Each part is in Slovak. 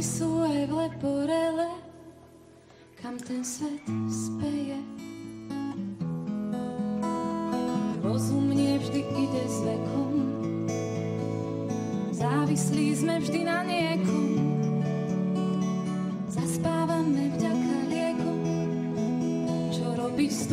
vraždy sú aj kam ten svet speje. Rozum nie vždy ide s vekom, závislí sme vždy na niekom. Zaspávame vďaka liekom, čo robiť s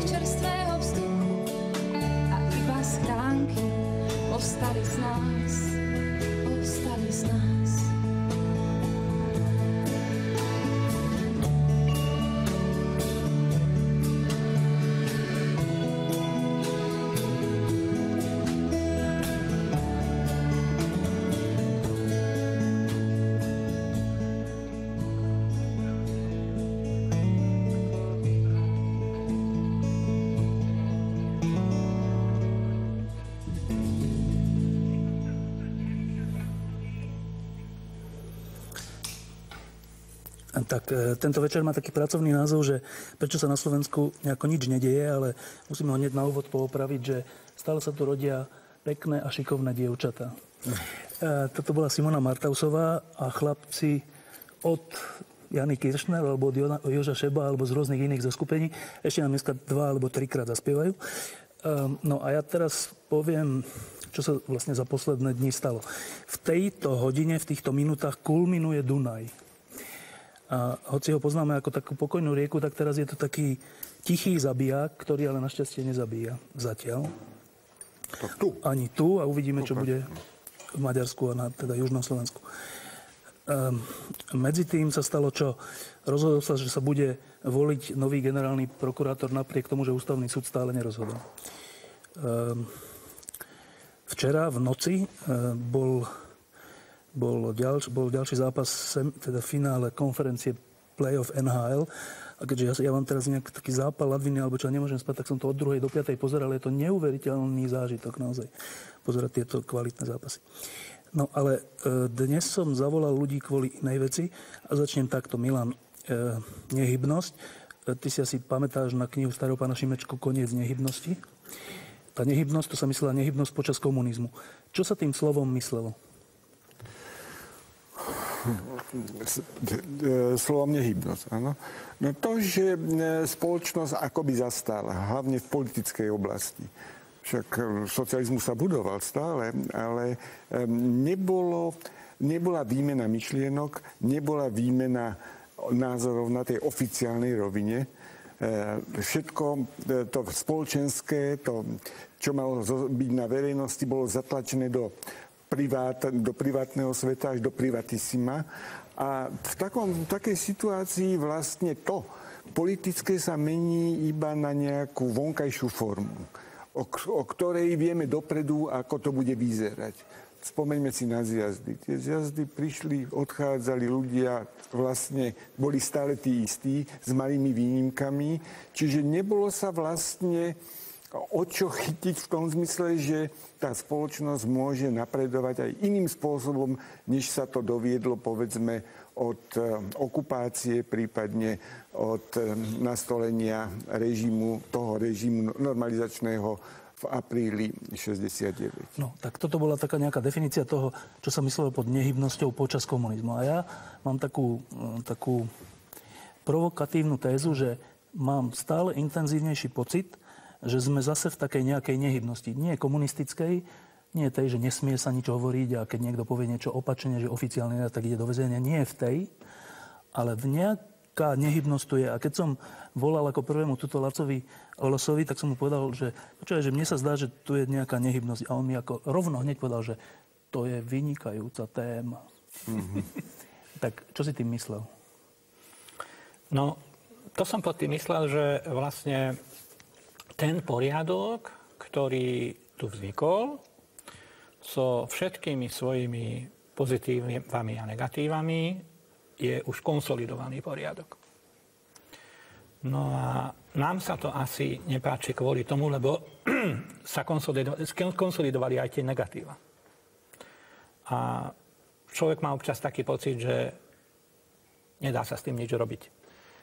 jak čerstvého vzduchu a iba schránky ostali z nás, Tak e, tento večer má taký pracovný názov, že prečo sa na Slovensku nejako nič nedieje, ale musíme ho hneď na úvod poopraviť, že stále sa tu rodia pekné a šikovné dievčatá. E, Toto bola Simona Martausová a chlapci od Jany Kiršner alebo od Jona- Joža Šeba alebo z rôznych iných zoskupení ešte nám dneska dva alebo trikrát zaspievajú. Ehm, No a ja teraz poviem, čo sa vlastne za posledné dni stalo. V tejto hodine, v týchto minútach kulminuje Dunaj. A hoci ho poznáme ako takú pokojnú rieku, tak teraz je to taký tichý zabijak, ktorý ale našťastie nezabíja zatiaľ. Tak tu. Ani tu a uvidíme, čo bude v Maďarsku a na teda Južnom Slovensku. Um, medzi tým sa stalo čo? Rozhodol sa, že sa bude voliť nový generálny prokurátor napriek tomu, že ústavný súd stále nerozhodol. Um, včera v noci uh, bol, bol, ďalš, bol ďalší zápas, sem, teda finále konferencie playoff NHL. A keďže ja, ja mám teraz nejaký taký zápal ladviny, alebo čo nemôžem spať, tak som to od druhej do piatej pozeral. Je to neuveriteľný zážitok naozaj pozerať tieto kvalitné zápasy. No ale e, dnes som zavolal ľudí kvôli inej veci a začnem takto. Milan, e, nehybnosť. E, ty si asi pamätáš na knihu starého pána Šimečku Koniec nehybnosti? Tá nehybnosť, to sa myslela nehybnosť počas komunizmu. Čo sa tým slovom myslelo? Slovom nehybnosť. Áno. No to, že e, spoločnosť akoby zastala, hlavne v politickej oblasti. Však e, socializmus sa budoval stále, ale e, nebolo, nebola výmena myšlienok, nebola výmena názorov na tej oficiálnej rovine. Všetko to spoločenské, to, čo malo byť na verejnosti, bolo zatlačené do privát, do privátneho sveta až do privatissima. A v, takom, v takej situácii vlastne to politické sa mení iba na nejakú vonkajšiu formu, o, o ktorej vieme dopredu, ako to bude vyzerať. Spomeňme si na zjazdy. Tie zjazdy prišli, odchádzali ľudia, vlastne boli stále tí istí, s malými výnimkami. Čiže nebolo sa vlastne o čo chytiť v tom zmysle, že tá spoločnosť môže napredovať aj iným spôsobom, než sa to doviedlo, povedzme, od e, okupácie, prípadne od e, nastolenia režimu, toho režimu normalizačného v apríli 69. No, tak toto bola taká nejaká definícia toho, čo sa myslelo pod nehybnosťou počas komunizmu. A ja mám takú, e, takú provokatívnu tézu, že mám stále intenzívnejší pocit, že sme zase v takej nejakej nehybnosti. Nie komunistickej, nie tej, že nesmie sa nič hovoriť a keď niekto povie niečo opačne, že oficiálne tak ide do väzenia. Nie v tej, ale v nejaká nehybnosť tu je. A keď som volal ako prvému tuto Lacovi Losovi, tak som mu povedal, že, počúvaj, že mne sa zdá, že tu je nejaká nehybnosť. A on mi ako rovno hneď povedal, že to je vynikajúca téma. Mm-hmm. tak čo si tým myslel? No, to som pod tým myslel, že vlastne ten poriadok, ktorý tu vznikol, so všetkými svojimi pozitívami a negatívami je už konsolidovaný poriadok. No a nám sa to asi nepáči kvôli tomu, lebo sa konsolidovali, aj tie negatíva. A človek má občas taký pocit, že nedá sa s tým nič robiť.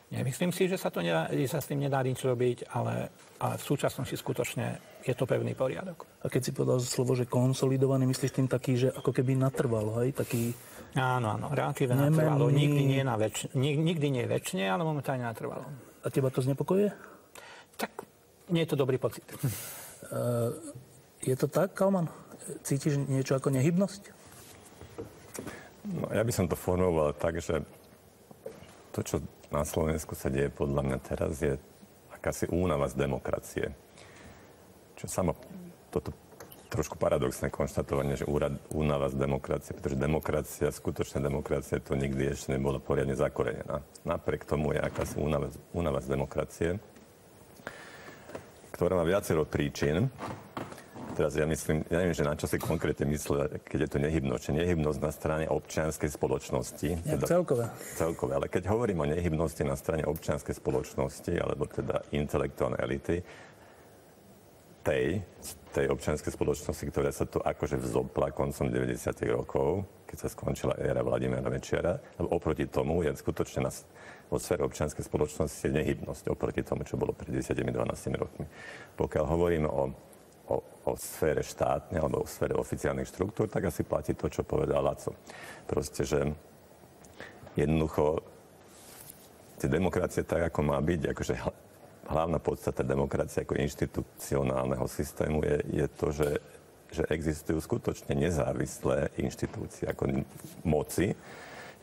Nemyslím si, že sa, to nedá, že sa s tým nedá nič robiť, ale, ale v súčasnosti skutočne je to pevný poriadok. A keď si povedal slovo, že konsolidovaný, myslíš tým taký, že ako keby natrvalo, hej? Taký... Áno, áno, relatívne nemenný... natrvalo. Nikdy nie, na väč... nikdy nie väčšine, ale momentálne natrvalo. A teba to znepokojuje? Tak nie je to dobrý pocit. Uh, je to tak, Kalman? Cítiš niečo ako nehybnosť? No, ja by som to formuloval tak, že to, čo na Slovensku sa deje podľa mňa teraz je akási únava z demokracie. Čo samo toto trošku paradoxné konštatovanie, že úrad, únava z demokracie, pretože demokracia, skutočná demokracia, to nikdy ešte nebola poriadne zakorenená. Napriek tomu je akási únava, únava z demokracie, ktorá má viacero príčin. Teraz ja myslím, ja neviem, že na čo si konkrétne myslel, keď je to nehybnosť. Či nehybnosť na strane občianskej spoločnosti. Ja, teda, celkové. Celkové, ale keď hovorím o nehybnosti na strane občianskej spoločnosti, alebo teda intelektuálnej elity, tej, tej občianskej spoločnosti, ktorá sa tu akože vzopla koncom 90. rokov, keď sa skončila éra Vladimíra Mečiara, oproti tomu je skutočne na, vo sfére občianskej spoločnosti nehybnosť oproti tomu, čo bolo pred 10-12 rokmi. Pokiaľ hovoríme o o, o sfére štátnej alebo o sfére oficiálnych štruktúr, tak asi platí to, čo povedal Laco. Proste, že jednoducho tie demokracie tak, ako má byť, akože hlavná podstata demokracie ako inštitucionálneho systému je, je to, že, že existujú skutočne nezávislé inštitúcie ako moci,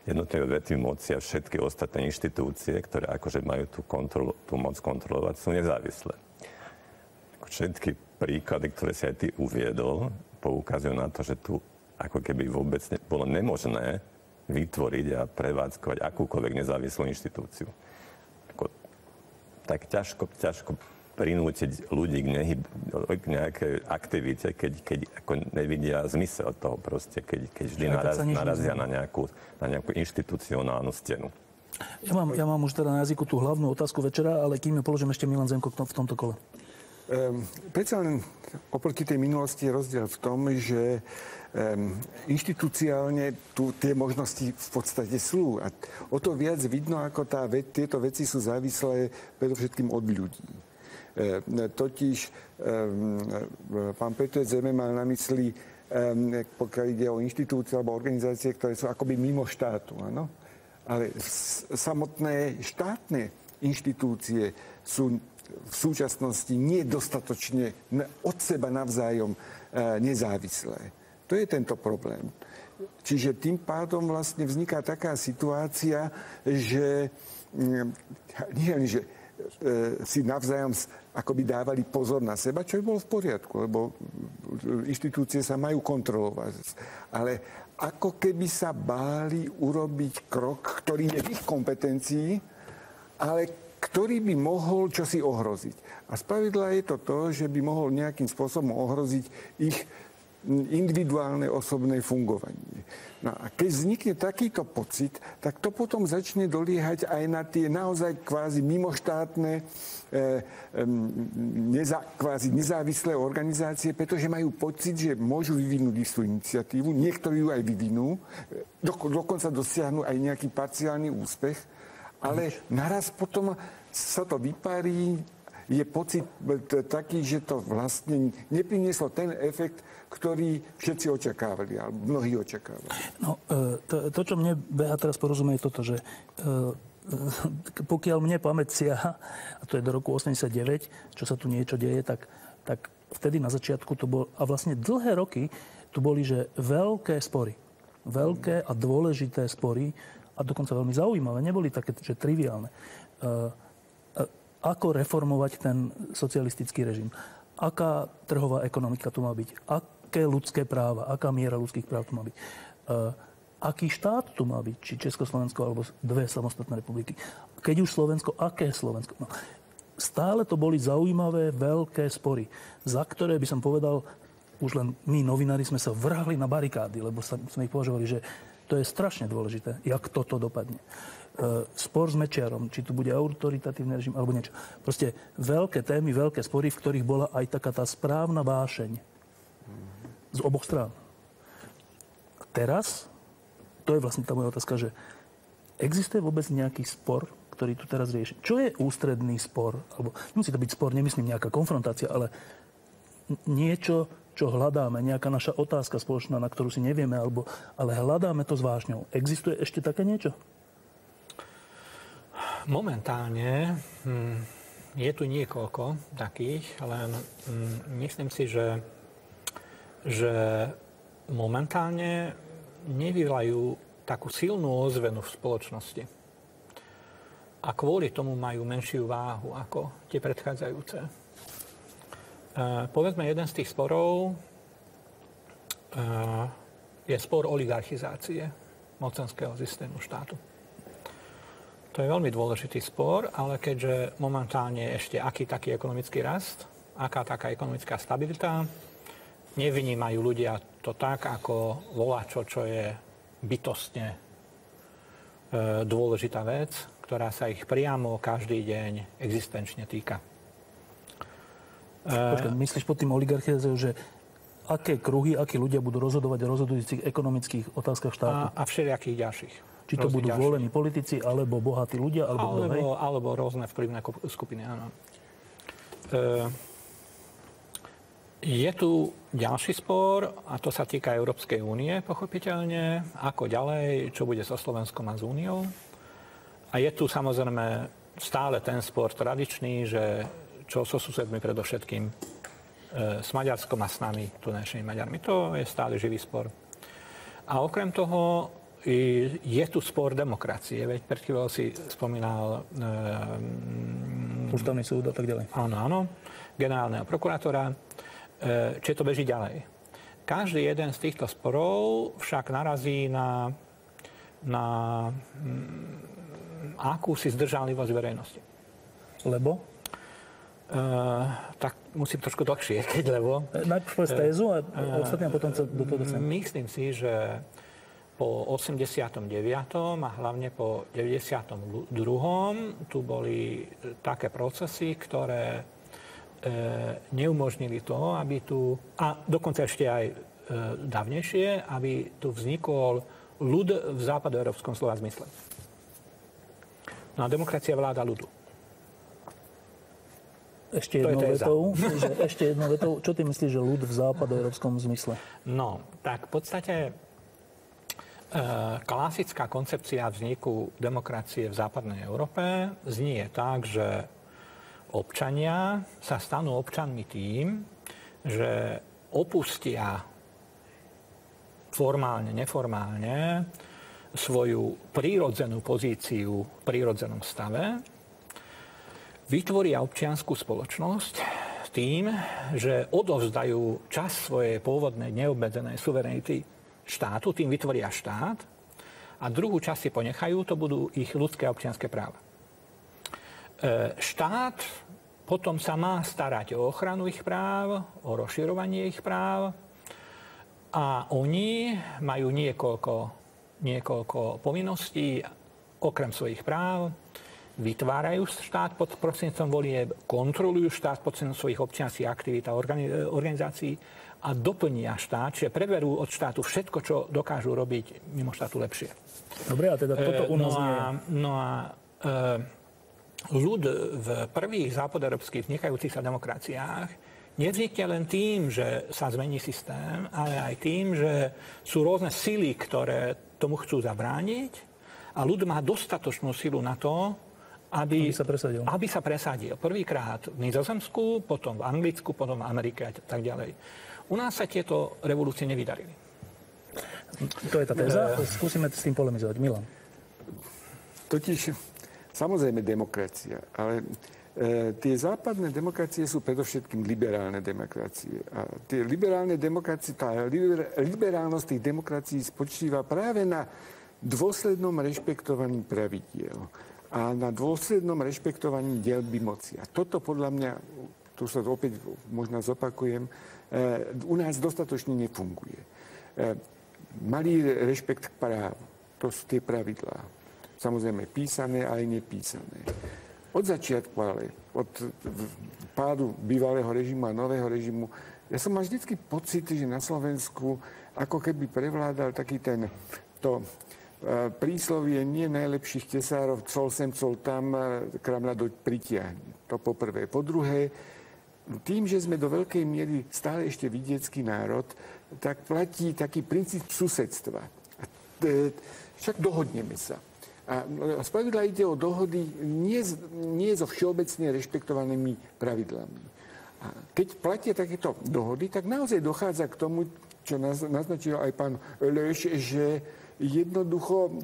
jednotlivé vety moci a všetky ostatné inštitúcie, ktoré akože majú tú, kontrolu, tú moc kontrolovať, sú nezávislé. Všetky príklady, ktoré si aj ty uviedol, poukazujú na to, že tu ako keby vôbec ne, bolo nemožné vytvoriť a prevádzkovať akúkoľvek nezávislú inštitúciu. Ako, tak ťažko, ťažko prinútiť ľudí k, nehyb, k nejakej aktivite, keď, keď ako nevidia zmysel toho proste, keď, keď vždy naraz, narazia na nejakú, na nejakú inštitucionálnu stenu. Ja mám, ja mám už teda na jazyku tú hlavnú otázku večera, ale kým ju položím ešte Milan Zemko v tomto kole. Um, predsa len oproti tej minulosti je rozdiel v tom, že um, inštitúciálne tu tie možnosti v podstate sú. A o to viac vidno, ako tá, tieto veci sú závislé predovšetkým od ľudí. Um, totiž um, pán Petr Zeme mal na mysli, um, pokiaľ ide o inštitúcie alebo organizácie, ktoré sú akoby mimo štátu. Ano? Ale samotné štátne inštitúcie sú v súčasnosti nie dostatočne od seba navzájom e, nezávislé. To je tento problém. Čiže tým pádom vlastne vzniká taká situácia, že mm, nie len, že e, si navzájom akoby dávali pozor na seba, čo by bolo v poriadku, lebo inštitúcie sa majú kontrolovať. Ale ako keby sa báli urobiť krok, ktorý je v ich kompetencii, ale ktorý by mohol čosi ohroziť. A spravidla je to to, že by mohol nejakým spôsobom ohroziť ich individuálne osobné fungovanie. No a keď vznikne takýto pocit, tak to potom začne doliehať aj na tie naozaj kvázi mimoštátne, e, e, neza, kvázi nezávislé organizácie, pretože majú pocit, že môžu vyvinúť istú iniciatívu, niektorí ju aj vyvinú, do, dokonca dosiahnu aj nejaký parciálny úspech, ale naraz potom sa to vyparí, je pocit taký, že to vlastne neprinieslo ten efekt, ktorý všetci očakávali, alebo mnohí očakávali. No, e, to, to čo mne beha teraz porozumie, je toto, že e, pokiaľ mne pamäť siaha, a to je do roku 89, čo sa tu niečo deje, tak, tak vtedy na začiatku to bol, a vlastne dlhé roky tu boli, že veľké spory, veľké a dôležité spory a dokonca veľmi zaujímavé, neboli také, že triviálne. E, e, ako reformovať ten socialistický režim? Aká trhová ekonomika tu má byť? Aké ľudské práva? Aká miera ľudských práv tu má byť? E, aký štát tu má byť? Či Československo alebo dve samostatné republiky? Keď už Slovensko, aké Slovensko? No, stále to boli zaujímavé, veľké spory, za ktoré by som povedal, už len my, novinári, sme sa vrhli na barikády, lebo sme ich považovali, že to je strašne dôležité, jak toto dopadne. E, spor s Mečiarom, či tu bude autoritatívny režim alebo niečo. Proste veľké témy, veľké spory, v ktorých bola aj taká tá správna vášeň z oboch strán. A teraz, to je vlastne tá moja otázka, že existuje vôbec nejaký spor, ktorý tu teraz rieši? Čo je ústredný spor? Alebo nemusí to byť spor, nemyslím nejaká konfrontácia, ale niečo, čo hľadáme, nejaká naša otázka spoločná, na ktorú si nevieme, alebo, ale hľadáme to s vášňou. Existuje ešte také niečo? Momentálne hm, je tu niekoľko takých, len hm, myslím si, že, že momentálne nevyvlajú takú silnú ozvenu v spoločnosti. A kvôli tomu majú menšiu váhu ako tie predchádzajúce. Eh, povedzme, jeden z tých sporov eh, je spor oligarchizácie mocenského systému štátu. To je veľmi dôležitý spor, ale keďže momentálne ešte aký taký ekonomický rast, aká taká ekonomická stabilita, nevnímajú ľudia to tak, ako volačo, čo je bytostne e, dôležitá vec, ktorá sa ich priamo každý deň existenčne týka. Počkaj, myslíš pod tým oligarchizáciou, že aké kruhy, akí ľudia budú rozhodovať o rozhodujúcich ekonomických otázkach štátu? A, a všelijakých ďalších. Či to budú ďalších. volení politici, alebo bohatí ľudia, alebo, alebo, hej? alebo rôzne vplyvné skupiny, áno. E, je tu ďalší spor, a to sa týka Európskej únie, pochopiteľne, ako ďalej, čo bude so Slovenskom a s úniou. A je tu samozrejme stále ten spor tradičný, že čo so susedmi predovšetkým e, s Maďarskom a s nami, tunajšími Maďarmi. To je stále živý spor. A okrem toho je tu spor demokracie. Veď pred chvíľou si spomínal... E, Ústavný súd a tak ďalej. Áno, áno. Generálneho prokurátora. E, či to beží ďalej. Každý jeden z týchto sporov však narazí na, na mm, akúsi zdržanlivosť verejnosti. Lebo? Uh, tak musím trošku dlhšie, keď lebo... Najprv povedz tézu a ostatne potom sa do toho dostanem. Myslím si, že po 89. a hlavne po 92. tu boli také procesy, ktoré neumožnili to, aby tu, a dokonca ešte aj dávnejšie, aby tu vznikol ľud v západoeurópskom slova zmysle. No a demokracia vláda ľudu. Ešte jednou, vetou, že, ešte jednou vetou, čo ty myslíš, že ľud v západoeurópskom zmysle? No, tak v podstate E, klasická koncepcia vzniku demokracie v západnej Európe znie tak, že občania sa stanú občanmi tým, že opustia formálne, neformálne svoju prírodzenú pozíciu v prírodzenom stave, vytvoria občianskú spoločnosť tým, že odovzdajú čas svojej pôvodnej neobmedzenej suverenity štátu, tým vytvoria štát a druhú časť si ponechajú, to budú ich ľudské a občianské práva. E, štát potom sa má starať o ochranu ich práv, o rozširovanie ich práv a oni majú niekoľko, niekoľko povinností, okrem svojich práv, vytvárajú štát pod prostredníctvom volieb, kontrolujú štát pod svojich občianských aktivít a organizácií a doplnia štát, čiže preberú od štátu všetko, čo dokážu robiť mimo štátu lepšie. Dobre, a teda toto u nás no a, no a e, ľud v prvých západoeurópskych vnikajúcich sa demokraciách nevznikne len tým, že sa zmení systém, ale aj tým, že sú rôzne sily, ktoré tomu chcú zabrániť a ľud má dostatočnú silu na to, aby, aby sa presadil. Aby sa presadil. Prvýkrát v Nizozemsku, potom v Anglicku, potom v Amerike a tak ďalej. U nás sa tieto revolúcie nevydarili. To je tá téza? Skúsime s tým polemizovať. Milan. Totiž, samozrejme demokracia, ale e, tie západné demokracie sú predovšetkým liberálne demokracie. A tie liberálne demokracie, tá liber, liberálnosť tých demokracií spočíva práve na dôslednom rešpektovaní pravidiel a na dôslednom rešpektovaní dielby moci. A toto podľa mňa, tu sa opäť možno zopakujem, E, u nás dostatočne nefunguje. E, malý rešpekt k právu, to sú tie pravidlá. Samozrejme písané, aj nepísané. Od začiatku ale, od pádu bývalého režimu a nového režimu, ja som mal vždycky pocit, že na Slovensku ako keby prevládal taký ten, to príslovie nie najlepších tesárov, col sem, col tam, kramľa do pritiahne. To po prvé. Po druhé, tým, že sme do veľkej miery stále ešte vidiecký národ, tak platí taký princíp susedstva. Však dohodneme sa. A spravidla ide o dohody nie, nie so všeobecne rešpektovanými pravidlami. A keď platia takéto dohody, tak naozaj dochádza k tomu, čo naznačil aj pán Leš, že jednoducho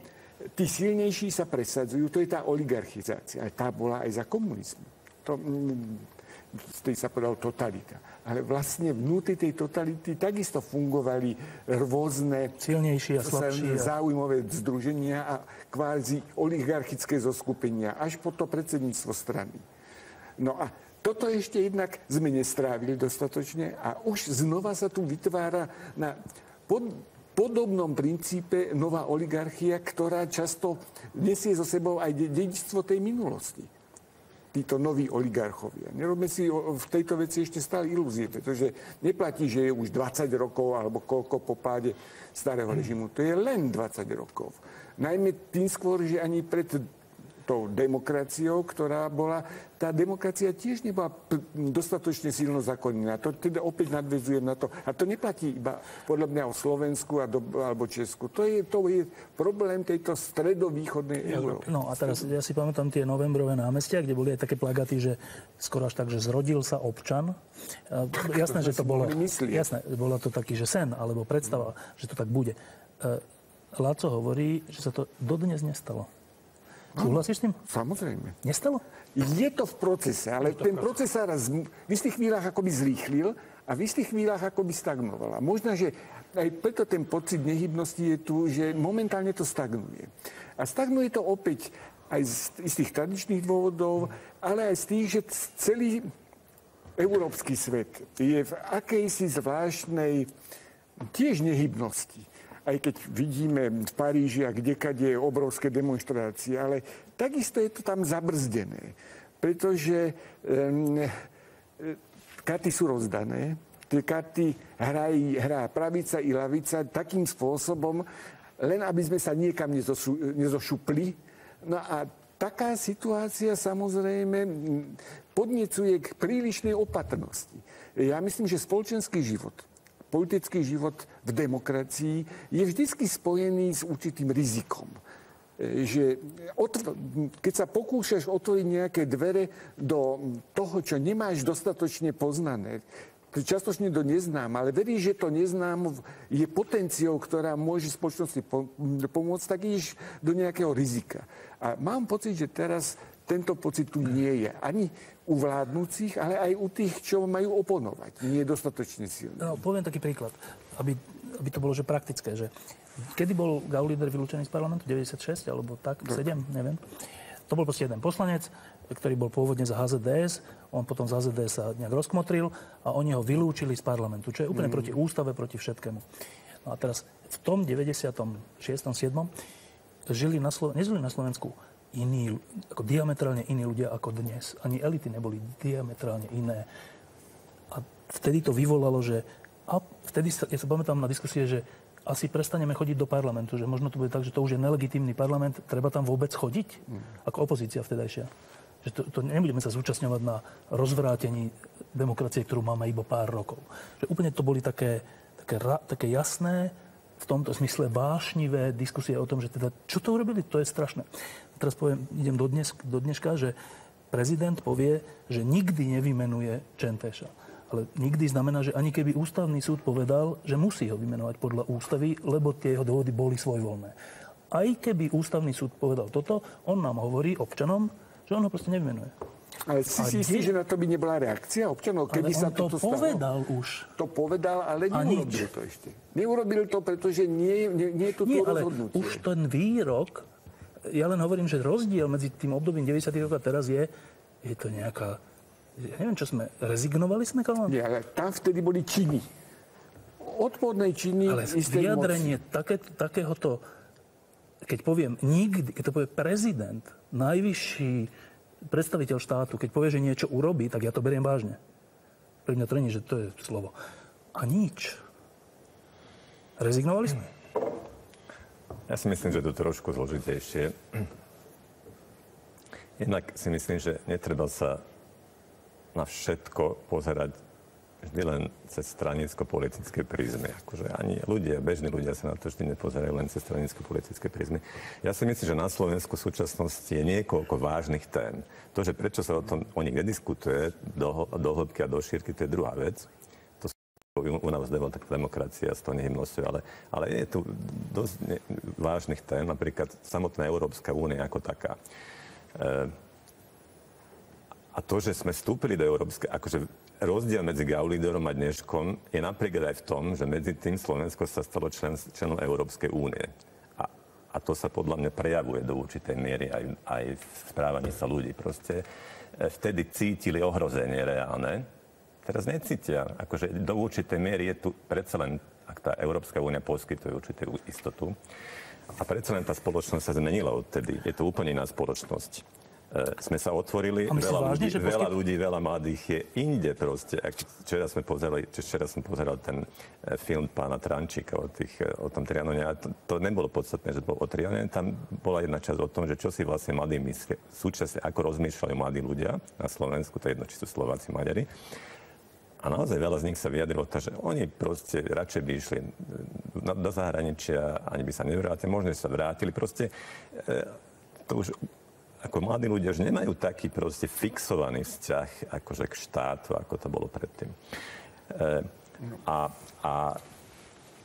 tí silnejší sa presadzujú. To je tá oligarchizácia. Tá bola aj za komunizmu. To, tej sa povedal totalita. Ale vlastne vnútri tej totality takisto fungovali rôzne silnejšie a slabšie záujmové združenia a kvázi oligarchické zoskupenia, až po to predsedníctvo strany. No a toto ešte jednak sme nestrávili dostatočne a už znova sa tu vytvára na pod, podobnom princípe nová oligarchia, ktorá často nesie so sebou aj dedičstvo tej minulosti títo noví oligarchovia. Nerobme si v tejto veci ešte stále ilúzie, pretože neplatí, že je už 20 rokov alebo koľko po páde starého režimu. To je len 20 rokov. Najmä tým skôr, že ani pred tou demokraciou, ktorá bola, tá demokracia tiež nebola dostatočne silno zakonená. To teda opäť nadvezujem na to. A to neplatí iba podľa mňa o Slovensku a do, alebo Česku. To je, to je problém tejto stredovýchodnej Európy. No a teraz ja si pamätám tie novembrové námestia, kde boli aj také plagaty, že skoro až tak, že zrodil sa občan. Jasné, že to bolo... Jasné, bolo to taký, že sen, alebo predstava, že to tak bude. E, Láco hovorí, že sa to dodnes nestalo. Súhlasíš s tým? Samozrejme. Nestalo? Je to v procese, ale ten proces sa raz v istých chvíľach akoby zrýchlil a v istých chvíľach akoby stagnoval. A možno, že aj preto ten pocit nehybnosti je tu, že momentálne to stagnuje. A stagnuje to opäť aj z istých tradičných dôvodov, ale aj z tých, že celý európsky svet je v akejsi zvláštnej tiež nehybnosti. Aj keď vidíme v Paríži a kdekade obrovské demonstrácie, ale takisto je to tam zabrzdené, pretože um, karty sú rozdané, tie karty hrá, hrá pravica i lavica takým spôsobom, len aby sme sa niekam nezošu, nezošupli. No a taká situácia samozrejme podnecuje k prílišnej opatrnosti. Ja myslím, že spoločenský život, politický život v demokracii je vždy spojený s určitým rizikom že otv- keď sa pokúšaš otvoriť nejaké dvere do toho, čo nemáš dostatočne poznané, častočne do neznám, ale verí, že to neznám je potenciou, ktorá môže spoločnosti pomôcť, tak ideš do nejakého rizika. A mám pocit, že teraz tento pocit tu nie je. Ani u vládnúcich, ale aj u tých, čo majú oponovať. Nie je dostatočne silný. No, poviem taký príklad, aby, aby to bolo že praktické. Že kedy bol Gaulider vylúčený z parlamentu? 96 alebo tak? 7? Neviem. To bol proste jeden poslanec, ktorý bol pôvodne za HZDS, on potom za HZDS sa nejak rozkmotril a oni ho vylúčili z parlamentu, čo je úplne mm. proti ústave, proti všetkému. No a teraz v tom 96. 7. žili na, Slo- nežili na Slovensku iní, ako diametrálne iní ľudia ako dnes. Ani elity neboli diametrálne iné. A vtedy to vyvolalo, že... A vtedy sa, ja sa pamätám na diskusie, že asi prestaneme chodiť do parlamentu, že možno to bude tak, že to už je nelegitímny parlament, treba tam vôbec chodiť, mm. ako opozícia vtedajšia. Že to, to nebudeme sa zúčastňovať na rozvrátení demokracie, ktorú máme iba pár rokov. Že úplne to boli také, také, také jasné, v tomto smysle vášnivé diskusie o tom, že teda, čo to urobili, to je strašné. Teraz poviem, idem do, dnes, do dneška, že prezident povie, že nikdy nevymenuje Čenteša. Ale nikdy znamená, že ani keby ústavný súd povedal, že musí ho vymenovať podľa ústavy, lebo tie jeho dôvody boli svojvoľné. Aj keby ústavný súd povedal toto, on nám hovorí občanom, že on ho proste nevymenuje. Ale si si istý, že na to by nebola reakcia občanov, keby sa to toto povedal stalo? už. To povedal, ale neurobil to ešte. Neurobil to, pretože nie, nie, nie je to nie, ale rozhodnutie. už ten výrok, ja len hovorím, že rozdiel medzi tým obdobím 90. rokov a teraz je, je to nejaká, ja neviem, čo sme, rezignovali sme, Kalman? Nie, ale tam vtedy boli činy. Odpornej činy. Ale vyjadrenie také, takéhoto, keď poviem nikdy, keď to povie prezident, najvyšší predstaviteľ štátu, keď povie, že niečo urobí, tak ja to beriem vážne. Pre mňa to nie, že to je slovo. A nič. Rezignovali sme? Ja si myslím, že to trošku zložitejšie. Jednak si myslím, že netreba sa na všetko pozerať vždy len cez stranicko-politické prízmy. Akože ani ľudia, bežní ľudia sa na to vždy nepozerajú len cez stranicko-politické prízmy. Ja si myslím, že na Slovensku v súčasnosti je niekoľko vážnych tém. To, že prečo sa o tom o nich nediskutuje do, do a do šírky, to je druhá vec. To sú u nás demokracia s tou nehybnosťou, ale, ale je tu dosť ne, vážnych tém, napríklad samotná Európska únia ako taká. E, a to, že sme vstúpili do Európskej, akože rozdiel medzi Gaulidorom a dneškom je napríklad aj v tom, že medzi tým Slovensko sa stalo člen, členom Európskej únie. A, a to sa podľa mňa prejavuje do určitej miery aj, aj v správaní sa ľudí. Proste e, vtedy cítili ohrozenie reálne, teraz necítia. Akože do určitej miery je tu predsa len, ak tá Európska únia poskytuje určitú istotu, a predsa len tá spoločnosť sa zmenila odtedy. Je to úplne iná spoločnosť. E, sme sa otvorili, veľa, vážne, ľudí, veľa poskyt... ľudí, veľa mladých je inde proste. Ak včera sme pozerali, včera som pozeral ten e, film pána Trančíka o, tých, e, o tom Trianone a to, to nebolo podstatné, že to bolo o Trianone, tam bola jedna časť o tom, že čo si vlastne mladí myslia, súčasne ako rozmýšľali mladí ľudia na Slovensku, to je jedno, či sú Slováci, Maďari. A naozaj veľa z nich sa vyjadrilo to, že oni proste radšej by išli do zahraničia, ani by sa nevrátili, možno sa vrátili. Proste to už ako mladí ľudia už nemajú taký proste fixovaný vzťah akože k štátu, ako to bolo predtým. E, a, a,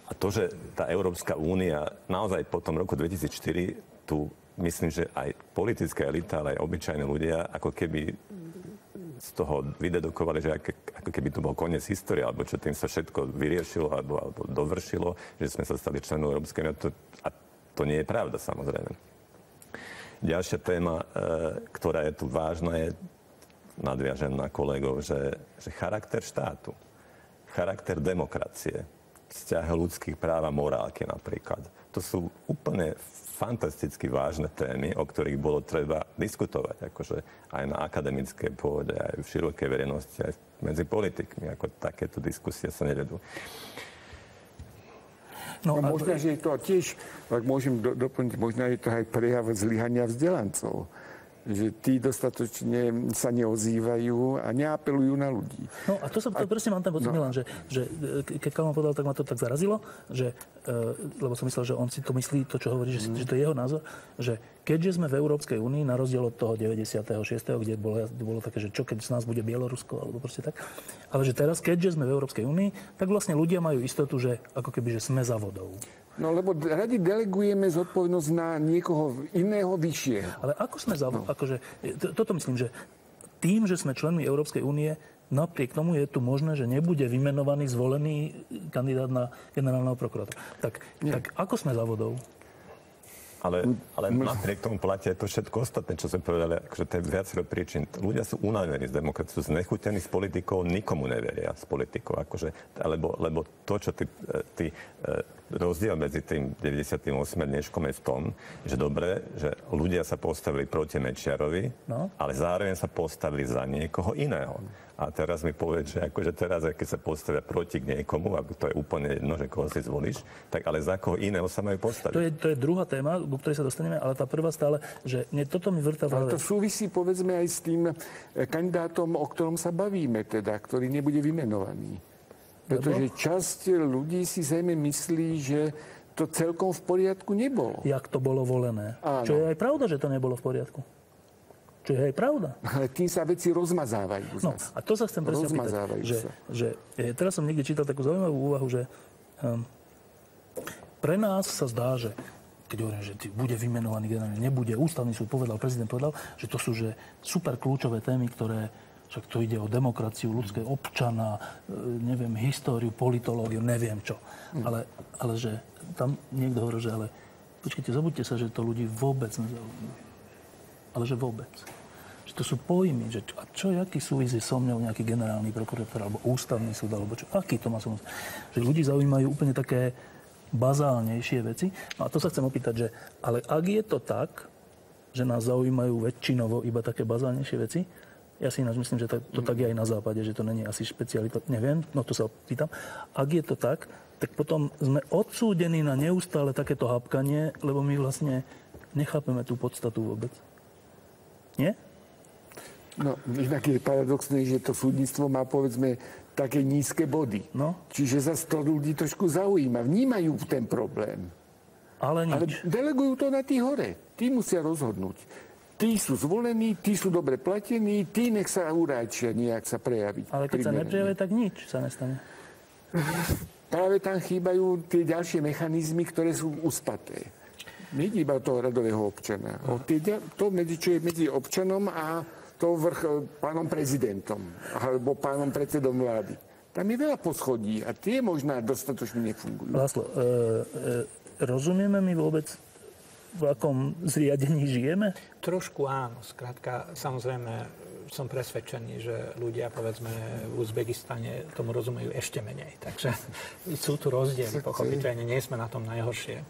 a to, že tá Európska únia naozaj po tom roku 2004 tu myslím, že aj politická elita, ale aj obyčajní ľudia ako keby z toho vydedukovali, že ako, ako keby to bol koniec histórie, alebo čo tým sa všetko vyriešilo alebo, alebo dovršilo, že sme sa stali členom Európskej únie. A to nie je pravda, samozrejme. Ďalšia téma, e, ktorá je tu vážna, je, nadviažem na kolegov, že, že charakter štátu, charakter demokracie vzťah ľudských práv a morálky napríklad. To sú úplne fantasticky vážne témy, o ktorých bolo treba diskutovať, akože aj na akademickej pôde, aj v širokej verejnosti, aj medzi politikmi, ako takéto diskusie sa nevedú. No, no možno, že je to tiež, ak môžem do, doplniť, možno je to aj prejav zlyhania vzdelancov že tí dostatočne sa neozývajú a neapelujú na ľudí. No a to sa, to a, presne mám ten pocit, no. Milan, že, že e, keď Kalman povedal, tak ma to tak zarazilo, že, e, lebo som myslel, že on si to myslí, to, čo hovorí, že, mm. že to je jeho názor, že keďže sme v Európskej únii, na rozdiel od toho 96., kde bolo, bolo také, že čo keď z nás bude Bielorusko, alebo proste tak, ale že teraz, keďže sme v Európskej únii, tak vlastne ľudia majú istotu, že ako keby, že sme za vodou. No lebo radi delegujeme zodpovednosť na niekoho iného vyššieho. Ale ako sme za... No. Akože, to, toto myslím, že tým, že sme členmi Európskej únie, napriek tomu je tu možné, že nebude vymenovaný, zvolený kandidát na generálneho prokurátora. Tak, tak ako sme za vodou? Ale, ale napriek tomu platia to všetko ostatné, čo sme povedali, akože to je viacero príčin. Ľudia sú unavení z demokracie, sú znechutení s politikou, nikomu neveria s politikou. Akože, lebo, lebo to, čo ty, e, ty e, rozdiel medzi tým 98. dneškom je v tom, že dobre, že ľudia sa postavili proti Mečiarovi, no. ale zároveň sa postavili za niekoho iného. A teraz mi povedz, že akože teraz, keď sa postavia proti k niekomu, a to je úplne jedno, že koho si zvolíš, tak ale za koho iného sa majú postaviť. To je, to je druhá téma, ku ktorej sa dostaneme, ale tá prvá stále, že nie, toto mi vrta Ale to súvisí povedzme aj s tým eh, kandidátom, o ktorom sa bavíme, teda, ktorý nebude vymenovaný. Pretože Lebo? časť ľudí si zrejme myslí, že to celkom v poriadku nebolo. Jak to bolo volené. Áno. Čo je aj pravda, že to nebolo v poriadku. Čo je aj pravda. Ale tým sa veci rozmazávajú. No, a to sa chcem presne opýtať, že, že e, teraz som niekde čítal takú zaujímavú úvahu, že um, pre nás sa zdá, že keď hovorím, že bude vymenovaný generálny, nebude, ústavný súd povedal, prezident povedal, že to sú že super kľúčové témy, ktoré však to ide o demokraciu, ľudské občana, e, neviem, históriu, politológiu, neviem čo. Mm. Ale, ale že tam niekto hovorí, že ale počkajte, zabudte sa, že to ľudí vôbec nezaujíma ale že vôbec. Že to sú pojmy, že a čo, aký súvisí so mňou nejaký generálny prokurátor alebo ústavný súd, alebo čo, aký to má súvisí. Že ľudí zaujímajú úplne také bazálnejšie veci. No a to sa chcem opýtať, že ale ak je to tak, že nás zaujímajú väčšinovo iba také bazálnejšie veci, ja si ináč myslím, že to, to tak je aj na západe, že to není asi špecialita, neviem, no to sa pýtam. Ak je to tak, tak potom sme odsúdení na neustále takéto hapkanie, lebo my vlastne nechápeme tú podstatu vôbec. Nie? No, inak je paradoxné, že to súdnictvo má, povedzme, také nízke body. No. Čiže za to ľudí trošku zaujíma. Vnímajú ten problém. Ale nič. Ale delegujú to na tí hore. Tí musia rozhodnúť. Tí sú zvolení, tí sú dobre platení, tí nech sa uráčia nejak sa prejaviť. Ale keď sa neprejavia, tak nič sa nestane. Práve tam chýbajú tie ďalšie mechanizmy, ktoré sú uspaté. Nejde iba toho radového občana. O tie, to, medzi, čo je medzi občanom a to vrch e, pánom prezidentom alebo pánom predsedom vlády. Tam je veľa poschodí a tie možná dostatočne nefungujú. Láslo, e, e, rozumieme my vôbec, v akom zriadení žijeme? Trošku áno. Skrátka, samozrejme, som presvedčený, že ľudia, povedzme, v Uzbekistane tomu rozumejú ešte menej. Takže sú tu rozdiely, pochopiteľne, nie sme na tom najhoršie. E,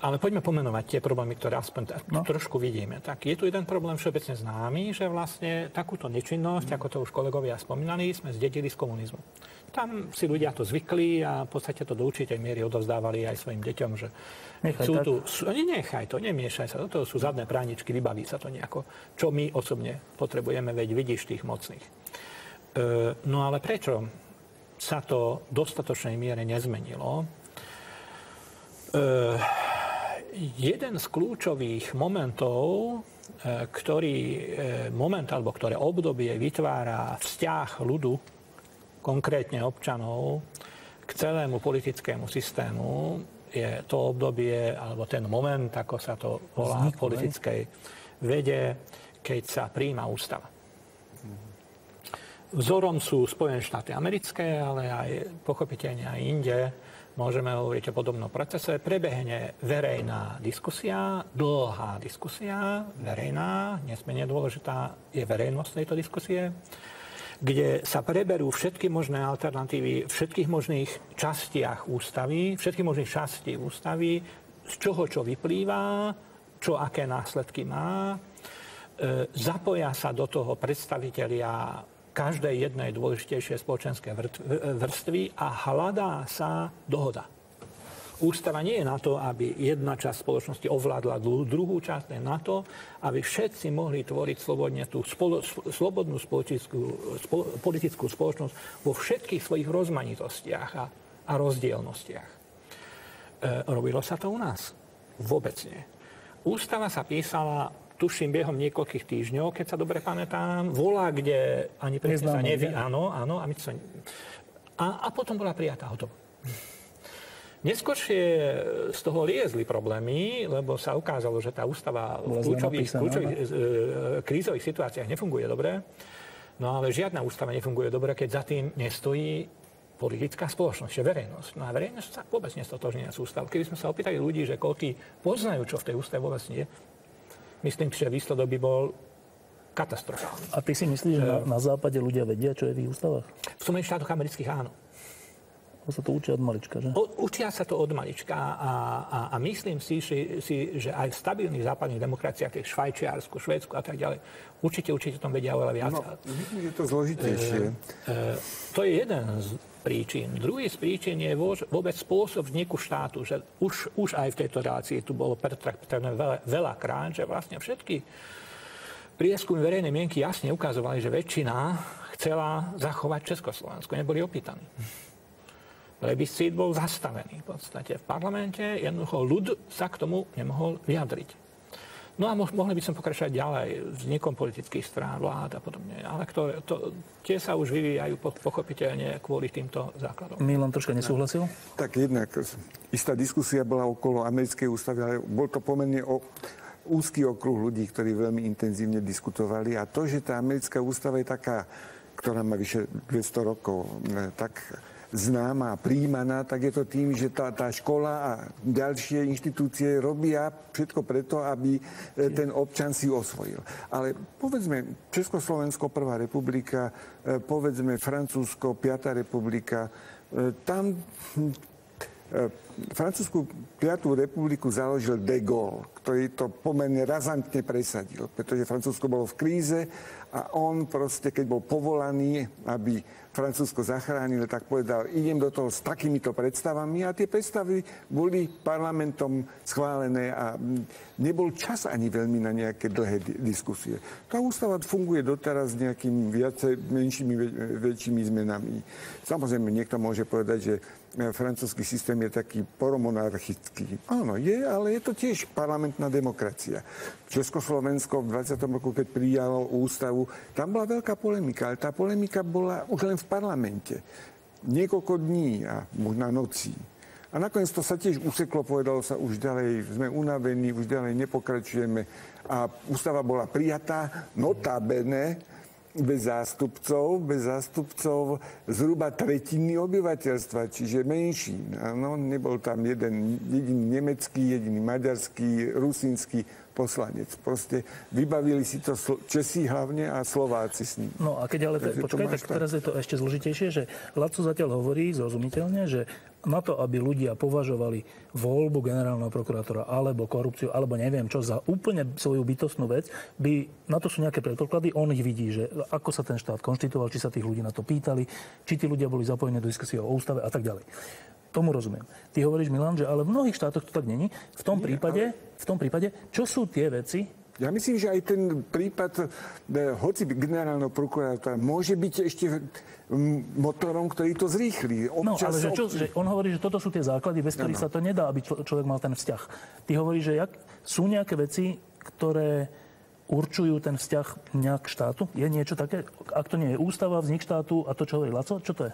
ale poďme pomenovať tie problémy, ktoré aspoň no. trošku vidíme. Tak je tu jeden problém všeobecne známy, že vlastne takúto nečinnosť, mm. ako to už kolegovia spomínali, sme zdedili z komunizmu. Tam si ľudia to zvykli a v podstate to do určitej miery odovzdávali aj svojim deťom, že nechaj sú tak. tu... Sú, nechaj to, nemiešaj sa, to sú zadné práničky, vybaví sa to nejako. Čo my osobne potrebujeme, veď vidíš tých mocných. E, no ale prečo sa to v dostatočnej miere nezmenilo? Uh, jeden z kľúčových momentov, uh, ktorý uh, moment alebo ktoré obdobie vytvára vzťah ľudu, konkrétne občanov, k celému politickému systému, je to obdobie, alebo ten moment, ako sa to volá v politickej vede, keď sa príjma ústava. Vzorom sú Spojené štáty americké, ale aj pochopiteľne aj inde môžeme hovoriť o podobnom procese, prebehne verejná diskusia, dlhá diskusia, verejná, nesmierne dôležitá je verejnosť tejto diskusie, kde sa preberú všetky možné alternatívy všetkých možných častiach ústavy, všetkých možných častí ústavy, z čoho čo vyplýva, čo aké následky má. E, zapoja sa do toho predstavitelia každej jednej dôležitejšej spoločenskej vrstvy a hľadá sa dohoda. Ústava nie je na to, aby jedna časť spoločnosti ovládla druhú časť, je na to, aby všetci mohli tvoriť slobodne tú spolo, slobodnú politickú, spolo, politickú spoločnosť vo všetkých svojich rozmanitostiach a, a rozdielnostiach. E, robilo sa to u nás? Vôbec nie. Ústava sa písala tuším, behom niekoľkých týždňov, keď sa dobre pamätám, volá, kde ani presne sa nevie. Áno, áno. A, my sa... a, a potom bola prijatá hotovo. Neskôršie z toho liezli problémy, lebo sa ukázalo, že tá ústava v kľúčových, kľúčových e, krízových situáciách nefunguje dobre. No ale žiadna ústava nefunguje dobre, keď za tým nestojí politická spoločnosť, že verejnosť. No a verejnosť sa vôbec nestotožní s ústavou. Keby sme sa opýtali ľudí, že koľky poznajú, čo v tej ústave vôbec nie, myslím, že výsledok by bol katastrofálny. A ty si myslíš, že na, na západe ľudia vedia, čo je v ich ústavách? V Spojených štátoch amerických áno. To sa to učia od malička, že? O, učia sa to od malička a, a, a myslím si, si, si, že aj v stabilných západných demokraciách, v Švajčiarsku, Švédsku a tak ďalej, určite, určite tom vedia oveľa viac. No, myslím, že to zložitejšie. E, e, to je jeden z príčin. Druhý z príčin je vôbec spôsob vzniku štátu, že už, už aj v tejto relácii tu bolo pretraktené veľa, veľa krát, že vlastne všetky prieskumy verejnej mienky jasne ukazovali, že väčšina chcela zachovať Československo. Neboli opýtaní plebiscít bol zastavený v podstate v parlamente, jednoducho ľud sa k tomu nemohol vyjadriť. No a mohli by som pokračovať ďalej vznikom politických strán, vlád a podobne. Ale ktoré, to, tie sa už vyvíjajú pochopiteľne kvôli týmto základom. Milan troška nesúhlasil? Tak jednak istá diskusia bola okolo americkej ústavy, ale bol to pomerne o úzky okruh ľudí, ktorí veľmi intenzívne diskutovali. A to, že tá americká ústava je taká, ktorá má vyše 200 rokov, tak známa a príjmaná, tak je to tým, že tá, tá škola a ďalšie inštitúcie robia všetko preto, aby e, ten občan si osvojil. Ale povedzme Československo, Prvá republika, e, povedzme Francúzsko, Piatá republika, e, tam Francúzsku piatú republiku založil de Gaulle, ktorý to pomerne razantne presadil, pretože Francúzsko bolo v kríze a on proste, keď bol povolaný, aby Francúzsko zachránil, tak povedal, idem do toho s takýmito predstavami. A tie predstavy boli parlamentom schválené a nebol čas ani veľmi na nejaké dlhé diskusie. Tá ústava funguje doteraz s nejakými viacej, menšími, väčšími zmenami. Samozrejme, niekto môže povedať, že e, francúzsky systém je taký poromonarchický. Áno, je, ale je to tiež parlamentná demokracia. Československo v 20. roku, keď prijalo ústavu, tam bola veľká polemika, ale tá polemika bola už len v parlamente. Niekoľko dní a možná nocí. A nakoniec to sa tiež useklo, povedalo sa, už ďalej sme unavení, už ďalej nepokračujeme. A ústava bola prijatá, notabene, bez zástupcov, bez zástupcov zhruba tretiny obyvateľstva, čiže menší. No, nebol tam jeden jediný nemecký, jediný maďarský, rusínsky poslanec. Proste vybavili si to Česi hlavne a Slováci s ním. No a keď ale, te, počkaj, tak teraz je to ešte zložitejšie, že Laco zatiaľ hovorí zrozumiteľne, že na to, aby ľudia považovali voľbu generálneho prokurátora alebo korupciu, alebo neviem čo, za úplne svoju bytostnú vec, by, na to sú nejaké predpoklady, on ich vidí, že ako sa ten štát konštituoval, či sa tých ľudí na to pýtali, či tí ľudia boli zapojení do diskusie o ústave a tak ďalej. Tomu rozumiem. Ty hovoríš, Milan, že ale v mnohých štátoch to tak není. V tom, Nie, prípade, ale... v tom prípade, čo sú tie veci, ja myslím, že aj ten prípad e, hoci generálneho prokurátora môže byť ešte motorom, ktorý to zrýchli. Občas, no, ale že, čo, že on hovorí, že toto sú tie základy, bez ktorých no. sa to nedá, aby človek mal ten vzťah. Ty hovoríš, že jak, sú nejaké veci, ktoré určujú ten vzťah nejak štátu? Je niečo také? Ak to nie je ústava, vznik štátu a to, čo hovorí Laco, čo to je?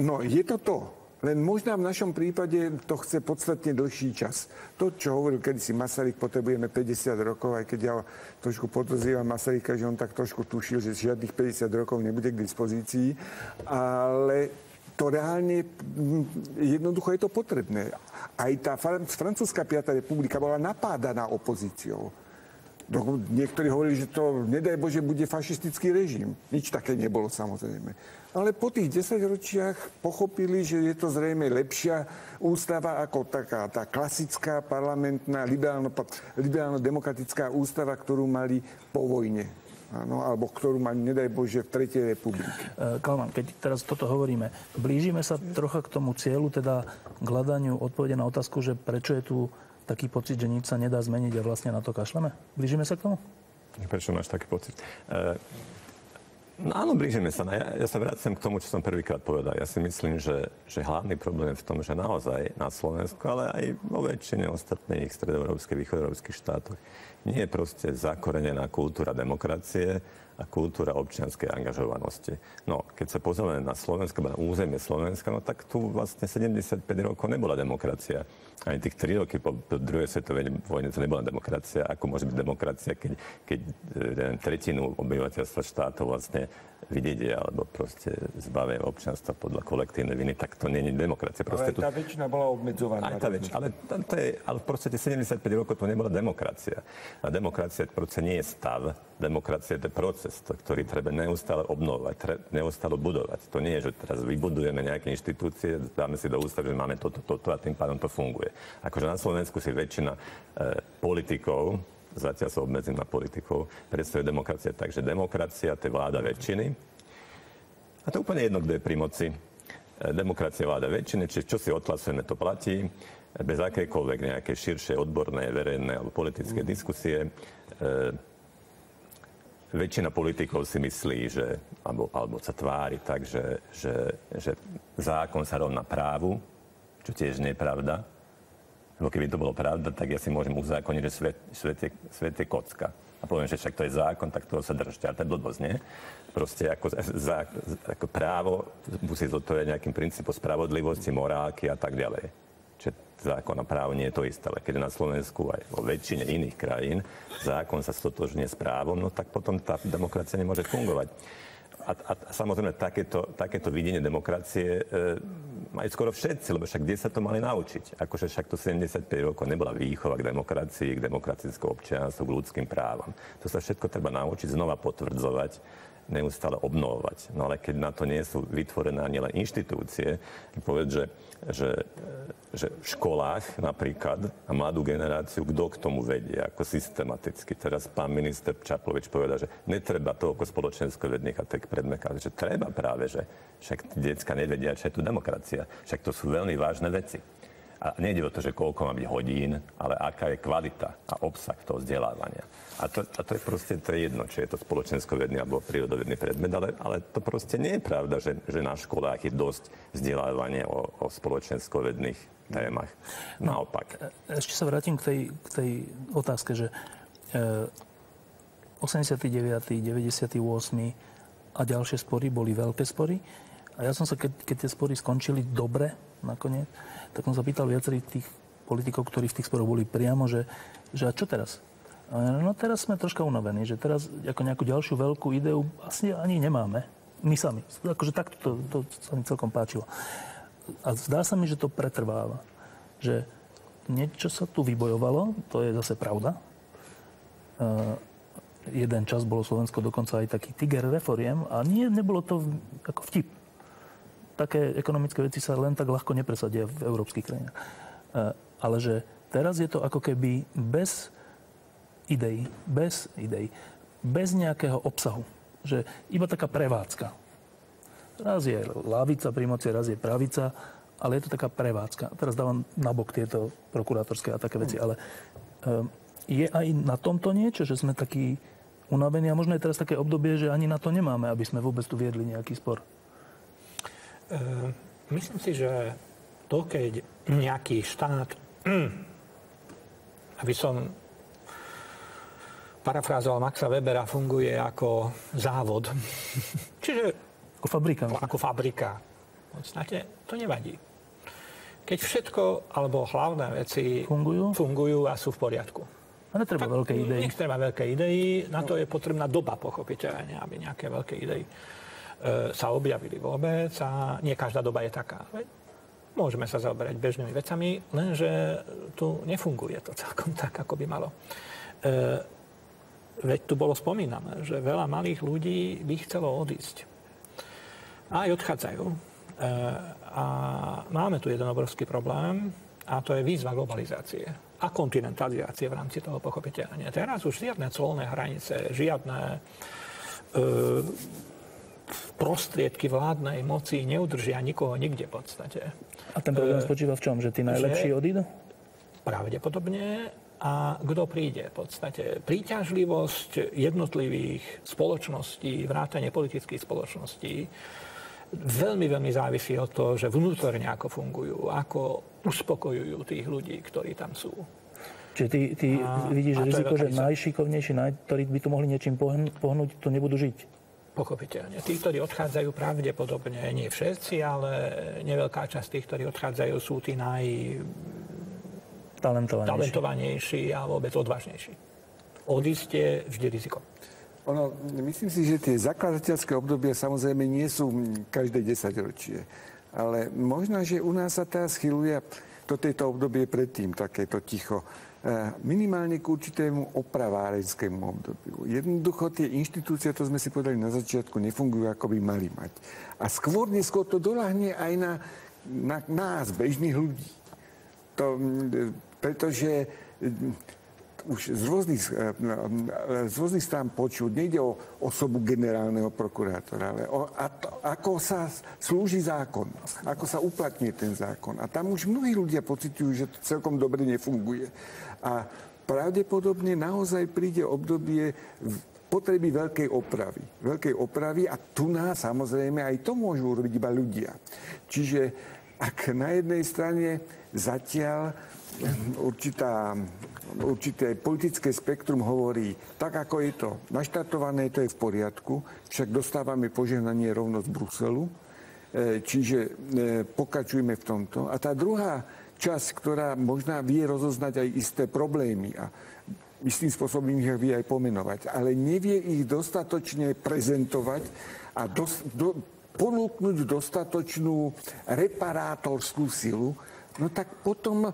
No, je to to. Len možno v našom prípade to chce podstatne dlhší čas. To, čo hovoril kedysi Masaryk, potrebujeme 50 rokov, aj keď ja trošku podozrievam Masaryka, že on tak trošku tušil, že žiadnych 50 rokov nebude k dispozícii, ale to reálne, mm, jednoducho je to potrebné. Aj tá francúzska 5. republika bola napádaná opozíciou. Niektorí hovorili, že to, nedaj Bože, bude fašistický režim. Nič také nebolo samozrejme. Ale po tých 10 ročiach pochopili, že je to zrejme lepšia ústava ako taká tá klasická parlamentná liberálno-demokratická ústava, ktorú mali po vojne. Áno, alebo ktorú mali, nedaj Bože, v Tretej republike. E, Kalman, keď teraz toto hovoríme, blížime sa trocha k tomu cieľu, teda k hľadaniu odpovede na otázku, že prečo je tu taký pocit, že nič sa nedá zmeniť a vlastne na to kašleme? Blížime sa k tomu? Prečo máš taký pocit? E, no áno, blížime sa. Ja, ja sa vracem k tomu, čo som prvýkrát povedal. Ja si myslím, že, že hlavný problém je v tom, že naozaj na Slovensku, ale aj vo väčšine ostatných stredoeurópskych, východoeurópskych štátoch nie je proste zakorenená kultúra demokracie, a kultúra občianskej angažovanosti. No, keď sa pozrieme na Slovensko, na územie Slovenska, no tak tu vlastne 75 rokov nebola demokracia. Ani tých 3 roky po, po druhej svetovej vojne to nebola demokracia. Ako môže byť demokracia, keď, keď neviem, tretinu obyvateľstva štátov vlastne vydiedia alebo proste zbavia občianstva podľa kolektívnej viny, tak to nie je demokracia. Proste ale tu... tá väčšina bola obmedzovaná. Aj tá väčšina, ale, to je, ale v podstate 75 rokov to nebola demokracia. A demokracia proste nie je stav, demokracia je to proces, ktorý treba neustále obnovať, tre, neustále budovať. To nie je, že teraz vybudujeme nejaké inštitúcie, dáme si do ústav, že máme toto, toto a tým pádom to funguje. Akože na Slovensku si väčšina e, politikov, zatiaľ sa obmedzím na politikov, predstavuje demokracia tak, že demokracia to je vláda väčšiny. A to je úplne jedno, kto je pri moci. E, demokracia vláda väčšiny, čiže čo si odhlasujeme, to platí. Bez akékoľvek nejaké širšie odborné, verejné alebo politické mm. diskusie. E, väčšina politikov si myslí, že, alebo, alebo sa tvári tak, že, že, že zákon sa rovná právu, čo tiež nie je pravda. Lebo keby to bolo pravda, tak ja si môžem uzákoniť, že svet, svet, je, svet je kocka. A poviem, že však to je zákon, tak toho sa držte. A to je blbosť, nie? Proste ako, za, ako právo musí zodpovedať nejakým princípom spravodlivosti, morálky a tak ďalej. Čiže zákon a právo nie je to isté. Ale keď na Slovensku aj vo väčšine iných krajín zákon sa stotožne s právom, no tak potom tá demokracia nemôže fungovať. A, a, samozrejme, takéto, takéto videnie demokracie e, majú skoro všetci, lebo však kde sa to mali naučiť? Akože však to 75 rokov nebola výchova k demokracii, k demokratickému občianstvu, k ľudským právam. To sa všetko treba naučiť, znova potvrdzovať neustále obnovovať. No ale keď na to nie sú vytvorené ani len inštitúcie, povedz, že, že, že v školách napríklad a mladú generáciu, kto k tomu vedie, ako systematicky. Teraz pán minister Čaplovič povedal, že netreba toľko spoločensko-vedných a tak predmekať, že treba práve, že však detská nevedia, čo je tu demokracia. Však to sú veľmi vážne veci. A nejde o to, že koľko má byť hodín, ale aká je kvalita a obsah toho vzdelávania. A to, a to je proste to je jedno, či je to spoločenskovedný alebo prírodovedný predmet, ale, ale to proste nie je pravda, že, že na školách je dosť vzdelávania o, o spoločenskovedných témach. No, Naopak. E, ešte sa vrátim k tej, k tej otázke, že e, 89., 98. a ďalšie spory boli veľké spory. A ja som sa, keď, keď tie spory skončili dobre nakoniec, tak som sa pýtal viacerých tých politikov, ktorí v tých sporoch boli priamo, že, že a čo teraz? No teraz sme troška unavení, že teraz ako nejakú ďalšiu veľkú ideu asi ani nemáme. My sami. Akože takto to, to sa mi celkom páčilo. A zdá sa mi, že to pretrváva. Že niečo sa tu vybojovalo, to je zase pravda. Uh, jeden čas bolo Slovensko dokonca aj taký tiger reforiem a nie, nebolo to ako vtip také ekonomické veci sa len tak ľahko nepresadia v európskych krajinách. E, ale že teraz je to ako keby bez ideí, bez ideí, bez nejakého obsahu. Že iba taká prevádzka. Raz je lavica pri moci, raz je pravica, ale je to taká prevádzka. Teraz dávam nabok tieto prokurátorské a také veci, ale e, je aj na tomto niečo, že sme takí unavení a možno je teraz také obdobie, že ani na to nemáme, aby sme vôbec tu viedli nejaký spor. Ehm, myslím si, že to, keď nejaký štát, aby som parafrázoval Maxa Webera, funguje ako závod. Čiže... Ako fabrika. Ako fabrika. V podstate to nevadí. Keď všetko, alebo hlavné veci fungujú, fungujú a sú v poriadku. A netreba tak, veľké idei. Netreba veľké idei, na to je potrebná doba, pochopiteľne, aby nejaké veľké idei sa objavili vôbec a nie každá doba je taká. Môžeme sa zaoberať bežnými vecami, lenže tu nefunguje to celkom tak, ako by malo. E, veď tu bolo spomínané, že veľa malých ľudí by chcelo odísť. A aj odchádzajú. E, a máme tu jeden obrovský problém, a to je výzva globalizácie a kontinentalizácie v rámci toho pochopiteľne. Teraz už žiadne colné hranice, žiadne e, prostriedky vládnej moci neudržia nikoho nikde v podstate. A ten problém e, spočíva v čom? Že tí najlepší že odídu? Pravdepodobne. A kto príde v podstate? Príťažlivosť jednotlivých spoločností, vrátane politických spoločností, veľmi, veľmi závisí od toho, že vnútorne ako fungujú, ako uspokojujú tých ľudí, ktorí tam sú. Čiže ty, ty a, vidíš a riziko, že najšikovnejší, naj, ktorí by tu mohli niečím pohnúť, to nebudú žiť? Pochopiteľne. Tí, ktorí odchádzajú pravdepodobne, nie všetci, ale neveľká časť tých, ktorí odchádzajú, sú tí naj... Talentovanejší. talentovanejší a vôbec odvážnejší. Odísť je vždy riziko. Ono, myslím si, že tie zakladateľské obdobia samozrejme nie sú každé 10 ročie. Ale možno, že u nás sa teraz chyluje to tejto obdobie predtým, takéto ticho, minimálne k určitému opravárenskému obdobiu. Jednoducho tie inštitúcie, to sme si povedali na začiatku, nefungujú, ako by mali mať. A skôr, neskôr to doľahne aj na, na nás, bežných ľudí. To, pretože už z rôznych, eh, eh, z rôznych strán počuť. Nejde o osobu generálneho prokurátora, ale o a to, ako sa slúži zákon, ako sa uplatní ten zákon. A tam už mnohí ľudia pociťujú, že to celkom dobre nefunguje. A pravdepodobne naozaj príde obdobie potreby veľkej opravy. Veľkej opravy a tu nás samozrejme aj to môžu urobiť iba ľudia. Čiže ak na jednej strane zatiaľ určitá určité politické spektrum hovorí, tak ako je to naštartované, to je v poriadku, však dostávame požehnanie rovno z Bruselu, e, čiže e, pokračujeme v tomto. A tá druhá časť, ktorá možná vie rozoznať aj isté problémy a istým spôsobom ich vie aj pomenovať, ale nevie ich dostatočne prezentovať a dos, do, ponúknuť dostatočnú reparátorskú silu, no tak potom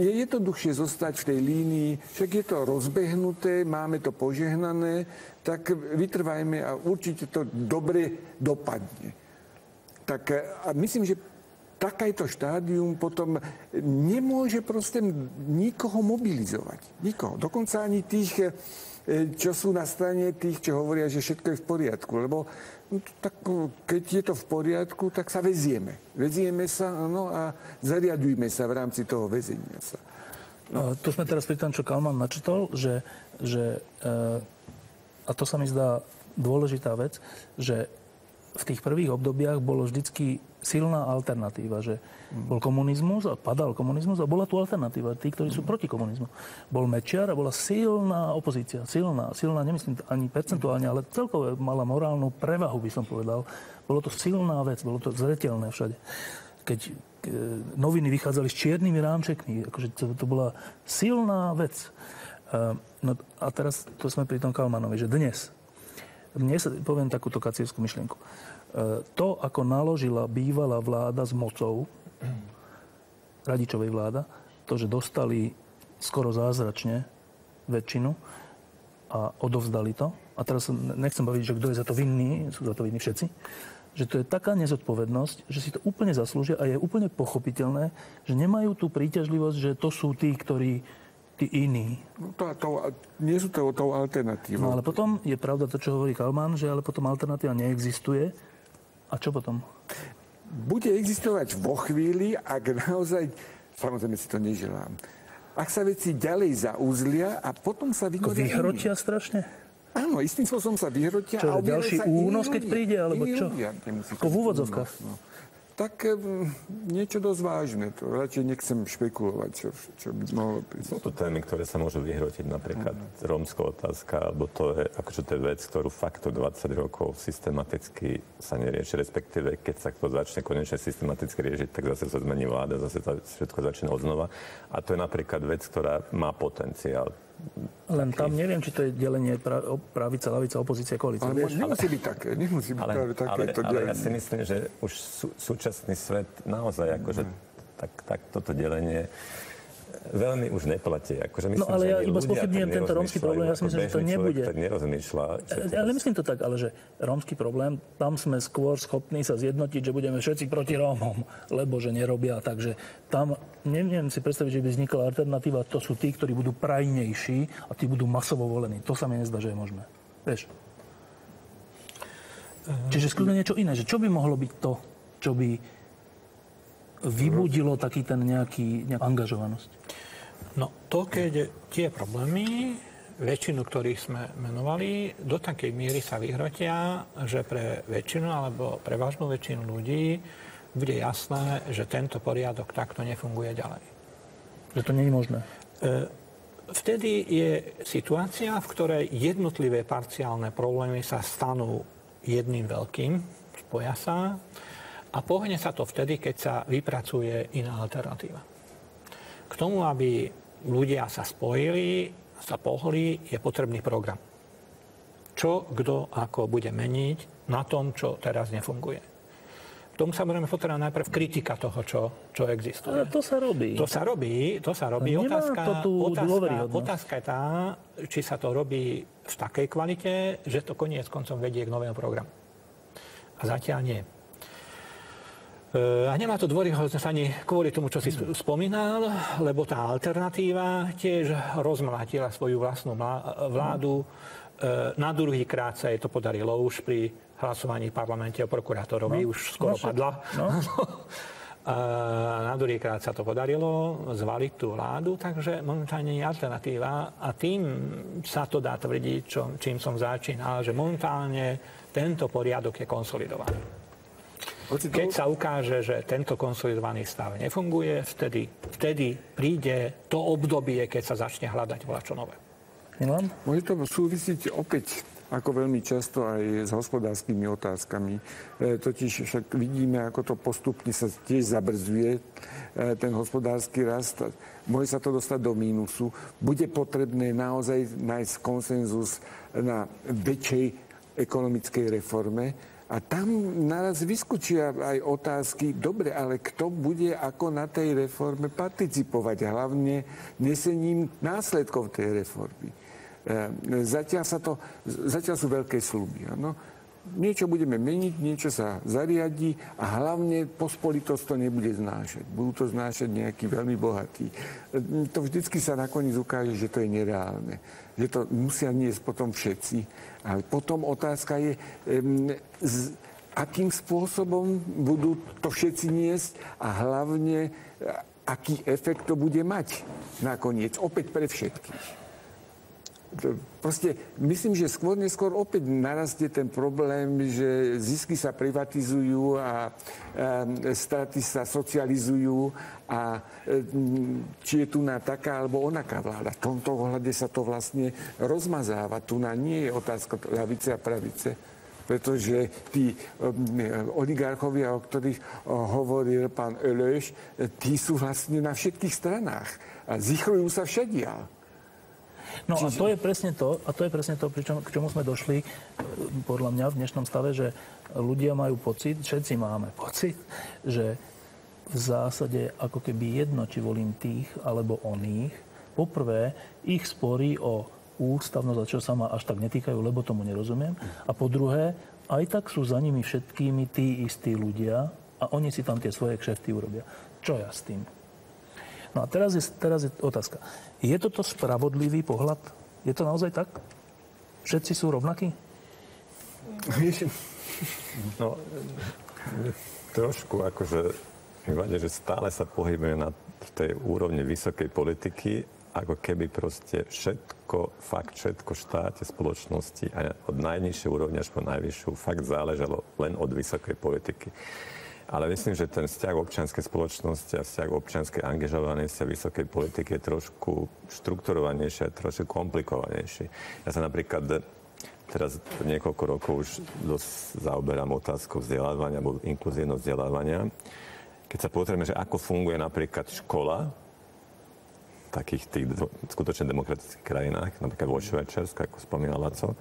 je jednoduchšie zostať v tej línii, však je to rozbehnuté, máme to požehnané, tak vytrvajme a určite to dobre dopadne. Tak a myslím, že takéto štádium potom nemôže proste nikoho mobilizovať. Nikoho. Dokonca ani tých, e, čo sú na strane tých, čo hovoria, že všetko je v poriadku. Lebo No, tak keď je to v poriadku, tak sa vezieme. Vezieme sa ano, a zariadujme sa v rámci toho väzenia sa. No. Tu sme teraz pri tom, čo Kalman načetol, že, že e, a to sa mi zdá dôležitá vec, že v tých prvých obdobiach bolo vždycky silná alternatíva, že bol komunizmus a padal komunizmus a bola tu alternatíva, tí, ktorí sú proti komunizmu. Bol Mečiar a bola silná opozícia, silná, silná, nemyslím ani percentuálne, ale celkovo mala morálnu prevahu, by som povedal. Bolo to silná vec, bolo to zretelné všade. Keď e, noviny vychádzali s čiernymi rámčekmi, akože to, to bola silná vec. E, no a teraz to sme pri tom Kalmanovi, že dnes, dnes poviem takúto kacierskú myšlienku. E, to, ako naložila bývalá vláda s mocou, Radičovej vláda, to, že dostali skoro zázračne väčšinu a odovzdali to. A teraz nechcem baviť, že kto je za to vinný, sú za to vinní všetci, že to je taká nezodpovednosť, že si to úplne zaslúžia a je úplne pochopiteľné, že nemajú tú príťažlivosť, že to sú tí, ktorí tí iní. No to, to, nie sú to tou alternatívou. No ale potom je pravda to, čo hovorí Kalman, že ale potom alternatíva neexistuje. A čo potom? bude existovať vo chvíli, ak naozaj, samozrejme si to neželám, ak sa veci ďalej zauzlia a potom sa vyhodia Vyhrotia strašne? Áno, istým spôsobom sa vyhrotia. Čo, a ďalší únos, keď príde, alebo čo? Ako v úvodzovkách? No tak niečo dosť vážne. To radšej nechcem špekulovať, čo, čo by mohlo prísť. Sú to témy, ktoré sa môžu vyhrotiť, napríklad mm. rómska otázka, alebo to je akože to je vec, ktorú fakt 20 rokov systematicky sa nerieši, respektíve keď sa to začne konečne systematicky riešiť, tak zase sa zmení vláda, zase sa všetko začne odznova. A to je napríklad vec, ktorá má potenciál len tam neviem, či to je delenie pra, pravica, lavica, opozícia, koalícia. Ale vieš? nemusí byť také, nemusí byť ale, práve také ale, to delenie. Ale ja si myslím, že už sú, súčasný svet naozaj akože tak, tak toto delenie veľmi už neplatí. Akože myslím, no ale ja iba spochybňujem tento rómsky problém, ja si myslím, že to nebude. Tak nerozmýšľa. Ja nemyslím to tak, ale že rómsky problém, tam sme skôr schopní sa zjednotiť, že budeme všetci proti Rómom, lebo že nerobia. Takže tam neviem si predstaviť, že by vznikla alternatíva, to sú tí, ktorí budú prajnejší a tí budú masovo volení. To sa mi nezdá, že je možné. Vieš? Čiže skľudne niečo iné. Že čo by mohlo byť to, čo by vybudilo taký ten nejaký, nejakú angažovanosť? No to, keď tie problémy, väčšinu ktorých sme menovali, do takej miery sa vyhrotia, že pre väčšinu alebo pre vážnu väčšinu ľudí bude jasné, že tento poriadok takto nefunguje ďalej. Že to nie je možné? E, vtedy je situácia, v ktorej jednotlivé parciálne problémy sa stanú jedným veľkým, spoja sa a pohne sa to vtedy, keď sa vypracuje iná alternatíva. K tomu, aby ľudia sa spojili, sa pohli, je potrebný program. Čo, kto, ako bude meniť na tom, čo teraz nefunguje. K tomu samozrejme potrebná najprv kritika toho, čo, čo existuje. Ale to sa robí. To sa robí, to sa robí. Nemá otázka, to tú otázka, otázka je tá, či sa to robí v takej kvalite, že to koniec koncom vedie k novému programu. A zatiaľ nie. A nemá to dôryhodnosť ani kvôli tomu, čo si spomínal, lebo tá alternatíva tiež rozmlátila svoju vlastnú vládu. Na druhý krát sa jej to podarilo už pri hlasovaní v parlamente o prokurátorovi, no, už skoro no, padla. No. Na druhý krát sa to podarilo zvaliť tú vládu, takže momentálne je alternatíva a tým sa to dá tvrdiť, čo, čím som začínal, že momentálne tento poriadok je konsolidovaný. Keď sa ukáže, že tento konsolidovaný stav nefunguje, vtedy, vtedy príde to obdobie, keď sa začne hľadať vlačo nové. Milan? Môže to súvisiť opäť ako veľmi často aj s hospodárskymi otázkami. E, totiž však vidíme, ako to postupne sa tiež zabrzduje, e, ten hospodársky rast. Môže sa to dostať do mínusu. Bude potrebné naozaj nájsť konsenzus na väčšej ekonomickej reforme a tam naraz vyskúčia aj otázky, dobre, ale kto bude ako na tej reforme participovať, hlavne nesením následkov tej reformy. E, zatiaľ, sa to, zatiaľ sú veľké sluby. Ano? Niečo budeme meniť, niečo sa zariadí a hlavne pospolitosť to nebude znášať. Budú to znášať nejakí veľmi bohatí. E, to vždycky sa nakoniec ukáže, že to je nereálne. Že to musia niesť potom všetci ale potom otázka je, s akým spôsobom budú to všetci niesť a hlavne aký efekt to bude mať nakoniec, opäť pre všetkých. Proste myslím, že skôr neskôr opäť narastie ten problém, že zisky sa privatizujú a, a straty sa socializujú a či je tu na taká alebo onaká vláda. V tomto ohľade sa to vlastne rozmazáva. Tu na nie je otázka ľavice a pravice pretože tí oligarchovia, o ktorých hovoril pán Ölöš, tí sú vlastne na všetkých stranách a zichrujú sa všediaľ. No Čiže... a to je presne to, a to je presne to, pričom, k čomu sme došli, e, podľa mňa v dnešnom stave, že ľudia majú pocit, všetci máme pocit, že v zásade ako keby jedno, či volím tých alebo oných. Poprvé, ich sporí o ústavnosť, a čo sa ma až tak netýkajú, lebo tomu nerozumiem. A po druhé, aj tak sú za nimi všetkými tí istí ľudia a oni si tam tie svoje kšefty urobia. Čo ja s tým? No a teraz je, teraz je otázka. Je toto spravodlivý pohľad? Je to naozaj tak? Všetci sú rovnakí? No, trošku akože mi vadí, že stále sa pohybuje na tej úrovni vysokej politiky, ako keby proste všetko, fakt všetko štáte, spoločnosti a od najnižšej úrovne až po najvyššiu fakt záležalo len od vysokej politiky. Ale myslím, že ten vzťah občianskej spoločnosti a vzťah občianskej angažovanosti a vysokej politiky je trošku štrukturovanejší a trošku komplikovanejší. Ja sa napríklad teraz niekoľko rokov už dosť zaoberám otázkou vzdelávania alebo inkluzívneho vzdelávania. Keď sa pozrieme, že ako funguje napríklad škola v takých tých skutočne demokratických krajinách, napríklad vo Švajčiarsku, ako spomínal Laco,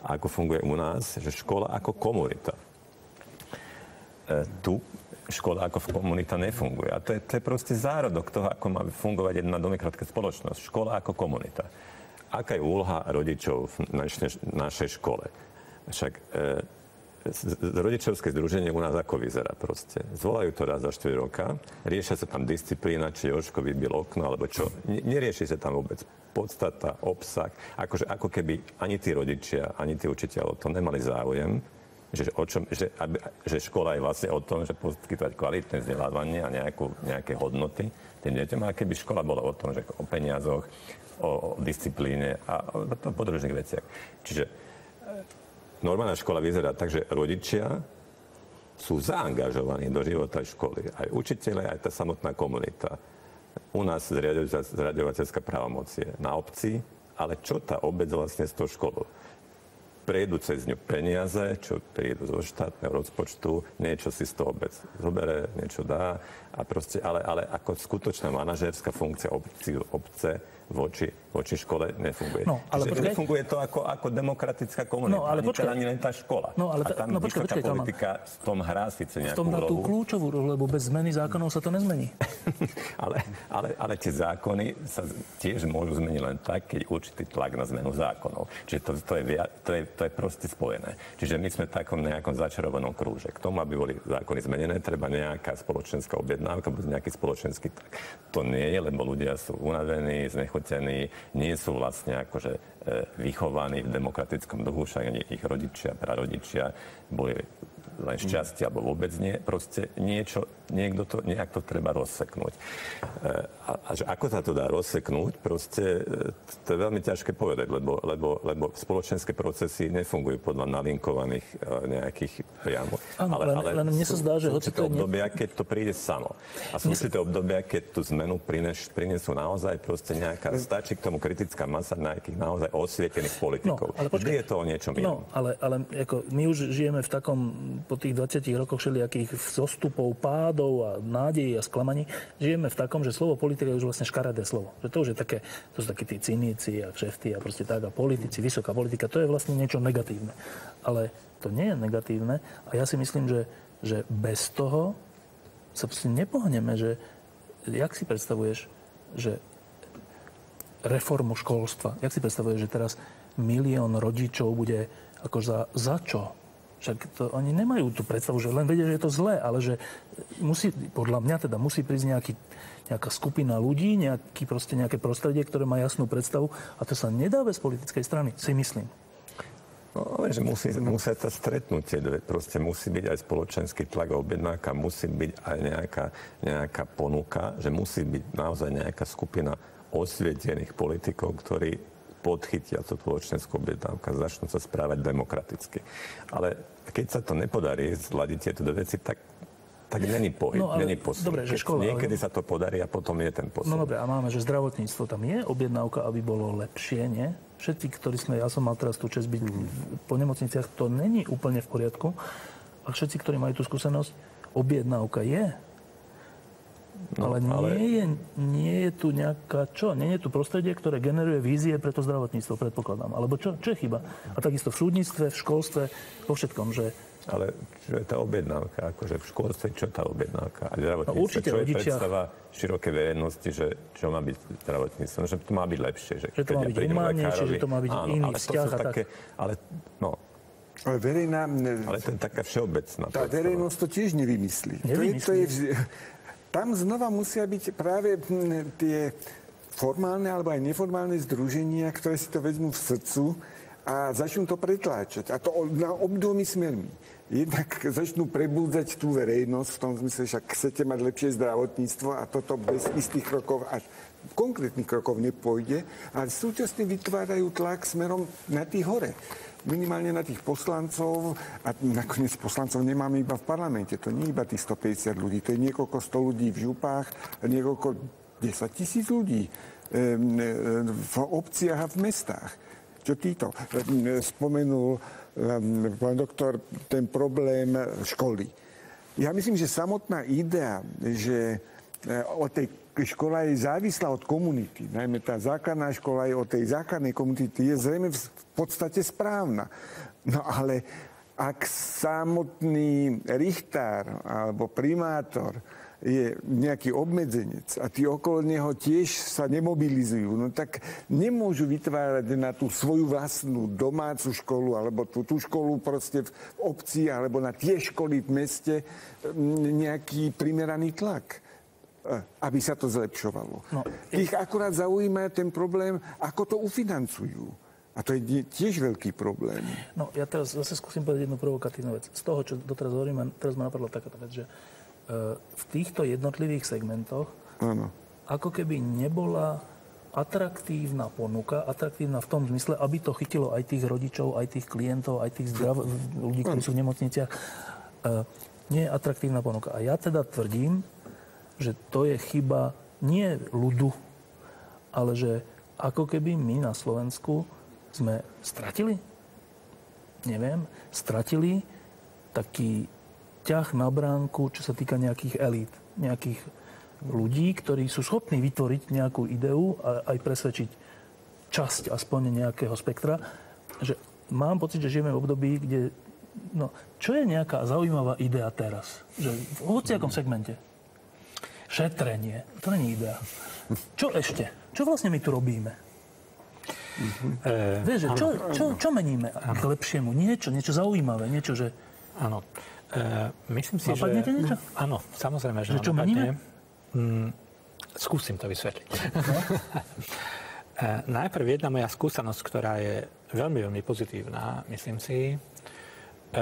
a ako funguje u nás, že škola ako komunita tu škola ako komunita nefunguje. A to je, to je proste zárodok toho, ako má fungovať jedna demokratická spoločnosť. Škola ako komunita. Aká je úloha rodičov v našej, našej škole? Však e, rodičovské združenie u nás ako vyzerá proste. Zvolajú to raz za 4 roka, riešia sa tam disciplína, či Jožko vybil okno, alebo čo. Nerieši sa tam vôbec podstata, obsah. Akože ako keby ani tí rodičia, ani tí učiteľ to nemali záujem, že, o čom, že, aby, že škola je vlastne o tom, že poskytovať kvalitné vzdelávanie a nejakú, nejaké hodnoty tým deťom. A keby škola bola o tom, že o peniazoch, o, disciplíne a o, o podružných veciach. Čiže normálna škola vyzerá tak, že rodičia sú zaangažovaní do života školy. Aj učiteľe, aj tá samotná komunita. U nás zriadovateľská právomoc je na obci, ale čo tá obec vlastne s tou školou? Prejdú cez ňu peniaze, čo prídu zo štátneho rozpočtu, niečo si z toho obec zobere, niečo dá, a proste, ale, ale ako skutočná manažerská funkcia obci, obce voči, voči škole nefunguje. No, ale Čiže nefunguje to ako, ako demokratická komunita. No, ale ani, počkej. ani len tá škola. No, ale ta, a tam no, počkej, počkej, politika v tom hrá síce nejakú V tom dá tú kľúčovú rohu, lebo bez zmeny zákonov sa to nezmení. ale, ale, ale tie zákony sa tiež môžu zmeniť len tak, keď určitý tlak na zmenu zákonov. Čiže to, to, je, to, je, to je proste spojené. Čiže my sme v takom nejakom začarovanom krúže. K tomu, aby boli zákony zmenené, treba nejaká spoločenská objednávka, nejaký spoločenský tlak. To nie je, lebo ľudia sú unavení, znechuť ochotení, nie sú vlastne akože e, vychovaní v demokratickom duchu, však ich rodičia, prarodičia boli len šťastie, alebo vôbec nie. Proste niečo, niekto to, nejak to treba rozseknúť. E, a, a že ako sa to dá rozseknúť, proste e, to je veľmi ťažké povedať, lebo, lebo, lebo spoločenské procesy nefungujú podľa nalinkovaných e, nejakých priamo. Áno, ale, ale, len mne sa zdá, že hoci to obdobia, keď to príde samo. A sú určité obdobia, keď tú zmenu prineš, prinesú naozaj proste nejaká, stačí k tomu kritická masa nejakých naozaj osvietených politikov. No, ale počkej, Vždy je to o niečom inom. No, ale, ale ako, my už žijeme v takom po tých 20 rokoch všelijakých zostupov, pádov a nádejí a sklamaní, žijeme v takom, že slovo politika je už vlastne škaredé slovo. Že to už je také, to sú takí tí cynici a kšefty a proste tak a politici, vysoká politika, to je vlastne niečo negatívne. Ale to nie je negatívne a ja si myslím, že, že bez toho sa proste nepohneme, že jak si predstavuješ, že reformu školstva, jak si predstavuješ, že teraz milión rodičov bude ako za, za čo? Však to, oni nemajú tú predstavu, že len vedia, že je to zlé, ale že musí, podľa mňa teda musí prísť nejaký, nejaká skupina ľudí, nejaký, proste nejaké prostredie, ktoré má jasnú predstavu a to sa nedá bez politickej strany, si myslím. No, že musí, musia sa stretnúť tie dve. Proste musí byť aj spoločenský tlak objednáka, musí byť aj nejaká, nejaká ponuka, že musí byť naozaj nejaká skupina osvietených politikov, ktorí podchytia to spoločenskú objednávku a začnú sa správať demokraticky. Ale keď sa to nepodarí zladiť tieto dve veci, tak tak není pohyb, no, není posun. Dobre, že škola, Niekedy ale... sa to podarí a potom je ten posun. No dobre, a máme, že zdravotníctvo tam je objednávka, aby bolo lepšie, nie? Všetci, ktorí sme, ja som mal teraz tú čest byť mm. po nemocniciach, to není úplne v poriadku. A všetci, ktorí majú tú skúsenosť, objednávka je. No, ale, ale... Nie, je, nie je tu nejaká čo? Nie je tu prostredie, ktoré generuje vízie pre to zdravotníctvo, predpokladám. Alebo čo, čo je chyba? A takisto v súdnictve, v školstve, vo všetkom, že ale čo je tá objednávka? Akože v školstve, čo je tá objednávka? A zdravotníctve, no, určite čo je rodičia... predstava širokej verejnosti, že čo má byť zdravotníctvo? No, že to má byť lepšie. Že, že to má byť humánnejšie, že to má byť áno, iný vzťah a také, tak. Ale, no, ale verejná... Ale to je taká všeobecná. Tá verejnosť to tiež nevymyslí. nevymyslí. To je, to je, tam znova musia byť práve hm, tie formálne alebo aj neformálne združenia, ktoré si to vezmú v srdcu a začnú to pretláčať. A to na obdomy smermi. Jednak začnú prebúdzať tú verejnosť v tom zmysle, že chcete mať lepšie zdravotníctvo a toto bez istých krokov až konkrétnych krokov nepôjde, ale súčasne vytvárajú tlak smerom na tých hore minimálne na tých poslancov, a nakoniec poslancov nemáme iba v parlamente, to nie iba tých 150 ľudí, to je niekoľko 100 ľudí v župách, niekoľko 10 tisíc ľudí v obciach a v mestách. Čo títo? Spomenul pán doktor ten problém školy. Ja myslím, že samotná idea, že e, o tej škola je závislá od komunity, najmä tá základná škola je od tej základnej komunity, je zrejme v podstate správna. No ale ak samotný richtár alebo primátor je nejaký obmedzenec a tí okolo neho tiež sa nemobilizujú, no tak nemôžu vytvárať na tú svoju vlastnú domácu školu alebo tú, tú školu proste v obci alebo na tie školy v meste nejaký primeraný tlak aby sa to zlepšovalo. No, ich akurát zaujíma ten problém, ako to ufinancujú. A to je tiež veľký problém. No, ja teraz zase skúsim povedať jednu provokatívnu vec. Z toho, čo doteraz hovorím, teraz ma napadla takáto vec, že E, v týchto jednotlivých segmentoch ano. ako keby nebola atraktívna ponuka, atraktívna v tom zmysle, aby to chytilo aj tých rodičov, aj tých klientov, aj tých zdrav- ľudí, ktorí sú v nemocniciach. E, nie je atraktívna ponuka. A ja teda tvrdím, že to je chyba nie ľudu, ale že ako keby my na Slovensku sme stratili, neviem, stratili taký ťah na bránku, čo sa týka nejakých elít, nejakých ľudí, ktorí sú schopní vytvoriť nejakú ideu a aj presvedčiť časť aspoň nejakého spektra, že mám pocit, že žijeme v období, kde no, čo je nejaká zaujímavá idea teraz? Že v hociakom segmente. Šetrenie. To není idea. Čo ešte? Čo vlastne my tu robíme? E, Vieš, čo, čo, čo meníme k lepšiemu? Niečo, niečo zaujímavé, niečo, že... Áno. Uh, myslím si, Napadnete že... niečo? Áno, samozrejme, že, že čo meníme? Mm, skúsim to vysvetliť. No? uh, najprv jedna moja skúsenosť, ktorá je veľmi, veľmi pozitívna, myslím si. V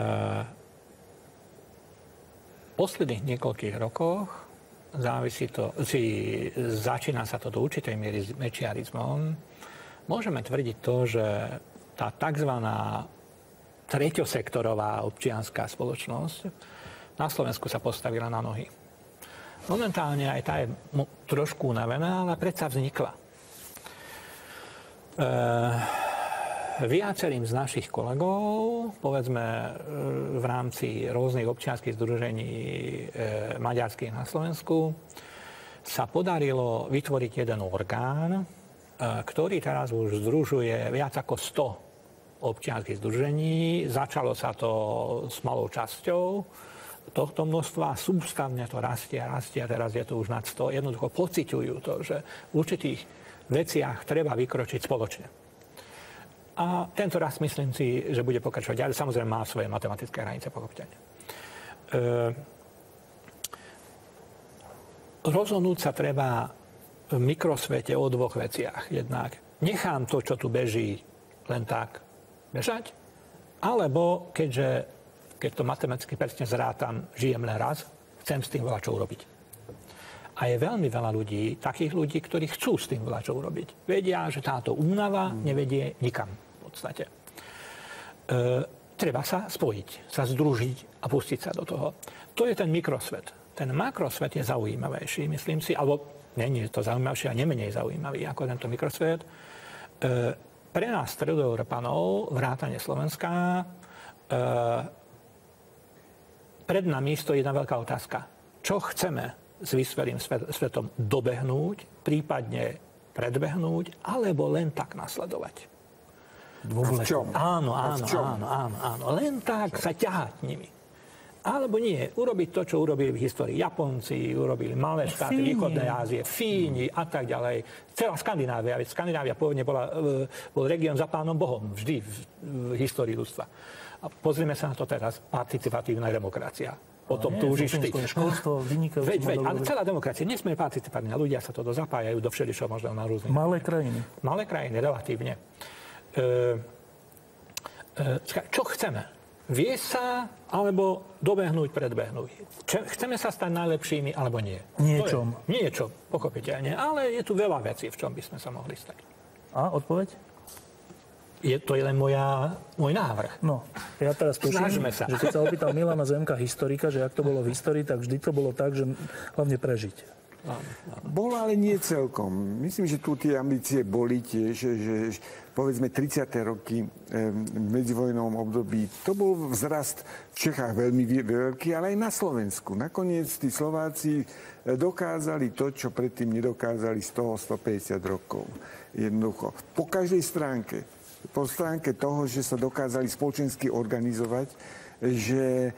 posledných niekoľkých rokoch závisí to, či začína sa to do určitej miery s mečiarizmom. Môžeme tvrdiť to, že tá tzv treťosektorová občianská spoločnosť na Slovensku sa postavila na nohy. Momentálne aj tá je trošku unavená, ale predsa vznikla. E, viacerým z našich kolegov, povedzme e, v rámci rôznych občianských združení e, maďarských na Slovensku, sa podarilo vytvoriť jeden orgán, e, ktorý teraz už združuje viac ako 100 občianských združení. Začalo sa to s malou časťou tohto množstva, sústavne to rastie a rastie teraz je to už nad 100. Jednoducho pociťujú to, že v určitých veciach treba vykročiť spoločne. A tento raz myslím si, že bude pokračovať, ale samozrejme má svoje matematické hranice, pochopiteľne. E, rozhodnúť sa treba v mikrosvete o dvoch veciach. Jednak nechám to, čo tu beží, len tak bežať, alebo keďže, keď to matematicky presne zrátam, žijem len raz, chcem s tým veľa čo urobiť. A je veľmi veľa ľudí, takých ľudí, ktorí chcú s tým veľa čo urobiť. Vedia, že táto únava nevedie nikam podstate. E, treba sa spojiť, sa združiť a pustiť sa do toho. To je ten mikrosvet. Ten makrosvet je zaujímavejší, myslím si, alebo je to zaujímavšie a nemenej zaujímavý ako tento mikrosvet. E, pre nás stredoeurópanov, vrátane Slovenska, e, pred nami stojí jedna veľká otázka. Čo chceme s vyspelým svetom dobehnúť, prípadne predbehnúť, alebo len tak nasledovať? V čom? Áno, áno, áno, áno, áno. Len tak sa ťahať nimi. Alebo nie, urobiť to, čo urobili v histórii Japonci, urobili malé štáty Fíni. východnej Ázie, Fíni a tak ďalej. Celá Skandinávia, veď Skandinávia pôvodne bola, e, bol región za pánom Bohom, vždy v, v histórii ľudstva. A pozrime sa na to teraz, participatívna demokracia. O tom tu už ty. Školstvo, Veď, veď, ale celá demokracia nesmie participatívna. Ľudia sa to zapájajú do všeličo možno na rôznych. Malé krajiny. Malé krajiny, relatívne. E, e, čo chceme? Vie sa alebo dobehnúť, predbehnúť. Chceme sa stať najlepšími alebo nie. Niečom. Je, niečo, pochopiteľne. Ale je tu veľa vecí, v čom by sme sa mohli stať. A odpoveď? Je, to je len moja, môj návrh. No, ja teraz tuším, sa. že keď sa opýtal Milana Zemka, historika, že ak to bolo v histórii, tak vždy to bolo tak, že hlavne prežiť. Bol, ale nie celkom. Myslím, že tu tie ambície boli tiež, že, povedzme 30. roky v medzivojnovom období, to bol vzrast v Čechách veľmi veľký, ale aj na Slovensku. Nakoniec tí Slováci eh, dokázali to, čo predtým nedokázali 100-150 rokov. Jednoducho. Po každej stránke. Po stránke toho, že sa dokázali spoločensky organizovať, že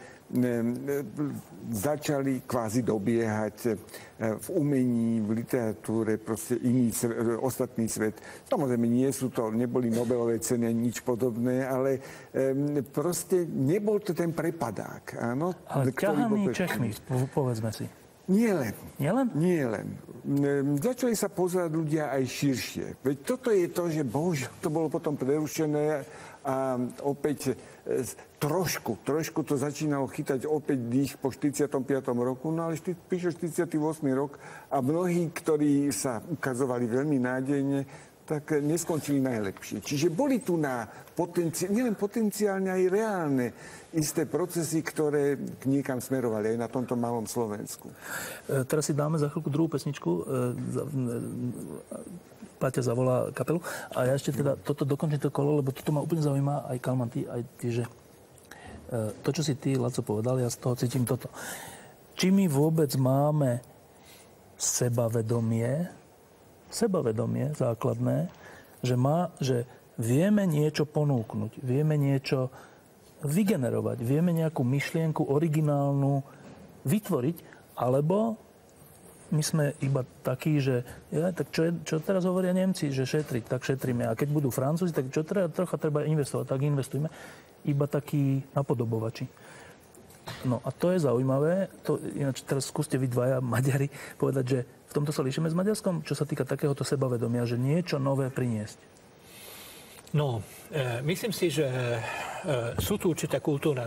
začali kvázi dobiehať e, v umení, v literatúre, proste iný svet, ostatný svet. Samozrejme, nie sú to, neboli Nobelové ceny ani nič podobné, ale proste nebol to ten prepadák. Áno, ale ťahaný Čechmi, povedzme si. Nie len. Nie len? Nie len. Začali sa pozerať ľudia aj širšie. Veď toto je to, že bohužiaľ to bolo potom prerušené a opäť e, trošku, trošku to začínalo chytať opäť dých po 45. roku, no ale píše 48. rok a mnohí, ktorí sa ukazovali veľmi nádejne, tak neskončili najlepšie. Čiže boli tu na potenci- nielen potenciálne, aj reálne isté procesy, ktoré k niekam smerovali aj na tomto malom Slovensku. E, teraz si dáme za chvíľku druhú pesničku. E, Paťa zavolá kapelu. A ja ešte teda toto dokončím to kolo, lebo toto ma úplne zaujíma aj Kalman, ty, aj ty, že e, to, čo si ty, Laco, povedal, ja z toho cítim toto. Či my vôbec máme sebavedomie, sebavedomie základné, že, má, že vieme niečo ponúknuť, vieme niečo vygenerovať, vieme nejakú myšlienku originálnu vytvoriť, alebo my sme iba takí, že ja, tak čo, je, čo teraz hovoria Nemci, že šetriť, tak šetríme. A keď budú Francúzi, tak čo treba, trocha treba investovať, tak investujme. Iba takí napodobovači. No a to je zaujímavé. To, ináč teraz skúste vy dvaja Maďari povedať, že v tomto sa líšime s Maďarskom, čo sa týka takéhoto sebavedomia, že niečo nové priniesť. No, e, myslím si, že e, sú tu určité kultúrne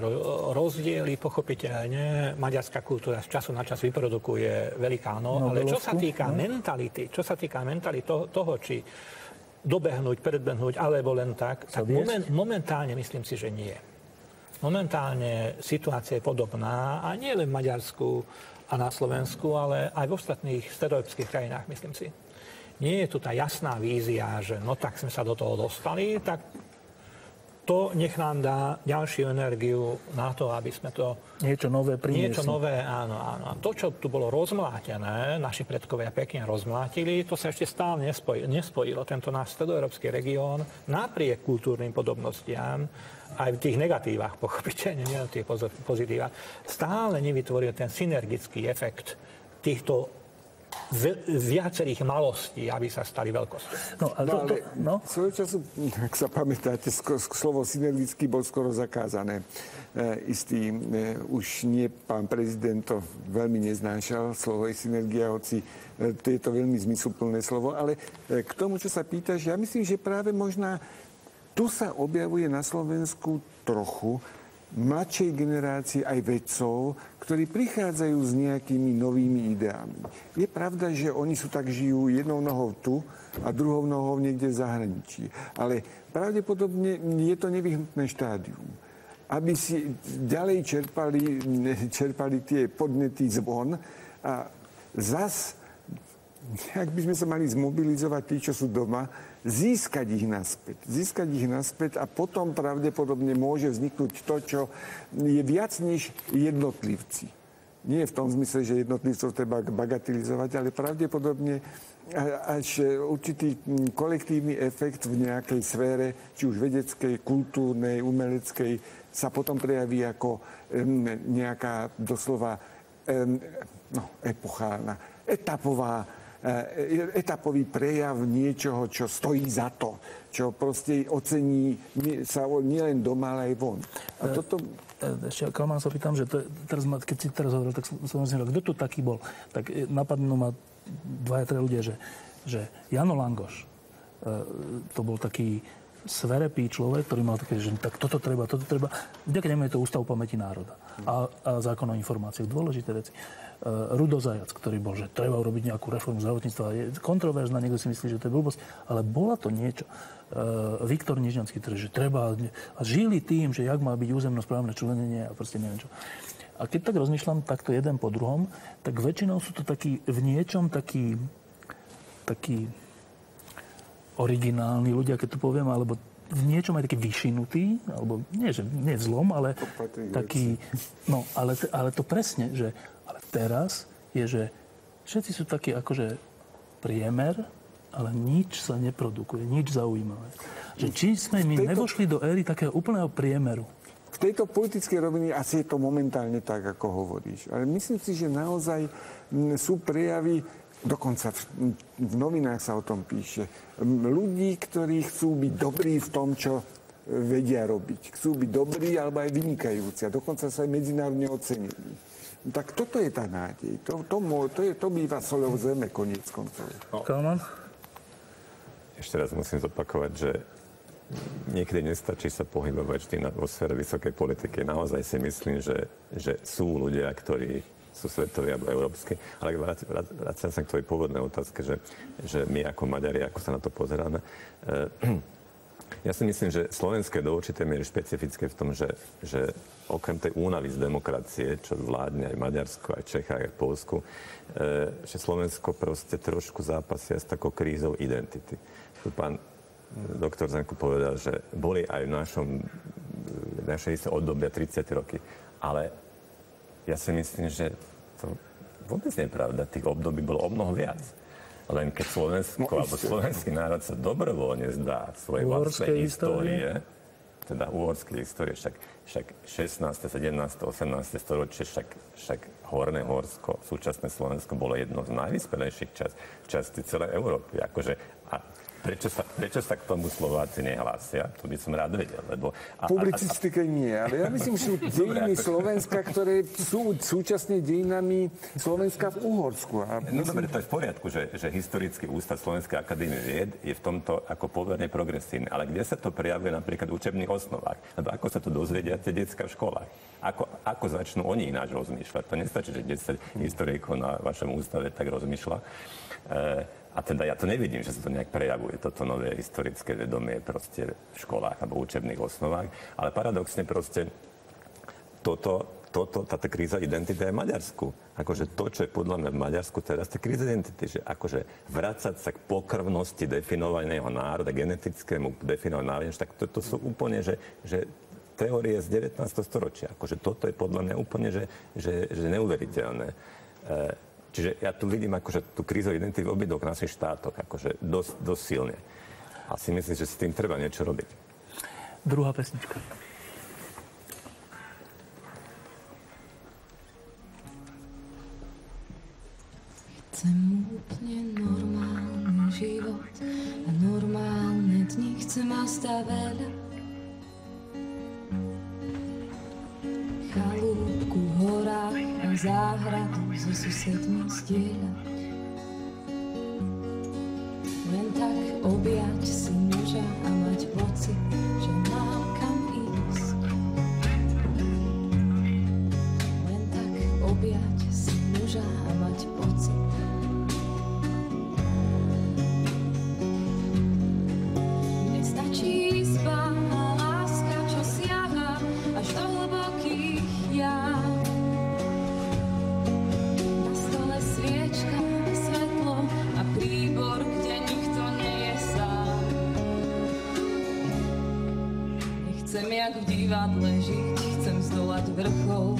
rozdiely, pochopiteľne. Maďarská kultúra z času na čas vyprodukuje velikáno, no, ale čo sa týka no? mentality, čo sa týka mentality toho, toho či dobehnúť, predbehnúť, alebo len tak, tak moment, momentálne myslím si, že nie. Momentálne situácia je podobná a nie len v Maďarsku a na Slovensku, ale aj v ostatných stredoeurópskych krajinách, myslím si nie je tu tá jasná vízia, že no tak sme sa do toho dostali, tak to nech nám dá ďalšiu energiu na to, aby sme to... Niečo nové priniesli. Niečo nové, áno, áno. A to, čo tu bolo rozmlátené, naši predkovia pekne rozmlátili, to sa ešte stále nespojilo. nespojilo. Tento náš stredoeurópsky región, napriek kultúrnym podobnostiam, aj v tých negatívach, pochopiteľne, nie v tých pozitívach, stále nevytvoril ten synergický efekt týchto z, viacerých malostí, aby sa stali veľkosťou. No, ale, no, ale no? svojho času, ak sa pamätáte, slovo synergický bol skoro zakázané. E, istý, e, už nie pán prezident to veľmi neznášal, slovo je synergia, hoci e, to je to veľmi zmysluplné slovo, ale e, k tomu, čo sa pýtaš, ja myslím, že práve možná tu sa objavuje na Slovensku trochu mladšej generácie aj vedcov, ktorí prichádzajú s nejakými novými ideami. Je pravda, že oni sú tak žijú jednou nohou tu a druhou nohou niekde v zahraničí. Ale pravdepodobne je to nevyhnutné štádium. Aby si ďalej čerpali, čerpali tie podnety zvon a zas, ak by sme sa mali zmobilizovať tí, čo sú doma, získať ich naspäť. Získať ich naspäť a potom pravdepodobne môže vzniknúť to, čo je viac než jednotlivci. Nie v tom zmysle, že jednotlivcov treba bagatelizovať, ale pravdepodobne až určitý kolektívny efekt v nejakej sfére, či už vedeckej, kultúrnej, umeleckej, sa potom prejaví ako nejaká doslova no, epochálna, etapová etapový prejav niečoho, čo stojí za to, čo proste ocení sa nielen doma, ale aj von. A e, toto... E, ešte, Kalman, sa pýtam, že to, teraz, keď si teraz hovoril, tak som myslím, kto tu taký bol? Tak napadnú ma dvaja, tre ľudia, že, že Jano Langoš, to bol taký sverepý človek, ktorý mal také, že tak toto treba, toto treba. Vďaka nemu je to Ústav pamäti národa a, a zákon o informáciách. Dôležité veci. Uh, Rudo Zajac, ktorý bol, že treba urobiť nejakú reformu zdravotníctva. Je kontroverzná, niekto si myslí, že to je blbosť, ale bola to niečo. Uh, Viktor Nižňanský, ktorý, že treba... A žili tým, že jak má byť územno-správne členenie a proste neviem čo. A keď tak rozmýšľam takto jeden po druhom, tak väčšinou sú to takí v niečom takí, takí originálni ľudia, keď to poviem, alebo v niečom aj taký vyšinutý, alebo nie, že nie zlom, ale taký, no, ale, ale to presne, že ale teraz je, že všetci sú takí akože priemer, ale nič sa neprodukuje, nič zaujímavé. Že či sme my nevošli do éry takého úplného priemeru. v tejto politickej rovine asi je to momentálne tak, ako hovoríš. Ale myslím si, že naozaj sú prejavy, dokonca v, v novinách sa o tom píše, ľudí, ktorí chcú byť dobrí v tom, čo vedia robiť. Chcú byť dobrí alebo aj vynikajúci a dokonca sa aj medzinárodne ocenili. Tak toto je tá nádej. To, to, to, je, to býva solou zeme koniec koncov. Kalman? Ešte raz musím zopakovať, že niekedy nestačí sa pohybovať vždy na, vo sfére vysokej politiky. Naozaj si myslím, že, že sú ľudia, ktorí sú svetoví alebo európsky. Ale vraciam sa k tvojej pôvodnej otázke, že, že my ako Maďari, ako sa na to pozeráme. Eh, ja si myslím, že Slovensko je do určitej miery špecifické v tom, že, že okrem tej únavy z demokracie, čo vládne aj Maďarsko, aj Čechách, aj Polsku, e, že Slovensko proste trošku zápasia s takou krízou identity. Tu pán doktor Zanku povedal, že boli aj v našom, v našej isté obdobia 30 roky. Ale ja si myslím, že to vôbec nie je pravda. Tých období bolo o mnoho viac. Len keď Slovensko no, alebo slovenský národ sa dobrovoľne zdá svojej vlastnej histórie, teda uhorskej histórie, však, však 16., 17., 18. storočie, však, však Horné Horsko, súčasné Slovensko bolo jedno z najvyspelejších čas, častí celej Európy. Akože, a Prečo sa, prečo sa k tomu Slováci nehlásia? To by som rád vedel. Lebo, a, Publicistike a, a, nie, ale ja myslím, že sú dejiny Slovenska, ktoré sú súčasne dejinami Slovenska v Uhorsku. A no dobre, to je v poriadku, že, že historický ústav Slovenskej akadémie vied je v tomto ako poverne progresívny. Ale kde sa to prejavuje napríklad v učebných osnovách? Lebo ako sa to dozvedia tie detská v školách? Ako, ako začnú oni ináč rozmýšľať? To nestačí, že 10 historikov na vašom ústave tak rozmýšľa. E, a teda ja to nevidím, že sa to nejak prejavuje, toto nové historické vedomie proste v školách alebo učebných osnovách. Ale paradoxne proste toto, toto, táto kríza identity je v Maďarsku. Akože to, čo je podľa mňa v Maďarsku teraz, to je kríza identity, že akože vracať sa k pokrvnosti definovaného národa, genetickému definovanému národa, tak to, to sú úplne, že, že teórie z 19. storočia. Akože toto je podľa mňa úplne, že, že, že neuveriteľné. E, Čiže ja tu vidím akože tú krízu identity v obidvoch našich štátoch, akože dosť, dosť silne. A si myslím, že s tým treba niečo robiť. Druhá pesnička. Chcem úplne normálny život a normálne dni chcem a veľa. Chalúbku v horách a záhradu so susedmi zdieľať. Len tak objať si muža a mať pocit, že mám kam ísť. Len tak objať si muža a mať pocit, divadle žiť, chcem zdolať vrchol,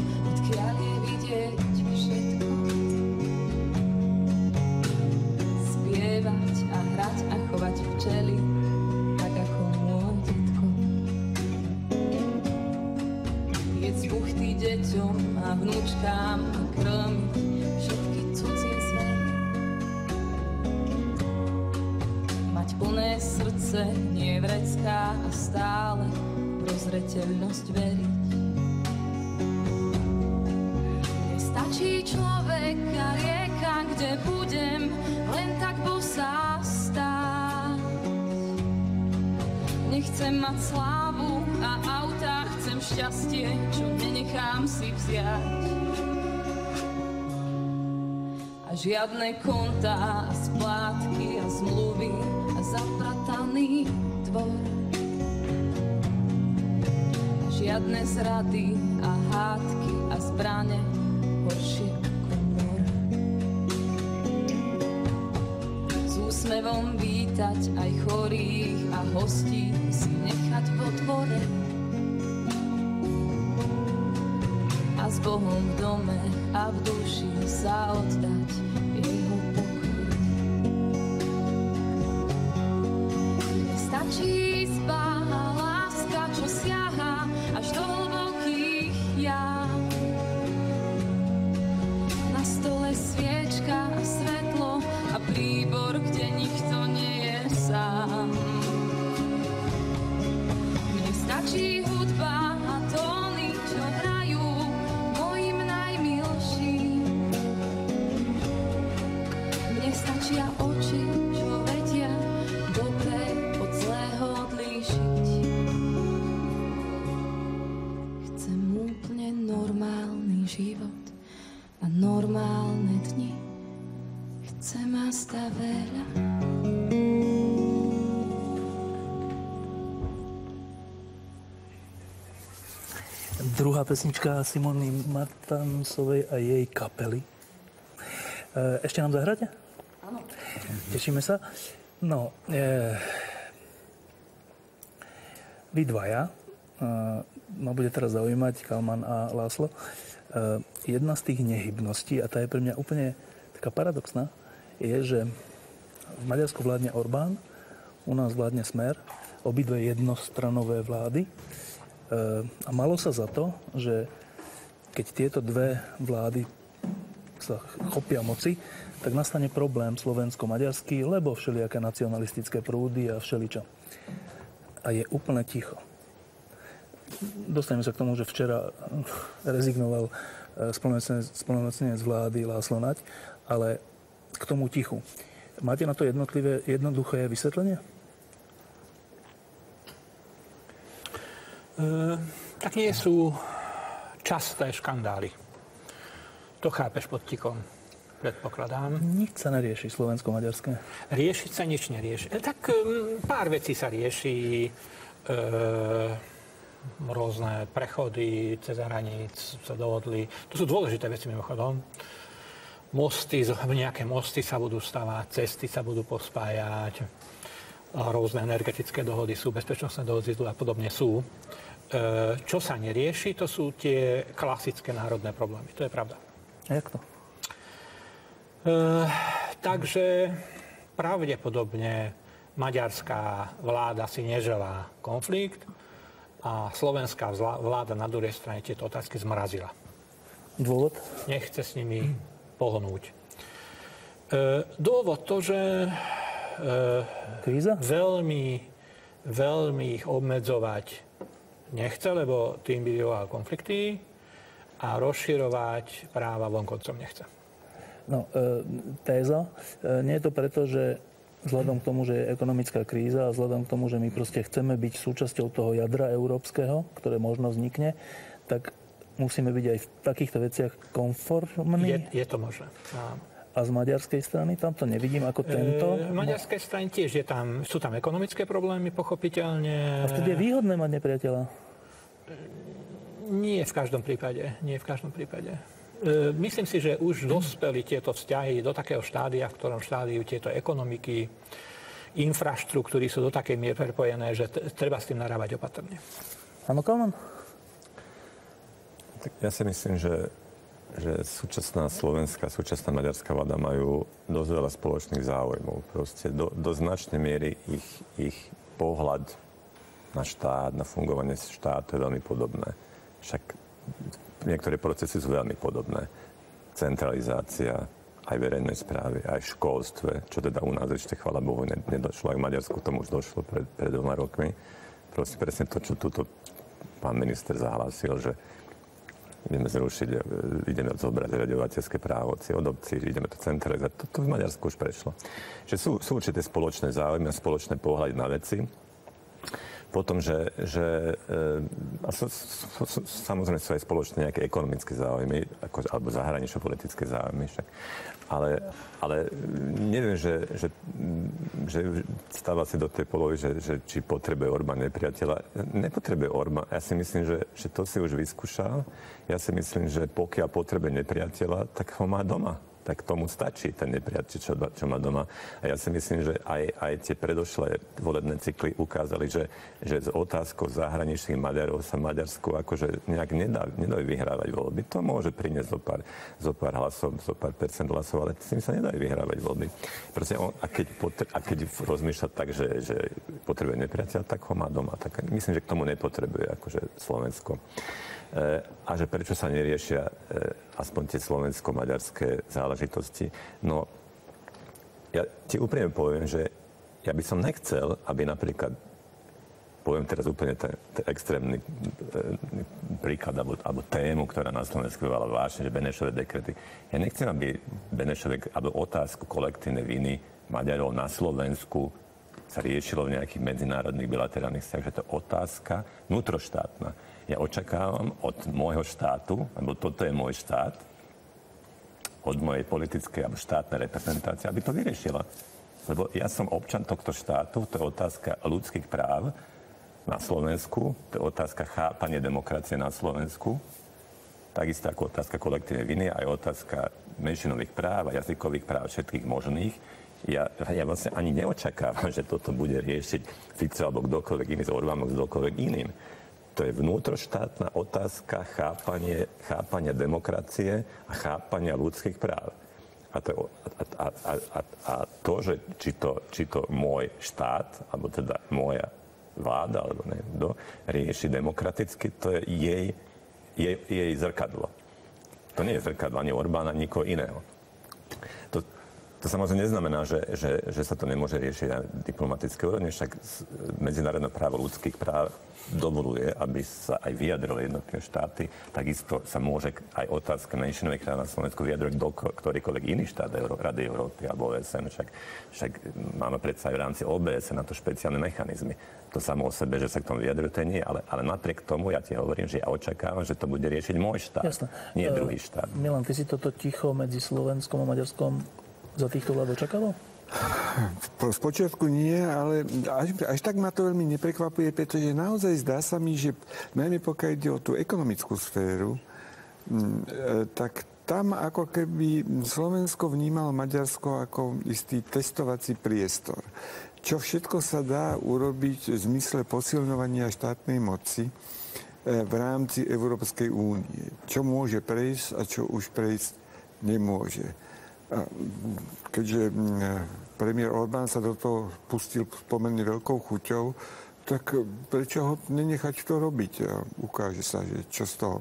žiadne konta splátky a zmluvy a zaprataný dvor žiadne zrady a hádky a zbrane horšie ako mor. S úsmevom vítať aj chorých a hostí si nechať vo dvore. A s Bohom v dome a v duši sa oddať Druhá pesnička Simony Martansovej a jej kapely. E, ešte nám zahráte? Áno. Tešíme sa. No, e, vy dvaja, e, ma bude teraz zaujímať Kalman a Láslo, e, jedna z tých nehybností, a tá je pre mňa úplne taká paradoxná, je, že v Maďarsku vládne Orbán, u nás vládne Smer, obidve jednostranové vlády. A malo sa za to, že keď tieto dve vlády sa chopia moci, tak nastane problém slovensko-maďarský, lebo všelijaké nacionalistické prúdy a všeličo. A je úplne ticho. Dostaneme sa k tomu, že včera rezignoval eh, spolnomocnenec vlády Láslo Nať, ale k tomu tichu. Máte na to jednotlivé, jednoduché vysvetlenie? Tak nie sú časté škandály. To chápeš pod tikom, predpokladám. Nič sa nerieši slovensko-maďarské. Riešiť sa nič nerieši. E, tak um, pár vecí sa rieši. E, rôzne prechody cez hraníc sa dohodli. To sú dôležité veci mimochodom. Mosty, nejaké mosty sa budú stavať, cesty sa budú pospájať, rôzne energetické dohody sú, bezpečnostné dohody a podobne sú. E, čo sa nerieši, to sú tie klasické národné problémy. To je pravda. A jak to? E, takže pravdepodobne maďarská vláda si neželá konflikt a slovenská vláda na druhej strane tieto otázky zmrazila. Dôvod? Nechce s nimi pohnúť. E, dôvod to, že Kríza? veľmi, veľmi ich obmedzovať nechce, lebo tým by vyvolal konflikty a rozširovať práva vonkoncom nechce. No, e, téza. E, nie je to preto, že vzhľadom k tomu, že je ekonomická kríza a vzhľadom k tomu, že my proste chceme byť súčasťou toho jadra európskeho, ktoré možno vznikne, tak musíme byť aj v takýchto veciach konformní? Je, je to možné. A z maďarskej strany tam to nevidím ako tento? E, maďarskej strany tiež je tam, sú tam ekonomické problémy, pochopiteľne. A vtedy je výhodné mať nepriateľa? Nie v každom prípade. Nie v každom prípade. E, myslím si, že už dospeli tieto vzťahy do takého štádia, v ktorom štádiu tieto ekonomiky, infraštruktúry sú do takej miery prepojené, že treba s tým narávať opatrne. Áno, Kalman? Tak ja si myslím, že, že súčasná slovenská, súčasná maďarská vláda majú dosť veľa spoločných záujmov. Proste do, do značnej miery ich, ich pohľad na štát, na fungovanie štátu je veľmi podobné. Však niektoré procesy sú veľmi podobné. Centralizácia aj verejnej správy, aj v školstve, čo teda u nás ešte, chvala Bohu, nedošlo. Aj v Maďarsku tomu už došlo pred, pred dvoma rokmi. Proste presne to, čo tuto pán minister zahlásil, že ideme zrušiť, e, ideme zobrať riadovateľské právoci od obcí, ideme to centralizovať. To, to v Maďarsku už prešlo. Že sú, sú určité spoločné záujmy a spoločné pohľady na veci potom, že, že e, a so, so, so, samozrejme sú aj spoločné nejaké ekonomické záujmy, ako, alebo zahranično-politické záujmy však. Ale, ale neviem, že, že, že stáva si do tej polohy, že, že či potrebuje Orbán nepriateľa. Nepotrebuje Orbán. Ja si myslím, že, že to si už vyskúšal. Ja si myslím, že pokiaľ potrebuje nepriateľa, tak ho má doma tak tomu stačí ten nepriateľ, čo, čo má doma. A ja si myslím, že aj, aj tie predošlé volebné cykly ukázali, že, že s otázkou zahraničných Maďarov sa Maďarsku akože nejak nedá, nedá vyhrávať voľby. To môže priniesť zo pár, zo pár hlasov, zo pár percent hlasov, ale s tým sa nedá vyhrávať voľby. Proste on, a, keď potre, a keď rozmýšľa tak, že, že potrebuje nepriateľ, tak ho má doma. Tak myslím, že k tomu nepotrebuje akože Slovensko. E, a že prečo sa neriešia e, aspoň tie slovensko-maďarské záležitosti. No, ja ti úprimne poviem, že ja by som nechcel, aby napríklad poviem teraz úplne ten, ten extrémny e, príklad alebo, alebo tému, ktorá na Slovensku vyvala vážne, že Benešové dekrety. Ja nechcem, aby Benešové, alebo otázku kolektívnej viny Maďarov na Slovensku sa riešilo v nejakých medzinárodných bilaterálnych vzťahoch, že to je otázka vnútroštátna. Ja očakávam od môjho štátu, lebo toto je môj štát, od mojej politickej alebo štátnej reprezentácie, aby to vyriešila. Lebo ja som občan tohto štátu, to je otázka ľudských práv na Slovensku, to je otázka chápanie demokracie na Slovensku, takisto ako otázka kolektívnej viny, aj otázka menšinových práv a jazykových práv všetkých možných ja, ja vlastne ani neočakávam, že toto bude riešiť Fico alebo kdokoľvek iný, s Orbánom, kdokoľvek iným. To je vnútroštátna otázka chápanie, chápania demokracie a chápania ľudských práv. A to, a, a, a, a, to že či to, či to môj štát, alebo teda moja vláda, alebo neviem kto, rieši demokraticky, to je jej, jej, jej zrkadlo. To nie je zrkadlo ani Orbána, nikoho iného. To, to samozrejme neznamená, že, že, že sa to nemôže riešiť na diplomatické úrovni, však medzinárodné právo ľudských práv dovoluje, aby sa aj vyjadrili jednotlivé štáty. Takisto sa môže aj otázka menšinových práv na Slovensku vyjadriť do ktorýkoľvek iný štát Euró- Rady Európy alebo OSN. Však, však máme predsa aj v rámci OBS na to špeciálne mechanizmy. To samo o sebe, že sa k tomu vyjadrujú, to nie, ale, ale napriek tomu ja ti hovorím, že ja očakávam, že to bude riešiť môj štát, Jasne. nie uh, druhý štát. Milan, ty si toto ticho medzi Slovenskom a Maďarskom za týchto vlád očakával? Z počiatku nie, ale až, až tak ma to veľmi neprekvapuje, pretože naozaj zdá sa mi, že najmä pokiaľ ide o tú ekonomickú sféru, e, tak tam ako keby Slovensko vnímalo Maďarsko ako istý testovací priestor. Čo všetko sa dá urobiť v zmysle posilňovania štátnej moci e, v rámci Európskej únie. Čo môže prejsť a čo už prejsť nemôže keďže premiér Orbán sa do toho pustil pomerne veľkou chuťou, tak prečo ho nenechať to robiť? Ukáže sa, že čo z toho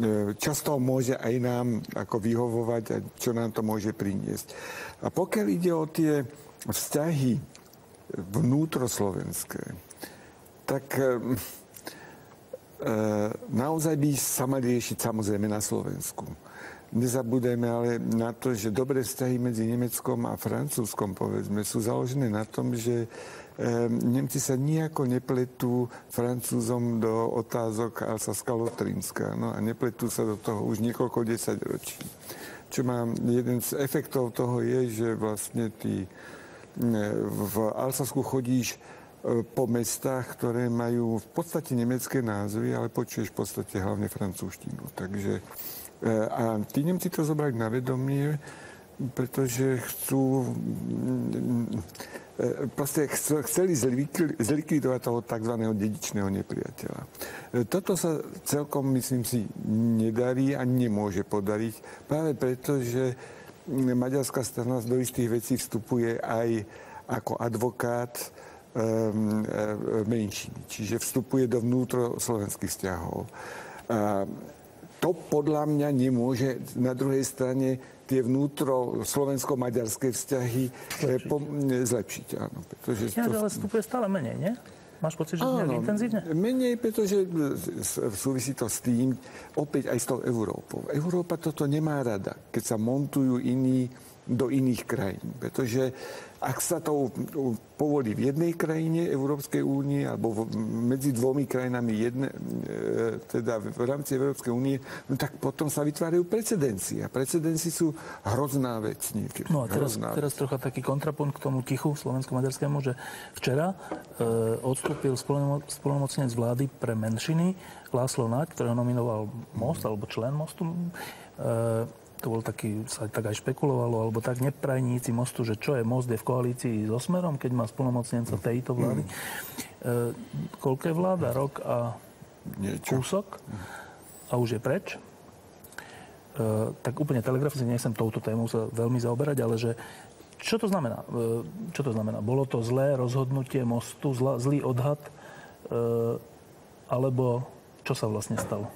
e, toho môže aj nám ako vyhovovať a čo nám to môže priniesť. A pokiaľ ide o tie vzťahy vnútroslovenské, tak e, e, naozaj by sa mali riešiť samozrejme na Slovensku nezabúdajme ale na to, že dobré vzťahy medzi Nemeckom a Francúzskom, povedzme, sú založené na tom, že Nemci sa nejako nepletú Francúzom do otázok Alsaska Lotrinska. No a nepletú sa do toho už niekoľko desaťročí. Čo má jeden z efektov toho je, že vlastne ty v Alsasku chodíš e, po mestách, ktoré majú v podstate nemecké názvy, ale počuješ v podstate hlavne francúzštinu. Takže a tí Nemci to zobrali na vedomie, pretože chcú e, proste chceli zlikvidovať toho tzv. dedičného nepriateľa. E, toto sa celkom, myslím si, nedarí a nemôže podariť, práve preto, že maďarská strana do istých vecí vstupuje aj ako advokát um, menšiny, čiže vstupuje do vnútroslovenských vzťahov. To podľa mňa nemôže na druhej strane tie vnútro slovensko-maďarské vzťahy eh, zlepšiť. Po, zlepšiť áno, pretože ja, to... ale vstupuje stále menej, nie? Máš pocit, že Áno, intenzívne? Menej, pretože súvisí to s tým, opäť aj s tou Európou. Európa toto nemá rada, keď sa montujú iní do iných krajín. Pretože ak sa to povolí v jednej krajine Európskej únie alebo medzi dvomi krajinami jedne, e, teda v rámci Európskej únie, no tak potom sa vytvárajú precedencie. A precedenci sú hrozná vec niekedy. No a teraz, teraz trocha taký kontrapunkt k tomu tichu slovensko-maďarskému, že včera e, odstúpil spolnomocnec vlády pre menšiny Láslo Naď, ktorého nominoval Most alebo člen Mostu. E, to bol taký, sa tak aj špekulovalo, alebo tak neprajníci mostu, že čo je most, je v koalícii so Smerom, keď má spolnomocnenca tejto vlády. Mm. E, koľko je vláda? Rok a Niečo. kúsok? A už je preč. E, tak úplne telegraficky nechcem touto tému sa veľmi zaoberať, ale že čo to znamená? E, čo to znamená? Bolo to zlé rozhodnutie mostu, zlá, zlý odhad? E, alebo čo sa vlastne stalo?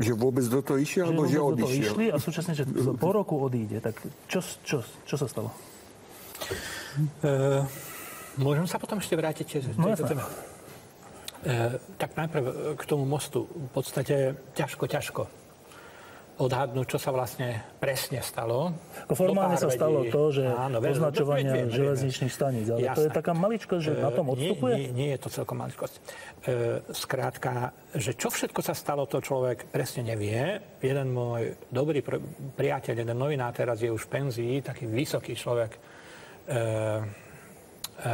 Že vôbec do toho išiel, alebo že odišiel? do toho išli a súčasne, že po roku odíde. Tak čo, čo, čo sa stalo? Uh, môžem sa potom ešte vrátiť? No, téme? tak najprv k tomu mostu. V podstate ťažko, ťažko odhadnúť, čo sa vlastne presne stalo. Ako formálne sa stalo to, že áno, označovanie železničných staníc, ale Jasné. to je taká maličkosť, že na tom odstupuje? Nie, nie, nie je to celkom maličkosť. E, skrátka, že čo všetko sa stalo, to človek presne nevie. Jeden môj dobrý pr- priateľ, jeden novinár teraz je už v penzii, taký vysoký človek. E, e,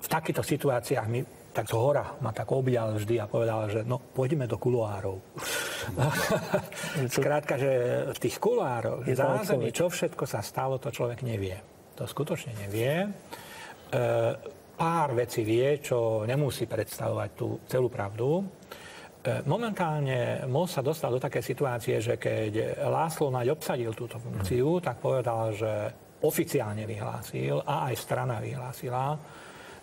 v takýchto situáciách mi tak z hora ma tak objal vždy a povedal, že no, poďme do kuloárov. Skrátka, že v tých kuloároch, v zázemí, čo všetko sa stalo, to človek nevie. To skutočne nevie. E, pár vecí vie, čo nemusí predstavovať tú celú pravdu. E, momentálne most sa dostal do také situácie, že keď Láslo Naď obsadil túto funkciu, tak povedal, že oficiálne vyhlásil a aj strana vyhlásila,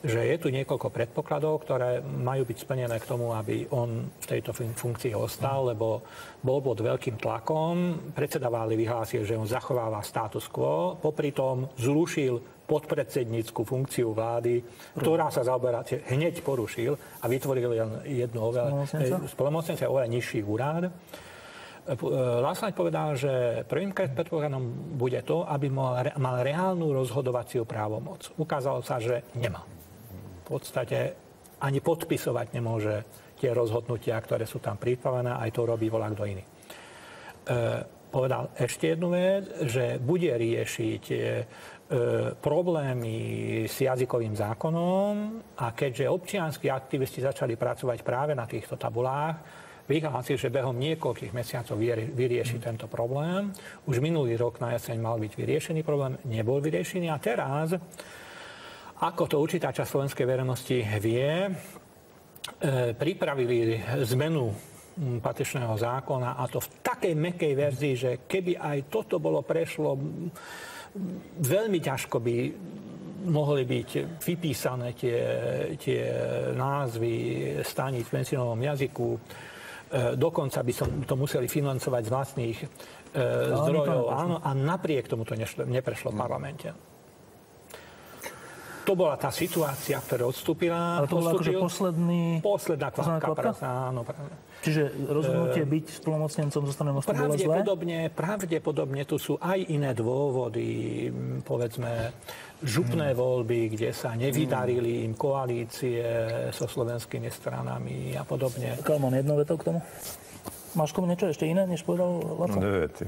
že je tu niekoľko predpokladov, ktoré majú byť splnené k tomu, aby on v tejto funkcii ostal, lebo bol pod veľkým tlakom. Predseda vlády vyhlásil, že on zachováva status quo, popri tom zrušil podpredsednícku funkciu vlády, ktorá sa zaoberá, hneď porušil a vytvoril len jednu oveľa, spolomocnenca oveľa nižší úrad. Láslaň povedal, že prvým predpokladom bude to, aby mal, mal reálnu rozhodovaciu právomoc. Ukázalo sa, že nemá podstate ani podpisovať nemôže tie rozhodnutia, ktoré sú tam pripravené, aj to robí volá kto iný. E, povedal ešte jednu vec, že bude riešiť e, problémy s jazykovým zákonom a keďže občianskí aktivisti začali pracovať práve na týchto tabulách, vyhlásil, že behom niekoľkých mesiacov vyrieši tento problém. Už minulý rok na jeseň mal byť vyriešený problém, nebol vyriešený a teraz ako to určitá časť slovenskej verejnosti vie, e, pripravili zmenu patričného zákona a to v takej mekej verzii, že keby aj toto bolo prešlo, veľmi ťažko by mohli byť vypísané tie, tie názvy staní v menšinovom jazyku. E, dokonca by som to museli financovať z vlastných e, zdrojov. Áno, a napriek tomu to nešlo, neprešlo v parlamente to bola tá situácia, ktorá odstúpila. Ale to bol akože posledný... Posledná kvapka, kvapka? áno, práve. Čiže rozhodnutie uh, byť splnomocnencom zo strany Mostu bolo zlé? Pravdepodobne, pravdepodobne tu sú aj iné dôvody, povedzme, župné hmm. voľby, kde sa nevydarili im koalície so slovenskými stranami a podobne. Kalman, jedno veto k tomu? Máš komu niečo ešte iné, než povedal Laco? No, dve vety.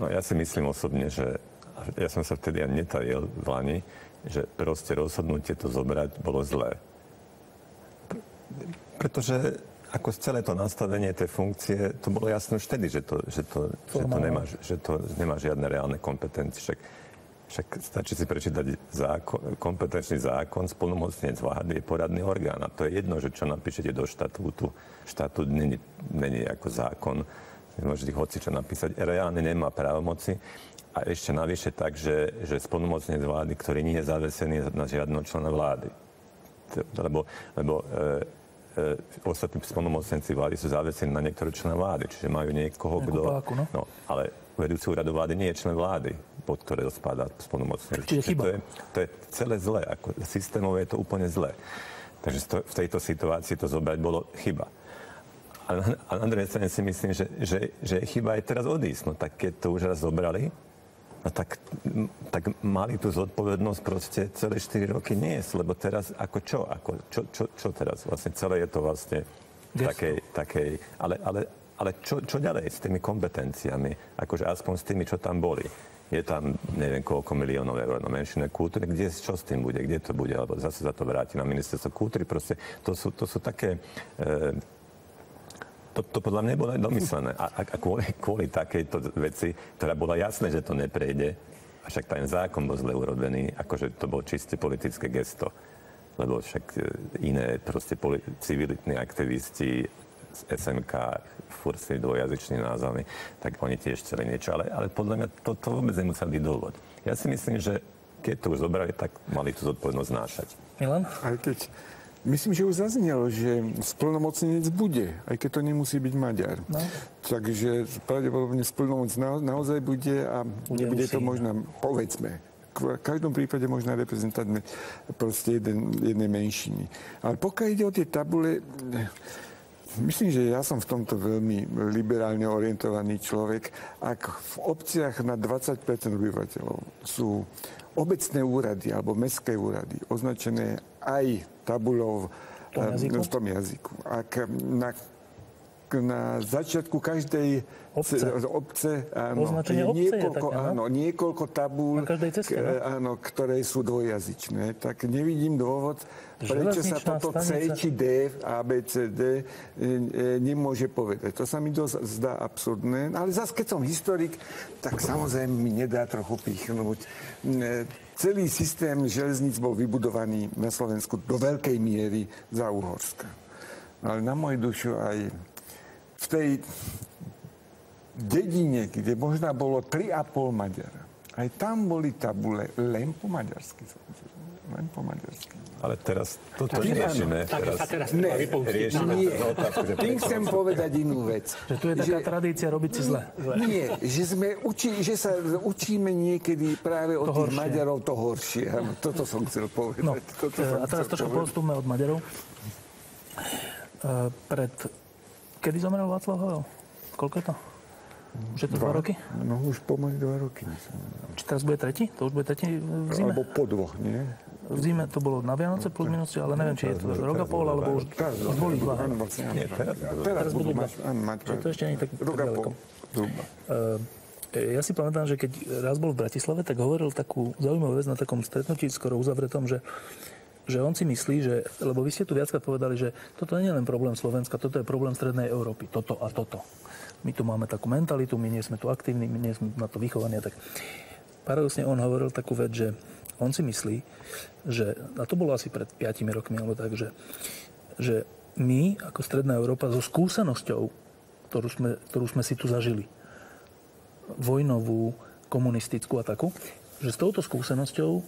No ja si myslím osobne, že ja som sa vtedy ani netajil v Lani, že proste rozhodnutie to zobrať bolo zlé. Pretože ako celé to nastavenie tej funkcie, to bolo jasné už vtedy, že to, že to, že to, nemá, že to nemá žiadne reálne kompetencie. Však, však stačí si prečítať zákon, kompetenčný zákon, spolnomocnec vlády je poradný orgán. A to je jedno, že čo napíšete do štatútu. Štatút není, není ako zákon. Môžete hoci čo napísať. Reálne nemá právomoci. A ešte navyše tak, že, že spolnomocnec vlády, ktorý nie je zavesený na žiadneho člena vlády. Lebo, lebo e, e, ostatní spolnomocnenci vlády sú zavesení na niektoré člena vlády, čiže majú niekoho, kto... no? no? ale vedúci úradu vlády nie je člen vlády, pod ktoré spadá spolnomocnenec. Čiže chyba. To je, to je celé zlé, ako systémové je to úplne zlé. Takže to, v tejto situácii to zobrať bolo chyba. A na druhej strane si myslím, že, že, že je chyba aj teraz odísť. No tak keď to už raz zobrali, No tak, tak mali tú zodpovednosť proste celé 4 roky niesť, lebo teraz ako čo? Ako, čo, čo, čo teraz? Vlastne celé je to vlastne takej, takej ale, ale, ale čo, čo ďalej s tými kompetenciami? Akože aspoň s tými, čo tam boli. Je tam neviem koľko miliónov eur na menšine kultúry, kde, čo s tým bude, kde to bude, alebo zase za to vráti na ministerstvo kultúry. Proste to sú, to sú také e, to, to podľa mňa bolo domyslené. A, a kvôli, kvôli takejto veci, ktorá bola jasné, že to neprejde, a však ten zákon bol zle urobený, akože to bolo čiste politické gesto. Lebo však e, iné proste poli- civilitní aktivisti z SMK, furt s dvojazyčnými názvami, tak oni tiež chceli niečo. Ale, ale podľa mňa to, to vôbec nemusel byť dôvod. Ja si myslím, že keď to už zobrali, tak mali tú zodpovednosť znášať. Milan? Aj keď Myslím, že už zaznelo, že splnomocnenec bude, aj keď to nemusí byť Maďar. No. Takže pravdepodobne splnomoc na, naozaj bude a bude, bude to možno, povedzme, v každom prípade možná reprezentovať proste jeden, jednej menšiny. Ale pokiaľ ide o tie tabule, Myslím, že ja som v tomto veľmi liberálne orientovaný človek. Ak v obciach na 20% obyvateľov sú obecné úrady alebo mestské úrady označené aj tabulou v tom jazyku, tom jazyku. Ak na na začiatku každej obce, obce áno, Označenie obce niekoľko, je také, áno, niekoľko tabúl, na každej ceste, no? áno, ktoré sú dvojazyčné. Tak nevidím dôvod, prečo sa toto C či D, A, B, C, D e, e, nemôže povedať. To sa mi dosť zdá absurdné. Ale zase, keď som historik, tak samozrejme mi nedá trochu pichnúť. E, celý systém železníc bol vybudovaný na Slovensku do veľkej miery za Uhorska. Ale na moju dušu aj v tej dedine, kde možno bolo 3,5 Maďara, aj tam boli tabule len po maďarsky. Len po maďarsky. Ale teraz toto neriešime. Teraz, sa teraz ne, riešime nie. otázku, že Tým chcem povedať inú vec. Že tu je taká že, tradícia robiť si zle. Nie, že, sme uči, že sa učíme niekedy práve od To tých horšie. Maďarov to horšie. Áno, toto som chcel povedať. No, toto som a teraz trošku postupme od Maďarov. E, pred... Kedy zomrel Václav Havel? Koľko je to? Už je to dva, roky? No už pomaly dva roky. Či teraz bude tretí? To už bude tretí v zime? Alebo po dvoch, nie? V zime to bolo na Vianoce plus minus, ale neviem, či je to rok a pol, alebo už, už boli dva. Nie, teraz budú. teraz mať, Čiže to ešte nie je tak, tak ďaleko. E, Ja si pamätám, že keď raz bol v Bratislave, tak hovoril takú zaujímavú vec na takom stretnutí skoro uzavretom, že že on si myslí, že, lebo vy ste tu viackrát povedali, že toto nie je len problém Slovenska, toto je problém Strednej Európy, toto a toto. My tu máme takú mentalitu, my nie sme tu aktívni, my nie sme na to vychovaní. a Tak paradoxne on hovoril takú vec, že on si myslí, že, a to bolo asi pred 5 rokmi, alebo tak, že, že my ako Stredná Európa so skúsenosťou, ktorú sme, ktorú sme si tu zažili, vojnovú, komunistickú a takú, že s touto skúsenosťou,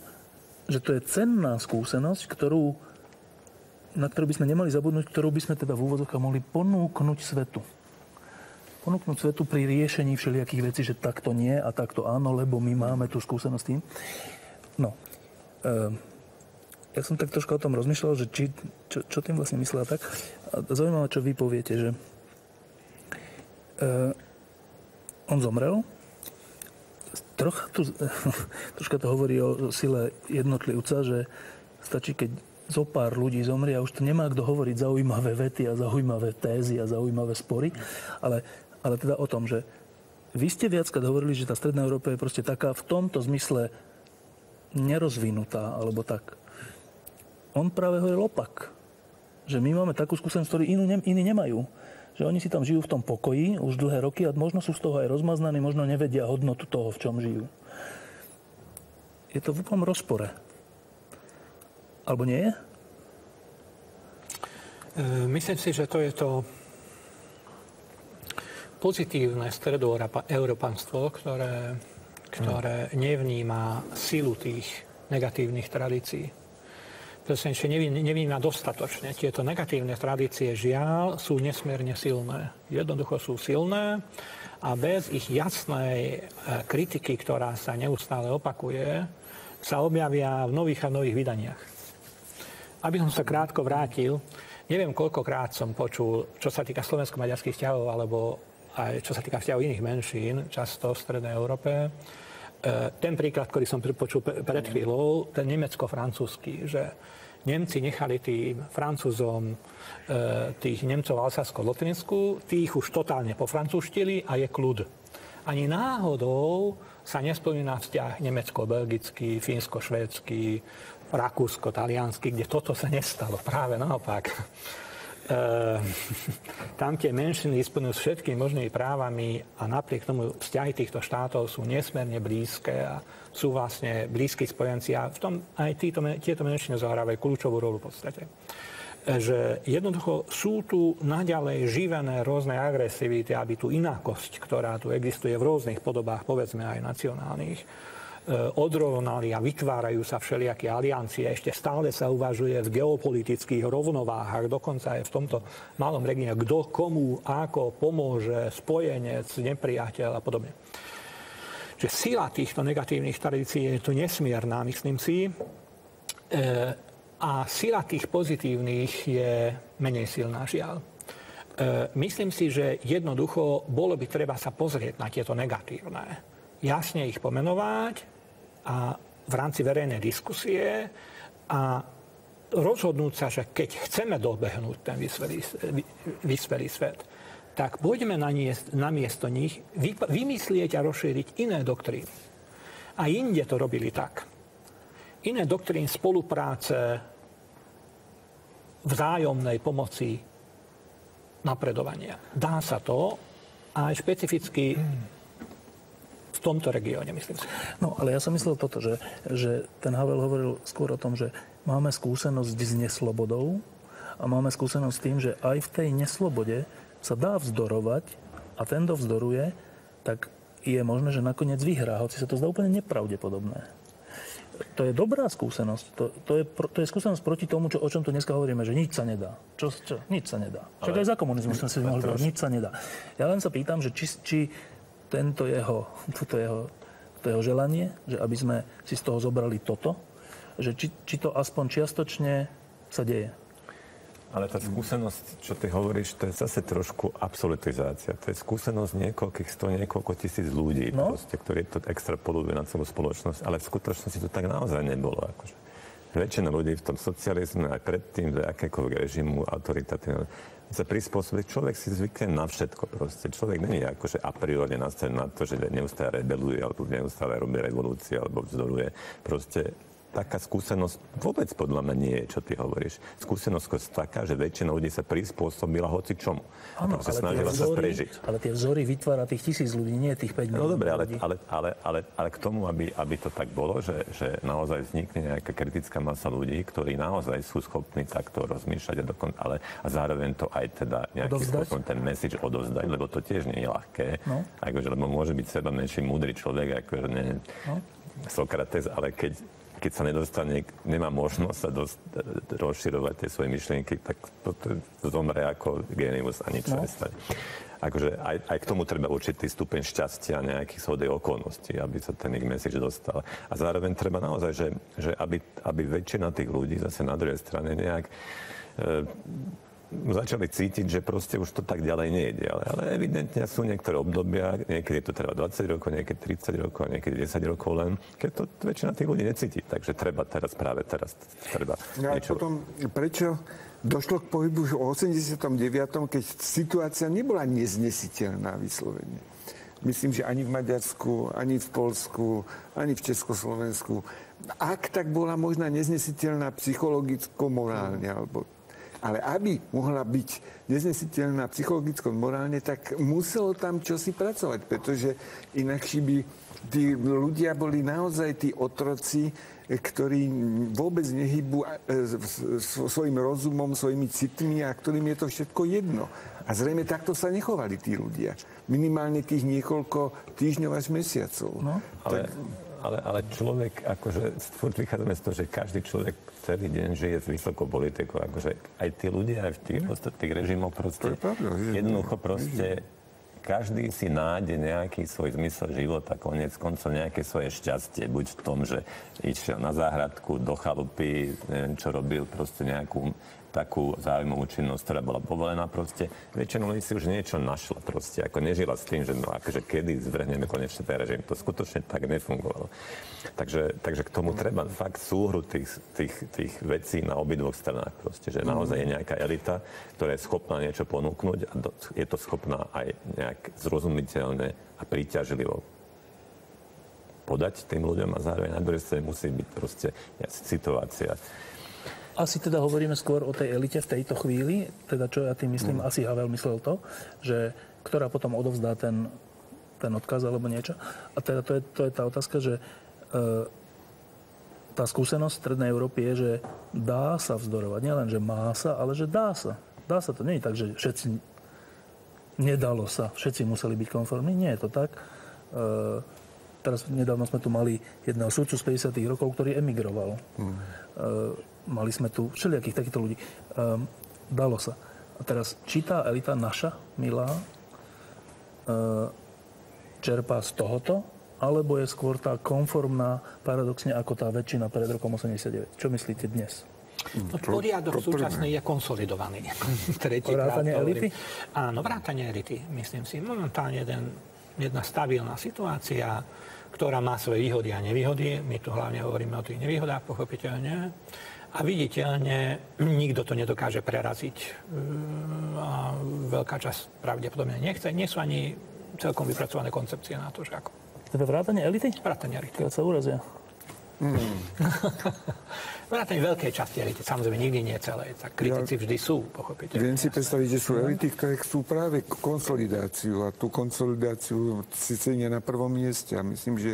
že to je cenná skúsenosť, ktorú, na ktorú by sme nemali zabudnúť, ktorú by sme teda v úvodzovkách mohli ponúknuť svetu. Ponúknuť svetu pri riešení všelijakých vecí, že takto nie a takto áno, lebo my máme tú skúsenosť tým. No, e, ja som tak troška o tom rozmýšľal, že či, čo, čo tým vlastne myslela tak. A zaujímavé, čo vy poviete, že e, on zomrel, trocha tu, troška to hovorí o sile jednotlivca, že stačí, keď zo pár ľudí zomrie a už to nemá kto hovoriť zaujímavé vety a zaujímavé tézy a zaujímavé spory, ale, ale teda o tom, že vy ste viackrát hovorili, že tá Stredná Európa je proste taká v tomto zmysle nerozvinutá, alebo tak. On práve hovoril opak. Že my máme takú skúsenosť, ktorú iní nemajú že oni si tam žijú v tom pokoji už dlhé roky a možno sú z toho aj rozmaznaní, možno nevedia hodnotu toho, v čom žijú. Je to v úplnom rozpore. Alebo nie je? E, Myslím si, že to je to pozitívne stredoeurópanstvo, ktoré, ktoré nevníma silu tých negatívnych tradícií. Presne, nevníma dostatočne. Tieto negatívne tradície, žiaľ, sú nesmierne silné. Jednoducho sú silné a bez ich jasnej e, kritiky, ktorá sa neustále opakuje, sa objavia v nových a nových vydaniach. Aby som sa krátko vrátil, neviem koľkokrát som počul, čo sa týka slovensko-maďarských vzťahov, alebo aj čo sa týka vzťahov iných menšín, často v Strednej Európe, ten príklad, ktorý som počul pred chvíľou, ten nemecko-francúzsky, že Nemci nechali tým Francúzom tých Nemcov v Alsasko-Lotrinsku, tých už totálne pofrancúštili a je kľud. Ani náhodou sa nespomína vzťah nemecko-belgický, fínsko-švédsky, rakúsko-taliansky, kde toto sa nestalo. Práve naopak. E, tam tie menšiny disponujú s všetkými možnými právami a napriek tomu vzťahy týchto štátov sú nesmierne blízke a sú vlastne blízki spojenci a v tom aj títo, tieto menšiny zohrávajú kľúčovú rolu v podstate. Že jednoducho sú tu naďalej živené rôzne agresivity, aby tu inakosť, ktorá tu existuje v rôznych podobách, povedzme aj nacionálnych, odrovnali a vytvárajú sa všelijaké aliancie. Ešte stále sa uvažuje v geopolitických rovnováhach, dokonca aj v tomto malom regióne, kto komu, ako pomôže, spojenec, nepriateľ a podobne. že sila týchto negatívnych tradícií je tu nesmierná, myslím si. E, a sila tých pozitívnych je menej silná, žiaľ. E, myslím si, že jednoducho bolo by treba sa pozrieť na tieto negatívne. Jasne ich pomenovať a v rámci verejnej diskusie a rozhodnúť sa, že keď chceme dobehnúť ten vyspelý, vyspelý svet, tak poďme na, na miesto nich vymyslieť a rozšíriť iné doktríny. A inde to robili tak. Iné doktrín spolupráce, vzájomnej pomoci, napredovania. Dá sa to aj špecificky v tomto regióne, myslím si. No, ale ja som myslel toto, že, že ten Havel hovoril skôr o tom, že máme skúsenosť s neslobodou a máme skúsenosť s tým, že aj v tej neslobode sa dá vzdorovať a ten, kto vzdoruje, tak je možné, že nakoniec vyhrá, hoci sa to zdá úplne nepravdepodobné. To je dobrá skúsenosť. To, to, je, to je skúsenosť proti tomu, čo, o čom tu dneska hovoríme, že nič sa nedá. Čo, čo? Nič sa nedá. Však aj za komunizmu sme si mohli povedať, nič sa nedá. Ja len sa pýtam, že či, či tento jeho, toto jeho, to jeho želanie, že aby sme si z toho zobrali toto, že či, či to aspoň čiastočne sa deje. Ale tá skúsenosť, čo ty hovoríš, to je zase trošku absolutizácia. To je skúsenosť niekoľkých, sto niekoľko tisíc ľudí, no? proste, ktorí to extrapolujú na celú spoločnosť, ale v skutočnosti to tak naozaj nebolo. Akože. Väčšina ľudí v tom socializme aj predtým, že akékoľvek režimu autoritatívne sa prispôsobí. Človek si zvykne na všetko proste. Človek není akože a priori nastavený na to, že neustále rebeluje, alebo neustále robí revolúcie, alebo vzdoruje. Proste taká skúsenosť vôbec podľa mňa nie je, čo ty hovoríš. Skúsenosť je taká, že väčšina ľudí sa prispôsobila hoci čomu. Áno, ale, snažila vzory, sa prežiť. ale tie vzory vytvára tých tisíc ľudí, nie tých 5 miliónov No dobre, ale, ale, ale, ale, ale k tomu, aby, aby to tak bolo, že, že naozaj vznikne nejaká kritická masa ľudí, ktorí naozaj sú schopní takto rozmýšľať a, dokon, ale, a zároveň to aj teda nejaký spôsobom ten message odovzdať, lebo to tiež nie je ľahké. No. Akože, lebo môže byť seba menší múdry človek, akože nie, no. Sokrates, ale keď keď sa nedostane, nemá možnosť sa dost, rozširovať tie svoje myšlienky, tak to, to, zomre ako genius a nič no. nestane. Akože aj, aj k tomu treba určitý stupeň šťastia, nejakých shodej okolností, aby sa ten ich message dostal. A zároveň treba naozaj, že, že aby, aby väčšina tých ľudí zase na druhej strane nejak e, začali cítiť, že proste už to tak ďalej nejde. Ale, ale evidentne sú niektoré obdobia, niekedy to trvá 20 rokov, niekedy 30 rokov, niekedy 10 rokov len, keď to väčšina tých ľudí necíti. Takže treba teraz, práve teraz, treba no a niečo... potom, prečo došlo k pohybu v 89., keď situácia nebola neznesiteľná vyslovene? Myslím, že ani v Maďarsku, ani v Polsku, ani v Československu. Ak tak bola možná neznesiteľná psychologicko-morálne, alebo ale aby mohla byť neznesiteľná psychologicko morálne, tak muselo tam čosi pracovať, pretože inakší by tí ľudia boli naozaj tí otroci, ktorí vôbec nehybu e, svojim rozumom, svojimi citmi a ktorým je to všetko jedno. A zrejme takto sa nechovali tí ľudia. Minimálne tých niekoľko týždňov až mesiacov. No, ale... Tak ale, ale človek, akože furt vychádzame z toho, že každý človek celý deň žije s vysokou politikou. Akože aj tí ľudia, aj v tých ostatných režimoch proste jednoducho proste každý si nájde nejaký svoj zmysel života, konec koncov nejaké svoje šťastie, buď v tom, že išiel na záhradku, do chalupy, neviem čo robil, proste nejakú takú záujmovú činnosť, ktorá bola povolená proste. Väčšina ľudí si už niečo našla proste, ako nežila s tým, že no akože kedy zvrhneme konečne ten režim. To skutočne tak nefungovalo. Takže, takže k tomu treba fakt súhru tých, tých, tých vecí na obidvoch stranách proste, že naozaj je nejaká elita, ktorá je schopná niečo ponúknuť a je to schopná aj nejak zrozumiteľne a príťažlivo podať tým ľuďom a zároveň na druhej strane musí byť proste situácia asi teda hovoríme skôr o tej elite v tejto chvíli, teda čo ja tým myslím, mm. asi Havel myslel to, že ktorá potom odovzdá ten, ten odkaz alebo niečo. A teda to je, to je tá otázka, že e, tá skúsenosť Strednej Európy je, že dá sa vzdorovať. Nielen, že má sa, ale že dá sa. Dá sa to. Nie je tak, že všetci nedalo sa, všetci museli byť konformní. Nie je to tak. E, teraz nedávno sme tu mali jedného súdcu z 50. rokov, ktorý emigroval. Mm. E, Mali sme tu všelijakých takýchto ľudí. Um, dalo sa. A teraz, či tá elita naša, milá, uh, čerpá z tohoto, alebo je skôr tá konformná, paradoxne, ako tá väčšina pred rokom 89? Čo myslíte dnes? No, poriadok to súčasný je konsolidovaný. Tretí to elity? Áno, vrátanie elity, myslím si. Momentálne jeden, jedna stabilná situácia, ktorá má svoje výhody a nevýhody. My tu hlavne hovoríme o tých nevýhodách, pochopiteľne. A viditeľne nikto to nedokáže preraziť. Ehm, A veľká časť pravdepodobne nechce. Nie sú ani celkom vypracované koncepcie na to, že ako. Teda vrátanie elity? Vrátanie elity. Keď sa urazia. Vrátanie veľkej časti elity. Samozrejme, nikdy nie celej. Tak kritici vždy sú, pochopiteľne. Viem si predstaviť, že sú elity, ktoré chcú práve konsolidáciu a tú konsolidáciu si cenia na prvom mieste a myslím, že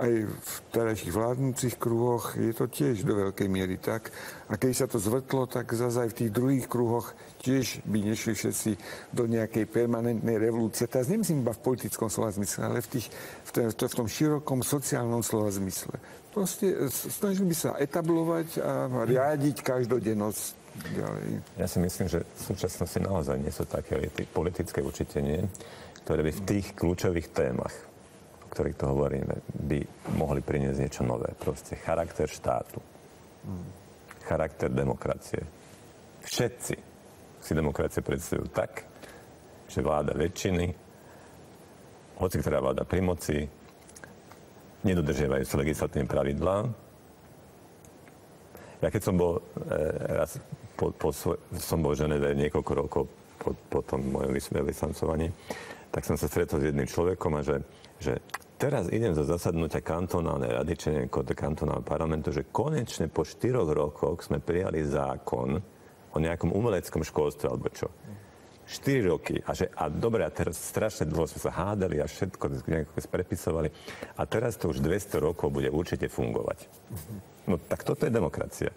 aj v terajších vládnúcich kruhoch je to tiež do veľkej miery tak. A keď sa to zvrtlo, tak zase aj v tých druhých kruhoch tiež by nešli všetci do nejakej permanentnej revolúcie. Teraz nemyslím iba v politickom slova zmysle, ale v, tých, v, tom, v tom širokom sociálnom slova zmysle. Proste s- snažili by sa etablovať a riadiť každodennosť ďalej. Ja si myslím, že v súčasnosti naozaj nie sú také politické určite nie, ktoré by v tých kľúčových témach, ktorých to hovoríme, by mohli priniesť niečo nové. Proste charakter štátu, charakter demokracie. Všetci si demokracie predstavujú tak, že vláda väčšiny, hoci ktorá vláda pri moci, nedodržiavajú sa legislatívne pravidlá, ja keď som bol e, raz po, po, som bol v Ženeve niekoľko rokov po, po tom mojom vys- vyslancovaní, tak som sa stretol s jedným človekom a že, že teraz idem zo zasadnutia kantonálnej rady, či neviem, kantonálneho parlamentu, že konečne po štyroch rokoch sme prijali zákon o nejakom umeleckom školstve alebo čo. 4 roky. A, že, a dobre, a teraz strašne dlho sme sa hádali a všetko nejako sprepisovali. A teraz to už 200 rokov bude určite fungovať. No tak toto je demokracia.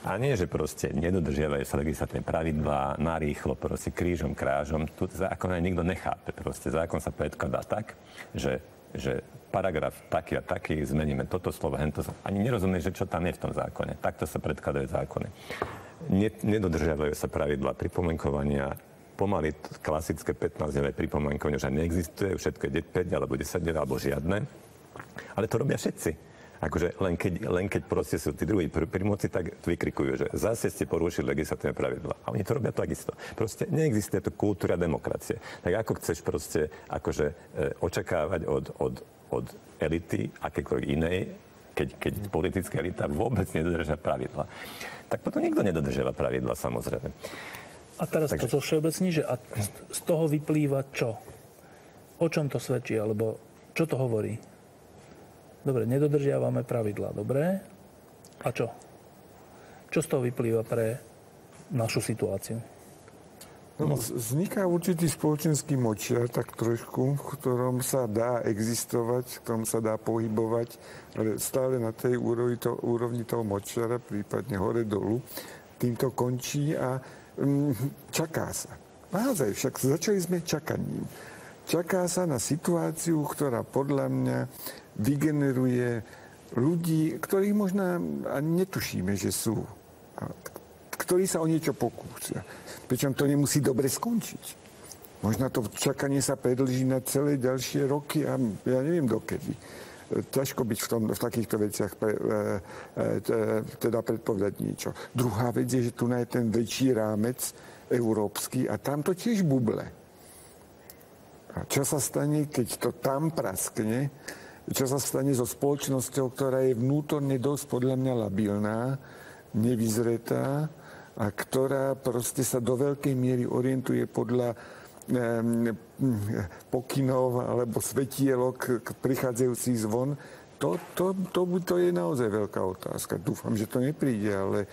A nie, že proste nedodržiavajú sa legislatívne pravidlá, narýchlo, proste krížom, krážom. Tu zákon aj nikto nechápe. Proste zákon sa predkladá tak, že, že paragraf taký a taký, zmeníme toto slovo, hento slovo. Ani nerozumieš, že čo tam je v tom zákone. Takto sa predkladajú zákony. Ne, nedodržiavajú sa pravidlá pripomienkovania, pomaly klasické 15-dňové pripomienkovanie aj neexistuje, všetko je 5 alebo 10 dní alebo žiadne. Ale to robia všetci. Akože len keď, len keď proste sú tí druhí pri, moci, tak vykrikujú, že zase ste porušili legislatívne pravidla. A oni to robia takisto. Proste neexistuje to kultúra demokracie. Tak ako chceš proste akože e, očakávať od, od, od elity, akékoľvek inej, keď, keď politická elita vôbec nedodržia pravidla. Tak potom nikto nedodržiava pravidla, samozrejme. A teraz Takže- to všeobecní, že a z- z toho vyplýva čo? O čom to svedčí, alebo čo to hovorí? Dobre, nedodržiavame pravidlá, dobre? A čo? Čo z toho vyplýva pre našu situáciu? No, z- vzniká určitý spoločenský močiar, tak trošku, v ktorom sa dá existovať, v ktorom sa dá pohybovať, ale stále na tej úrovni, to, úrovni toho močiara, prípadne hore-dolu. Týmto končí a mm, čaká sa. Naozaj, však začali sme čakaním. Čaká sa na situáciu, ktorá podľa mňa vygeneruje ľudí, ktorých možno ani netušíme, že sú. Ktorí sa o niečo pokúsia. Pričom to nemusí dobre skončiť. Možno to čakanie sa predlží na celé ďalšie roky a ja neviem dokedy. Ťažko byť v, tom, v takýchto veciach pre, e, e, teda predpovedať niečo. Druhá vec je, že tu je ten väčší rámec európsky a tam to tiež buble. A čo sa stane, keď to tam praskne? Čo sa stane so spoločnosťou, ktorá je vnútorne dosť podľa mňa labilná, nevyzretá a ktorá proste sa do veľkej miery orientuje podľa pokynov alebo svetielok prichádzajúcich zvon. To, to, to, to je naozaj veľká otázka. Dúfam, že to nepríde, ale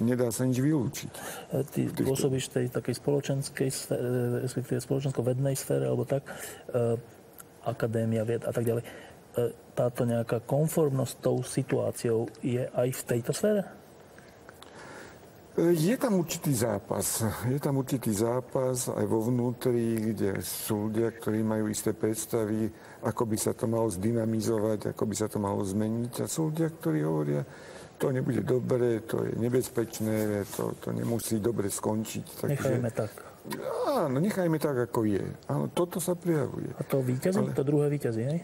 nedá sa nič vylúčiť. E, Ty pôsobíš v tej takej spoločenskej sfére, respektíve spoločensko-vednej sfére, alebo tak, e, akadémia vied a tak ďalej. E, táto nejaká konformnosť tou situáciou je aj v tejto sfére? Je tam určitý zápas. Je tam určitý zápas aj vo vnútri, kde sú ľudia, ktorí majú isté predstavy, ako by sa to malo zdynamizovať, ako by sa to malo zmeniť. A sú ľudia, ktorí hovoria, to nebude dobre, to je nebezpečné, to, to nemusí dobre skončiť. Nechajme tak. Áno, nechajme tak, ako je. Áno, toto sa prejavuje. A to víťazí? Ale- To druhé víťazí, hej?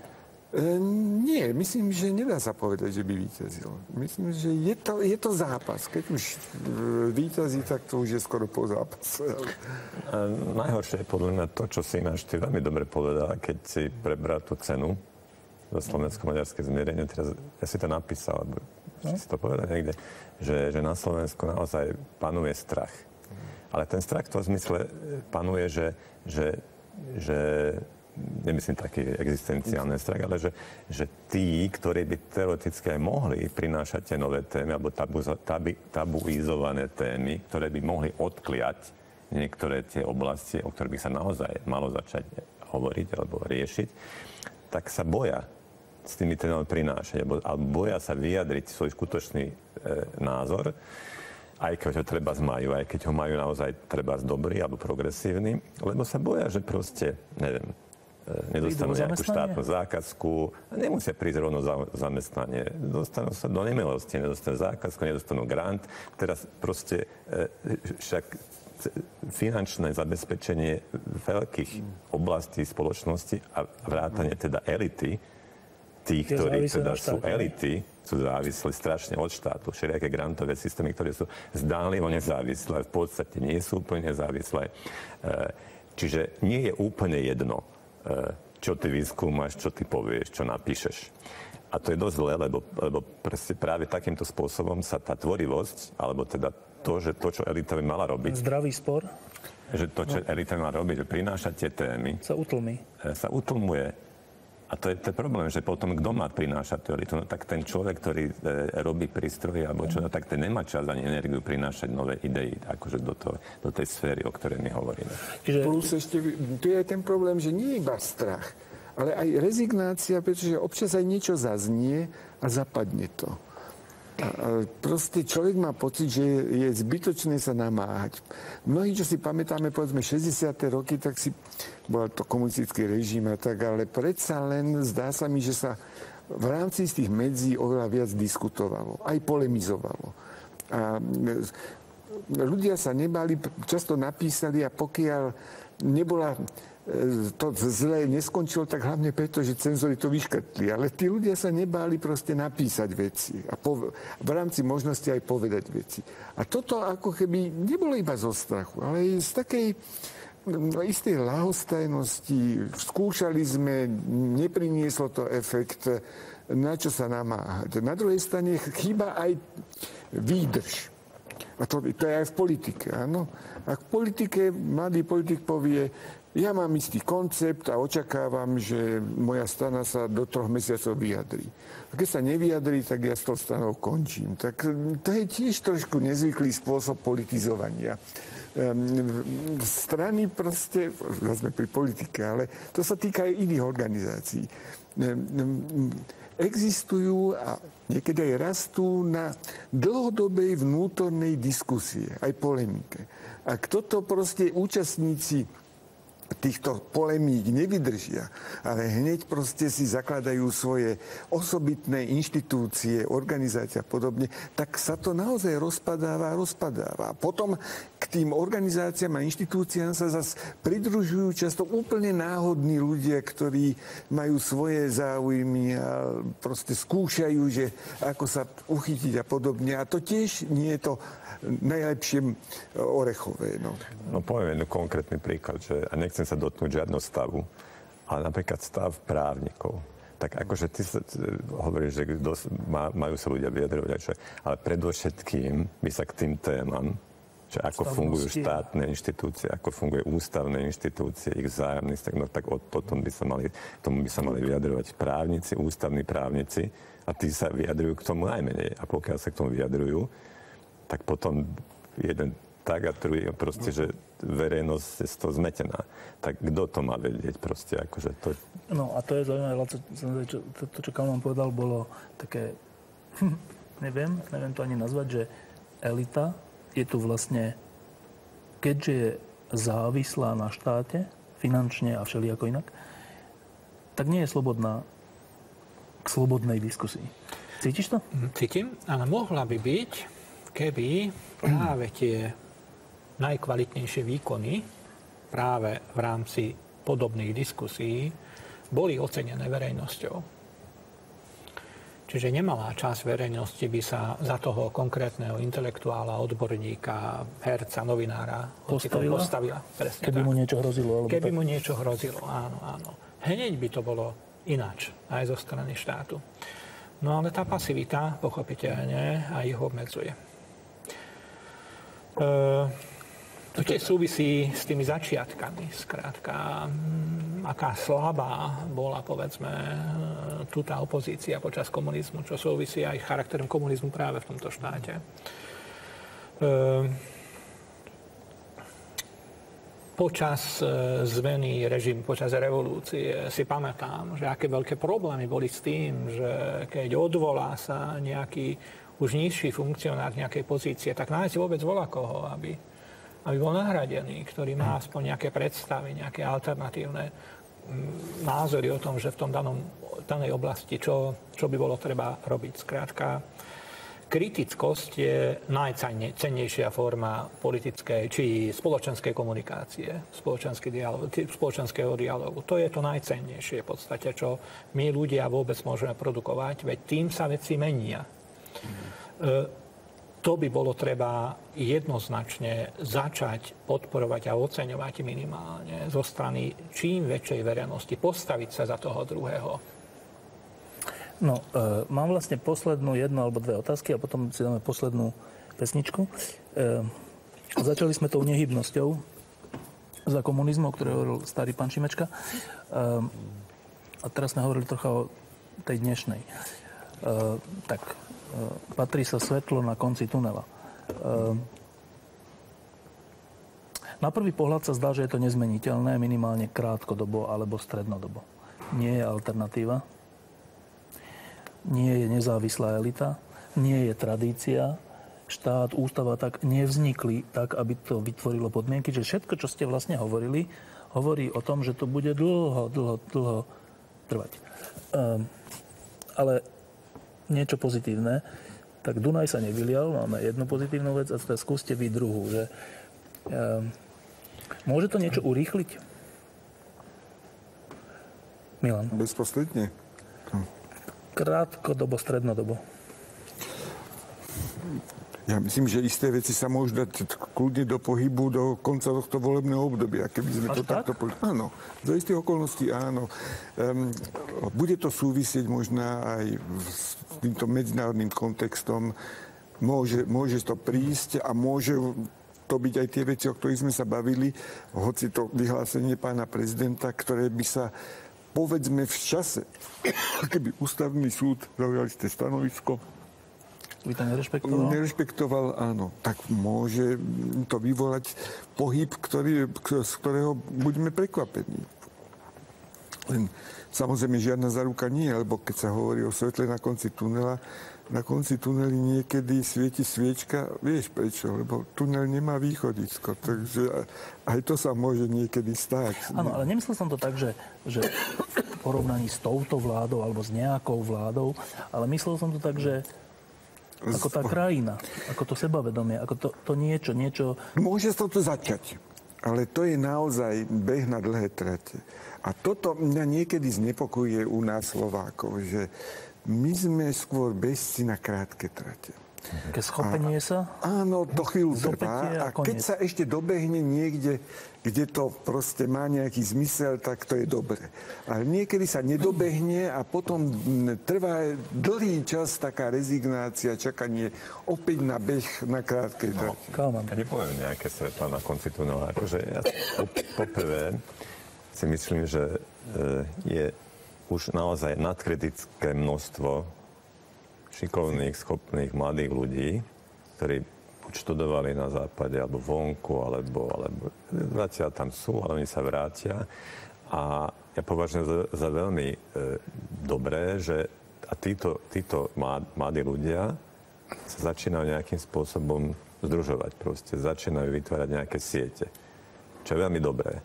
E, nie, myslím, že nedá sa povedať, že by vyťazil. Myslím, že je to, je to zápas. Keď už e, vyťazí, tak to už je skoro po zápase. A najhoršie je podľa mňa to, čo si ináč ty veľmi dobre povedala, keď si prebral tú cenu za slovensko-maďarské zmierenie. Teraz ja si to napísal, alebo no? si to povedal niekde, že, že na Slovensku naozaj panuje strach. Ale ten strach v tom zmysle panuje, že, že, že nemyslím taký existenciálny strach, ale že, že tí, ktorí by teoreticky aj mohli prinášať tie nové témy alebo tabu, tabu, tabuizované témy, ktoré by mohli odkliať niektoré tie oblasti, o ktorých by sa naozaj malo začať hovoriť alebo riešiť, tak sa boja s tými témami prinášať, alebo, alebo boja sa vyjadriť svoj skutočný e, názor, aj keď ho treba zmajú, aj keď ho majú naozaj treba dobrý alebo progresívny, lebo sa boja, že proste, neviem, nedostanú nejakú štátnu zákazku, nemusia prísť rovno za zamestnanie. Dostanú sa do nemilosti, nedostanú zákazku, nedostanú grant. Teraz proste e, však finančné zabezpečenie veľkých oblastí spoločnosti a vrátanie teda elity, tých, ktorí teda sú elity, sú závislí strašne od štátu. Všelijaké grantové systémy, ktoré sú zdánlivo nezávislé, v podstate nie sú úplne nezávislé. E, čiže nie je úplne jedno, E, čo ty vyskúmaš, čo ty povieš, čo napíšeš. A to je dosť zlé, lebo, lebo práve takýmto spôsobom sa tá tvorivosť, alebo teda to, že to, čo elita by mala robiť... Zdravý spor? Že to, čo no. elita by mala robiť, že prinášať tie témy... Sa utlmi. E, sa utlmuje a to je, je problém, že potom kto má prinášať elitu? No tak ten človek, ktorý e, robí prístroje alebo čo, no, tak ten nemá čas ani energiu prinášať nové idei akože do, to, do tej sféry, o ktorej my hovoríme. Čiže... Plus ešte, tu je ten problém, že nie iba strach, ale aj rezignácia, pretože občas aj niečo zaznie a zapadne to. A proste človek má pocit, že je zbytočné sa namáhať. Mnohí, čo si pamätáme, povedzme 60. roky, tak si, bol to komunistický režim a tak, ale predsa len zdá sa mi, že sa v rámci z tých medzí oveľa viac diskutovalo, aj polemizovalo. A ľudia sa nebali, často napísali a pokiaľ nebola to zle neskončilo tak hlavne preto, že cenzori to vyškrtli. Ale tí ľudia sa nebáli proste napísať veci a po, v rámci možnosti aj povedať veci. A toto ako keby nebolo iba zo strachu, ale z takej istej lahostajnosti. Skúšali sme, neprinieslo to efekt, na čo sa namáhať. Na druhej strane chýba aj výdrž. A to, to je aj v politike, áno. Ak v politike mladý politik povie, ja mám istý koncept a očakávam, že moja strana sa do troch mesiacov vyjadrí. A keď sa nevyjadrí, tak ja s tou stranou končím. Tak to je tiež trošku nezvyklý spôsob politizovania. Um, strany proste, sme pri politike, ale to sa týka aj iných organizácií. Um, existujú a niekedy aj rastú na dlhodobej vnútornej diskusie, aj polemike. A kto to proste účastníci týchto polemík nevydržia, ale hneď proste si zakladajú svoje osobitné inštitúcie, organizácie a podobne, tak sa to naozaj rozpadáva a rozpadáva. Potom k tým organizáciám a inštitúciám sa zase pridružujú často úplne náhodní ľudia, ktorí majú svoje záujmy a proste skúšajú, že ako sa uchytiť a podobne. A to tiež nie je to najlepšie e, orechové. No, no poviem konkrétny príklad, že a nechcem sa dotknúť žiadneho stavu, ale napríklad stav právnikov. Tak akože ty sa, hovoríš, že dos, majú sa ľudia vyjadrovať, ale predovšetkým by sa k tým témam, že ako fungujú štátne inštitúcie, ako funguje ústavné inštitúcie, ich vzájomný tak, no, tak o, potom by sa mali, tomu by sa mali vyjadrovať právnici, ústavní právnici a tí sa vyjadrujú k tomu najmenej. A pokiaľ sa k tomu vyjadrujú, tak potom jeden tak a druhý proste, že verejnosť je z toho zmetená. Tak kto to má vedieť proste, akože to... No a to je zaujímavé, čo, to, to, čo Kalman povedal, bolo také, neviem, neviem to ani nazvať, že elita je tu vlastne, keďže je závislá na štáte, finančne a všelijako inak, tak nie je slobodná k slobodnej diskusii. Cítiš to? Cítim, ale mohla by byť, keby práve tie najkvalitnejšie výkony práve v rámci podobných diskusí boli ocenené verejnosťou. Čiže nemalá časť verejnosti by sa za toho konkrétneho intelektuála, odborníka, herca, novinára Postavila? postavila. Presne Keby tak. mu niečo hrozilo. Alebo Keby tak. mu niečo hrozilo, áno, áno. Hneď by to bolo ináč, aj zo strany štátu. No ale tá pasivita, pochopiteľne, aj ich obmedzuje. E, to tiež súvisí s tými začiatkami. Skrátka, mm, aká slabá bola, povedzme, e, tu tá opozícia počas komunizmu, čo súvisí aj charakterom komunizmu práve v tomto štáte. E, počas e, zmeny režimu, počas revolúcie si pamätám, že aké veľké problémy boli s tým, že keď odvolá sa nejaký už nižší funkcionár nejakej pozície, tak nájsť vôbec volá koho, aby, aby bol nahradený, ktorý má aspoň nejaké predstavy, nejaké alternatívne mm, názory o tom, že v tom danom, danej oblasti, čo, čo by bolo treba robiť. Skrátka, kritickosť je najcennejšia forma politickej či spoločenskej komunikácie, spoločenský dialog, spoločenského dialogu. To je to najcennejšie v podstate, čo my ľudia vôbec môžeme produkovať, veď tým sa veci menia. E, to by bolo treba jednoznačne začať podporovať a oceňovať minimálne zo strany čím väčšej verejnosti, postaviť sa za toho druhého. No, e, mám vlastne poslednú jednu alebo dve otázky a potom si dáme poslednú pesničku. E, začali sme tou nehybnosťou za komunizmu, o ktorej hovoril starý pán Šimečka. E, a teraz sme hovorili trocha o tej dnešnej. E, tak, patrí sa svetlo na konci tunela. E, na prvý pohľad sa zdá, že je to nezmeniteľné, minimálne krátkodobo alebo strednodobo. Nie je alternatíva, nie je nezávislá elita, nie je tradícia, štát, ústava tak nevznikli tak, aby to vytvorilo podmienky. Že všetko, čo ste vlastne hovorili, hovorí o tom, že to bude dlho, dlho, dlho trvať. Um, ale niečo pozitívne. Tak Dunaj sa nevylial, máme jednu pozitívnu vec a teraz skúste vy druhú. Že, um, môže to niečo urýchliť? Milan. Bezprostredne. Krátkodobo, strednodobo. Ja myslím, že isté veci sa môžu dať kľudne do pohybu do konca tohto volebného obdobia, keby sme Až to tak? takto... poli- Áno, za istých okolností áno. Um, bude to súvisieť možno aj s týmto medzinárodným kontextom. Môže, môže to prísť a môže to byť aj tie veci, o ktorých sme sa bavili, hoci to vyhlásenie pána prezidenta, ktoré by sa povedzme v čase, keby ústavný súd zaujal isté stanovisko, By to nerešpektoval? Nerešpektoval, áno. Tak môže to vyvolať pohyb, ktorý, z ktorého budeme prekvapení. Len samozrejme žiadna záruka nie, lebo keď sa hovorí o svetle na konci tunela, na konci tuneli niekedy svieti sviečka, vieš prečo, lebo tunel nemá východisko, takže aj to sa môže niekedy stať. Áno, ale nemyslel som to tak, že, že v porovnaní s touto vládou alebo s nejakou vládou, ale myslel som to tak, že ako tá krajina, ako to sebavedomie, ako to, to niečo, niečo... Môže sa to začať, ale to je naozaj beh na dlhé trate. A toto mňa niekedy znepokojuje u nás Slovákov, že my sme skôr bezci na krátke trate. Také schopenie sa? Áno, to chvíľu trvá. a A keď sa ešte dobehne niekde, kde to proste má nejaký zmysel, tak to je dobre. Ale niekedy sa nedobehne a potom trvá dlhý čas taká rezignácia, čakanie opäť na beh na krátkej trate. Kalman. Ja nepoviem nejaké svetla na konci tunela. Akože ja po- poprvé si myslím, že e, je už naozaj nadkritické množstvo šikovných, schopných mladých ľudí, ktorí buď študovali na západe, alebo vonku, alebo, alebo zatiaľ tam sú, ale oni sa vrátia. A ja považujem za, za veľmi e, dobré, že a títo, títo mlad- mladí ľudia sa začínajú nejakým spôsobom združovať proste, začínajú vytvárať nejaké siete, čo je veľmi dobré.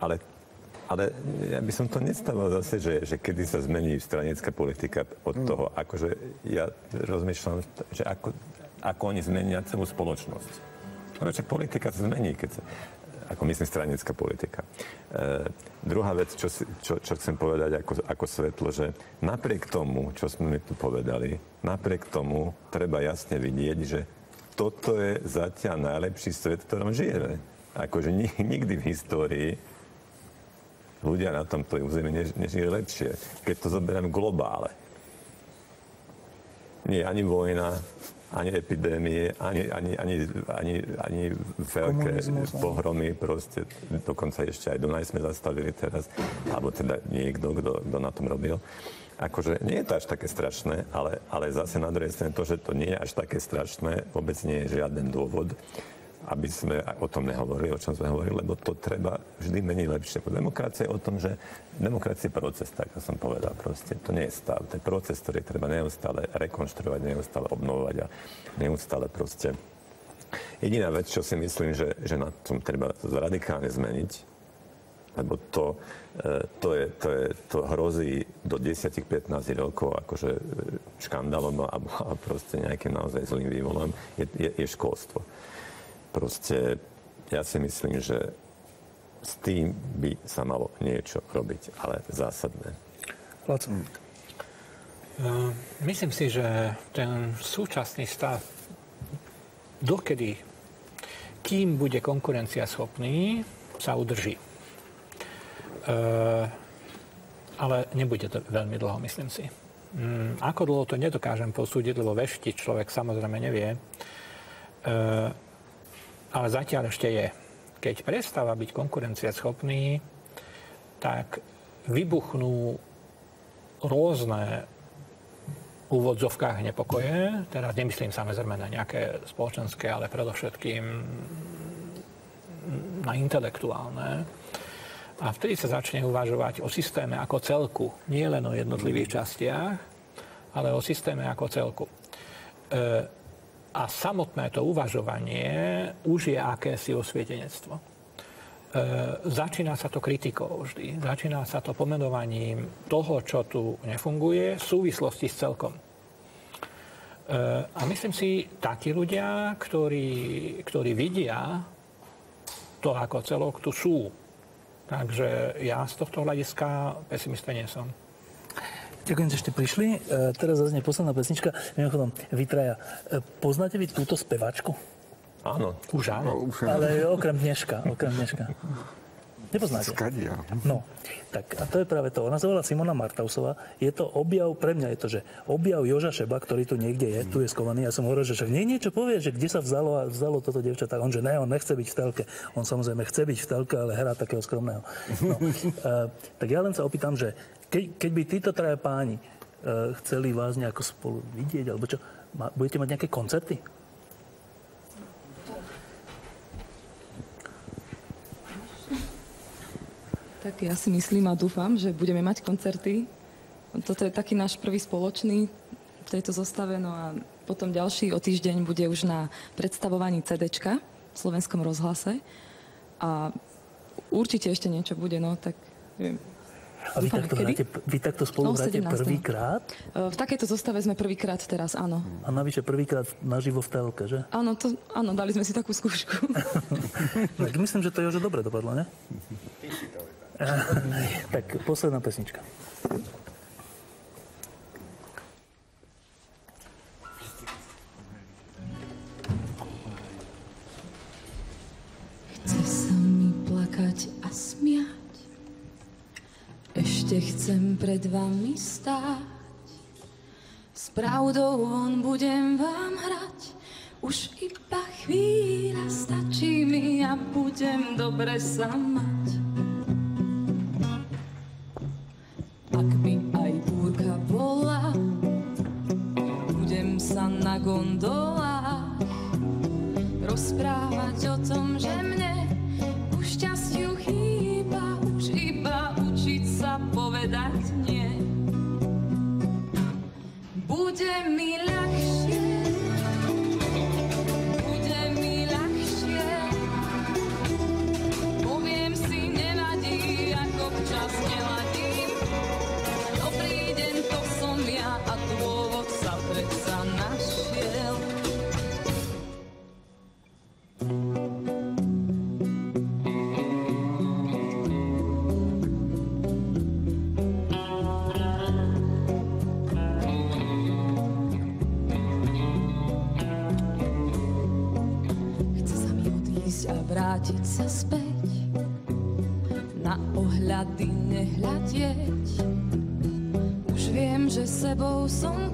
Ale, ale ja by som to nestával zase, že, že kedy sa zmení stranická politika od toho, akože ja rozmýšľam, že ako, ako oni zmenia celú spoločnosť. Pretože politika sa zmení, keď sa... ako myslím stranická politika. E, druhá vec, čo, čo, čo chcem povedať ako, ako svetlo, že napriek tomu, čo sme mi tu povedali, napriek tomu treba jasne vidieť, že toto je zatiaľ najlepší svet, v ktorom žijeme. Akože nikdy v histórii ľudia na tomto území nežili lepšie. Keď to zoberiem globále. Nie ani vojna, ani epidémie, ani, ani, ani, ani, ani veľké pohromy, proste, dokonca ešte aj Dunaj sme zastavili teraz, alebo teda niekto, kto, kto na tom robil. Akože nie je to až také strašné, ale, ale zase na druhej strane to, že to nie je až také strašné, vôbec nie je žiaden dôvod, aby sme o tom nehovorili, o čom sme hovorili, lebo to treba vždy meniť lepšie. Demokracia je o tom, že demokracia je proces, tak ako som povedal proste. To nie je stav, to je proces, ktorý treba neustále rekonštruovať, neustále obnovovať a neustále proste. Jediná vec, čo si myslím, že, že na tom treba radikálne zmeniť, lebo to, e, to, je, to, je, to hrozí do 10-15 rokov akože e, škandálom a, a proste nejakým naozaj zlým vývolom, je, je, je školstvo proste ja si myslím, že s tým by sa malo niečo robiť, ale zásadné. Laco. Uh, myslím si, že ten súčasný stav, dokedy, kým bude konkurencia schopný, sa udrží. Uh, ale nebude to veľmi dlho, myslím si. Um, ako dlho to nedokážem posúdiť, lebo veštiť človek samozrejme nevie. Ale zatiaľ ešte je. Keď prestáva byť konkurencieschopný, tak vybuchnú rôzne úvodzovkách nepokoje. Teraz nemyslím samozrejme na nejaké spoločenské, ale predovšetkým na intelektuálne. A vtedy sa začne uvažovať o systéme ako celku, nie len o jednotlivých častiach, ale o systéme ako celku. E, a samotné to uvažovanie už je akési osvietenectvo. E, začína sa to kritikou vždy. Začína sa to pomenovaním toho, čo tu nefunguje v súvislosti s celkom. E, a myslím si, takí ľudia, ktorí, ktorí vidia to ako celok, tu sú. Takže ja z tohto hľadiska pesimista nie som. Ďakujem, že ste prišli. E, teraz zaznie posledná pesnička. Mimochodom, vytraja. E, poznáte vy túto spevačku? Áno. Už áno. No, Ale okrem dneška, okrem dneška. Nepoznáte? Skadia. No, tak a to je práve to. Ona sa volá Simona Martausová. Je to objav, pre mňa je to, že objav Joža Šeba, ktorý tu niekde je, tu je skovaný. Ja som hovoril, že však nie niečo povie, že kde sa vzalo, a vzalo toto dievča, tak on, že ne, on nechce byť v telke. On samozrejme chce byť v telke, ale hrá takého skromného. No, uh, tak ja len sa opýtam, že keď, keď by títo traja páni uh, chceli vás nejako spolu vidieť, alebo čo, ma, budete mať nejaké koncerty? Tak ja si myslím a dúfam, že budeme mať koncerty. Toto je taký náš prvý spoločný v tejto zostave, no a potom ďalší o týždeň bude už na predstavovaní CDčka v slovenskom rozhlase. A určite ešte niečo bude, no tak neviem, a vy takto, hráte, vy takto spolu no, hráte prvýkrát? V takejto zostave sme prvýkrát teraz, áno. A navyše prvýkrát naživo v telke, že? Áno, to, áno, dali sme si takú skúšku. tak myslím, že to je už dobre dopadlo, ne? Tak posledná pesnička. Chce sa mi plakať a smiať ešte chcem pred vami stáť. S pravdou von budem vám hrať, už iba chvíľa stačí mi a budem dobre sa mať. Ak by aj búrka bola, budem sa na gondolách rozprávať o tom, že mne ku šťastiu chýba už iba učiť sa povedať nie. Bude mi lecieć Już wiem, że sebą są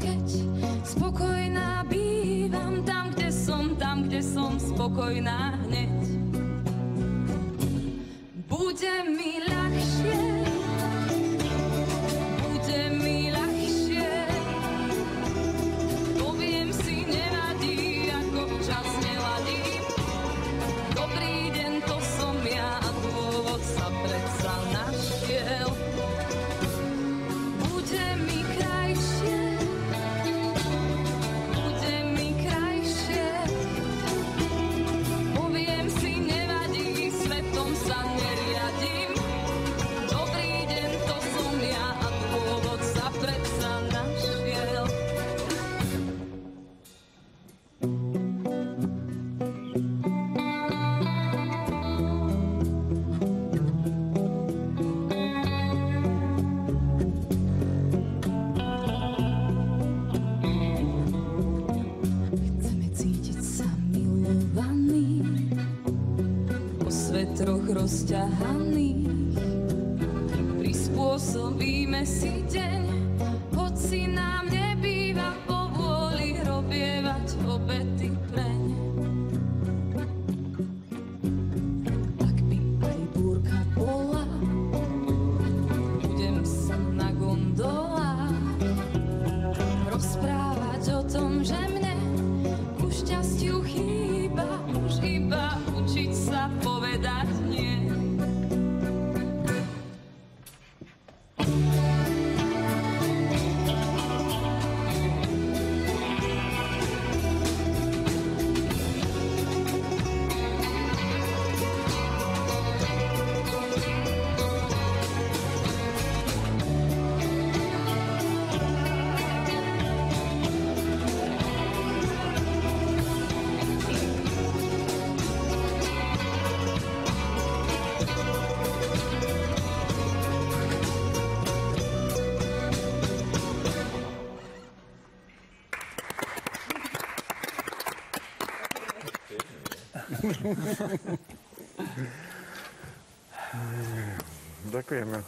Ďakujeme.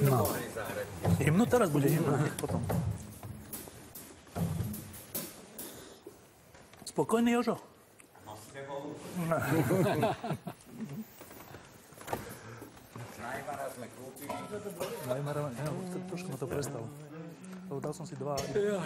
No. Jemno teraz bude jemno, potom. Spokojný Jožo. 对吧？呀、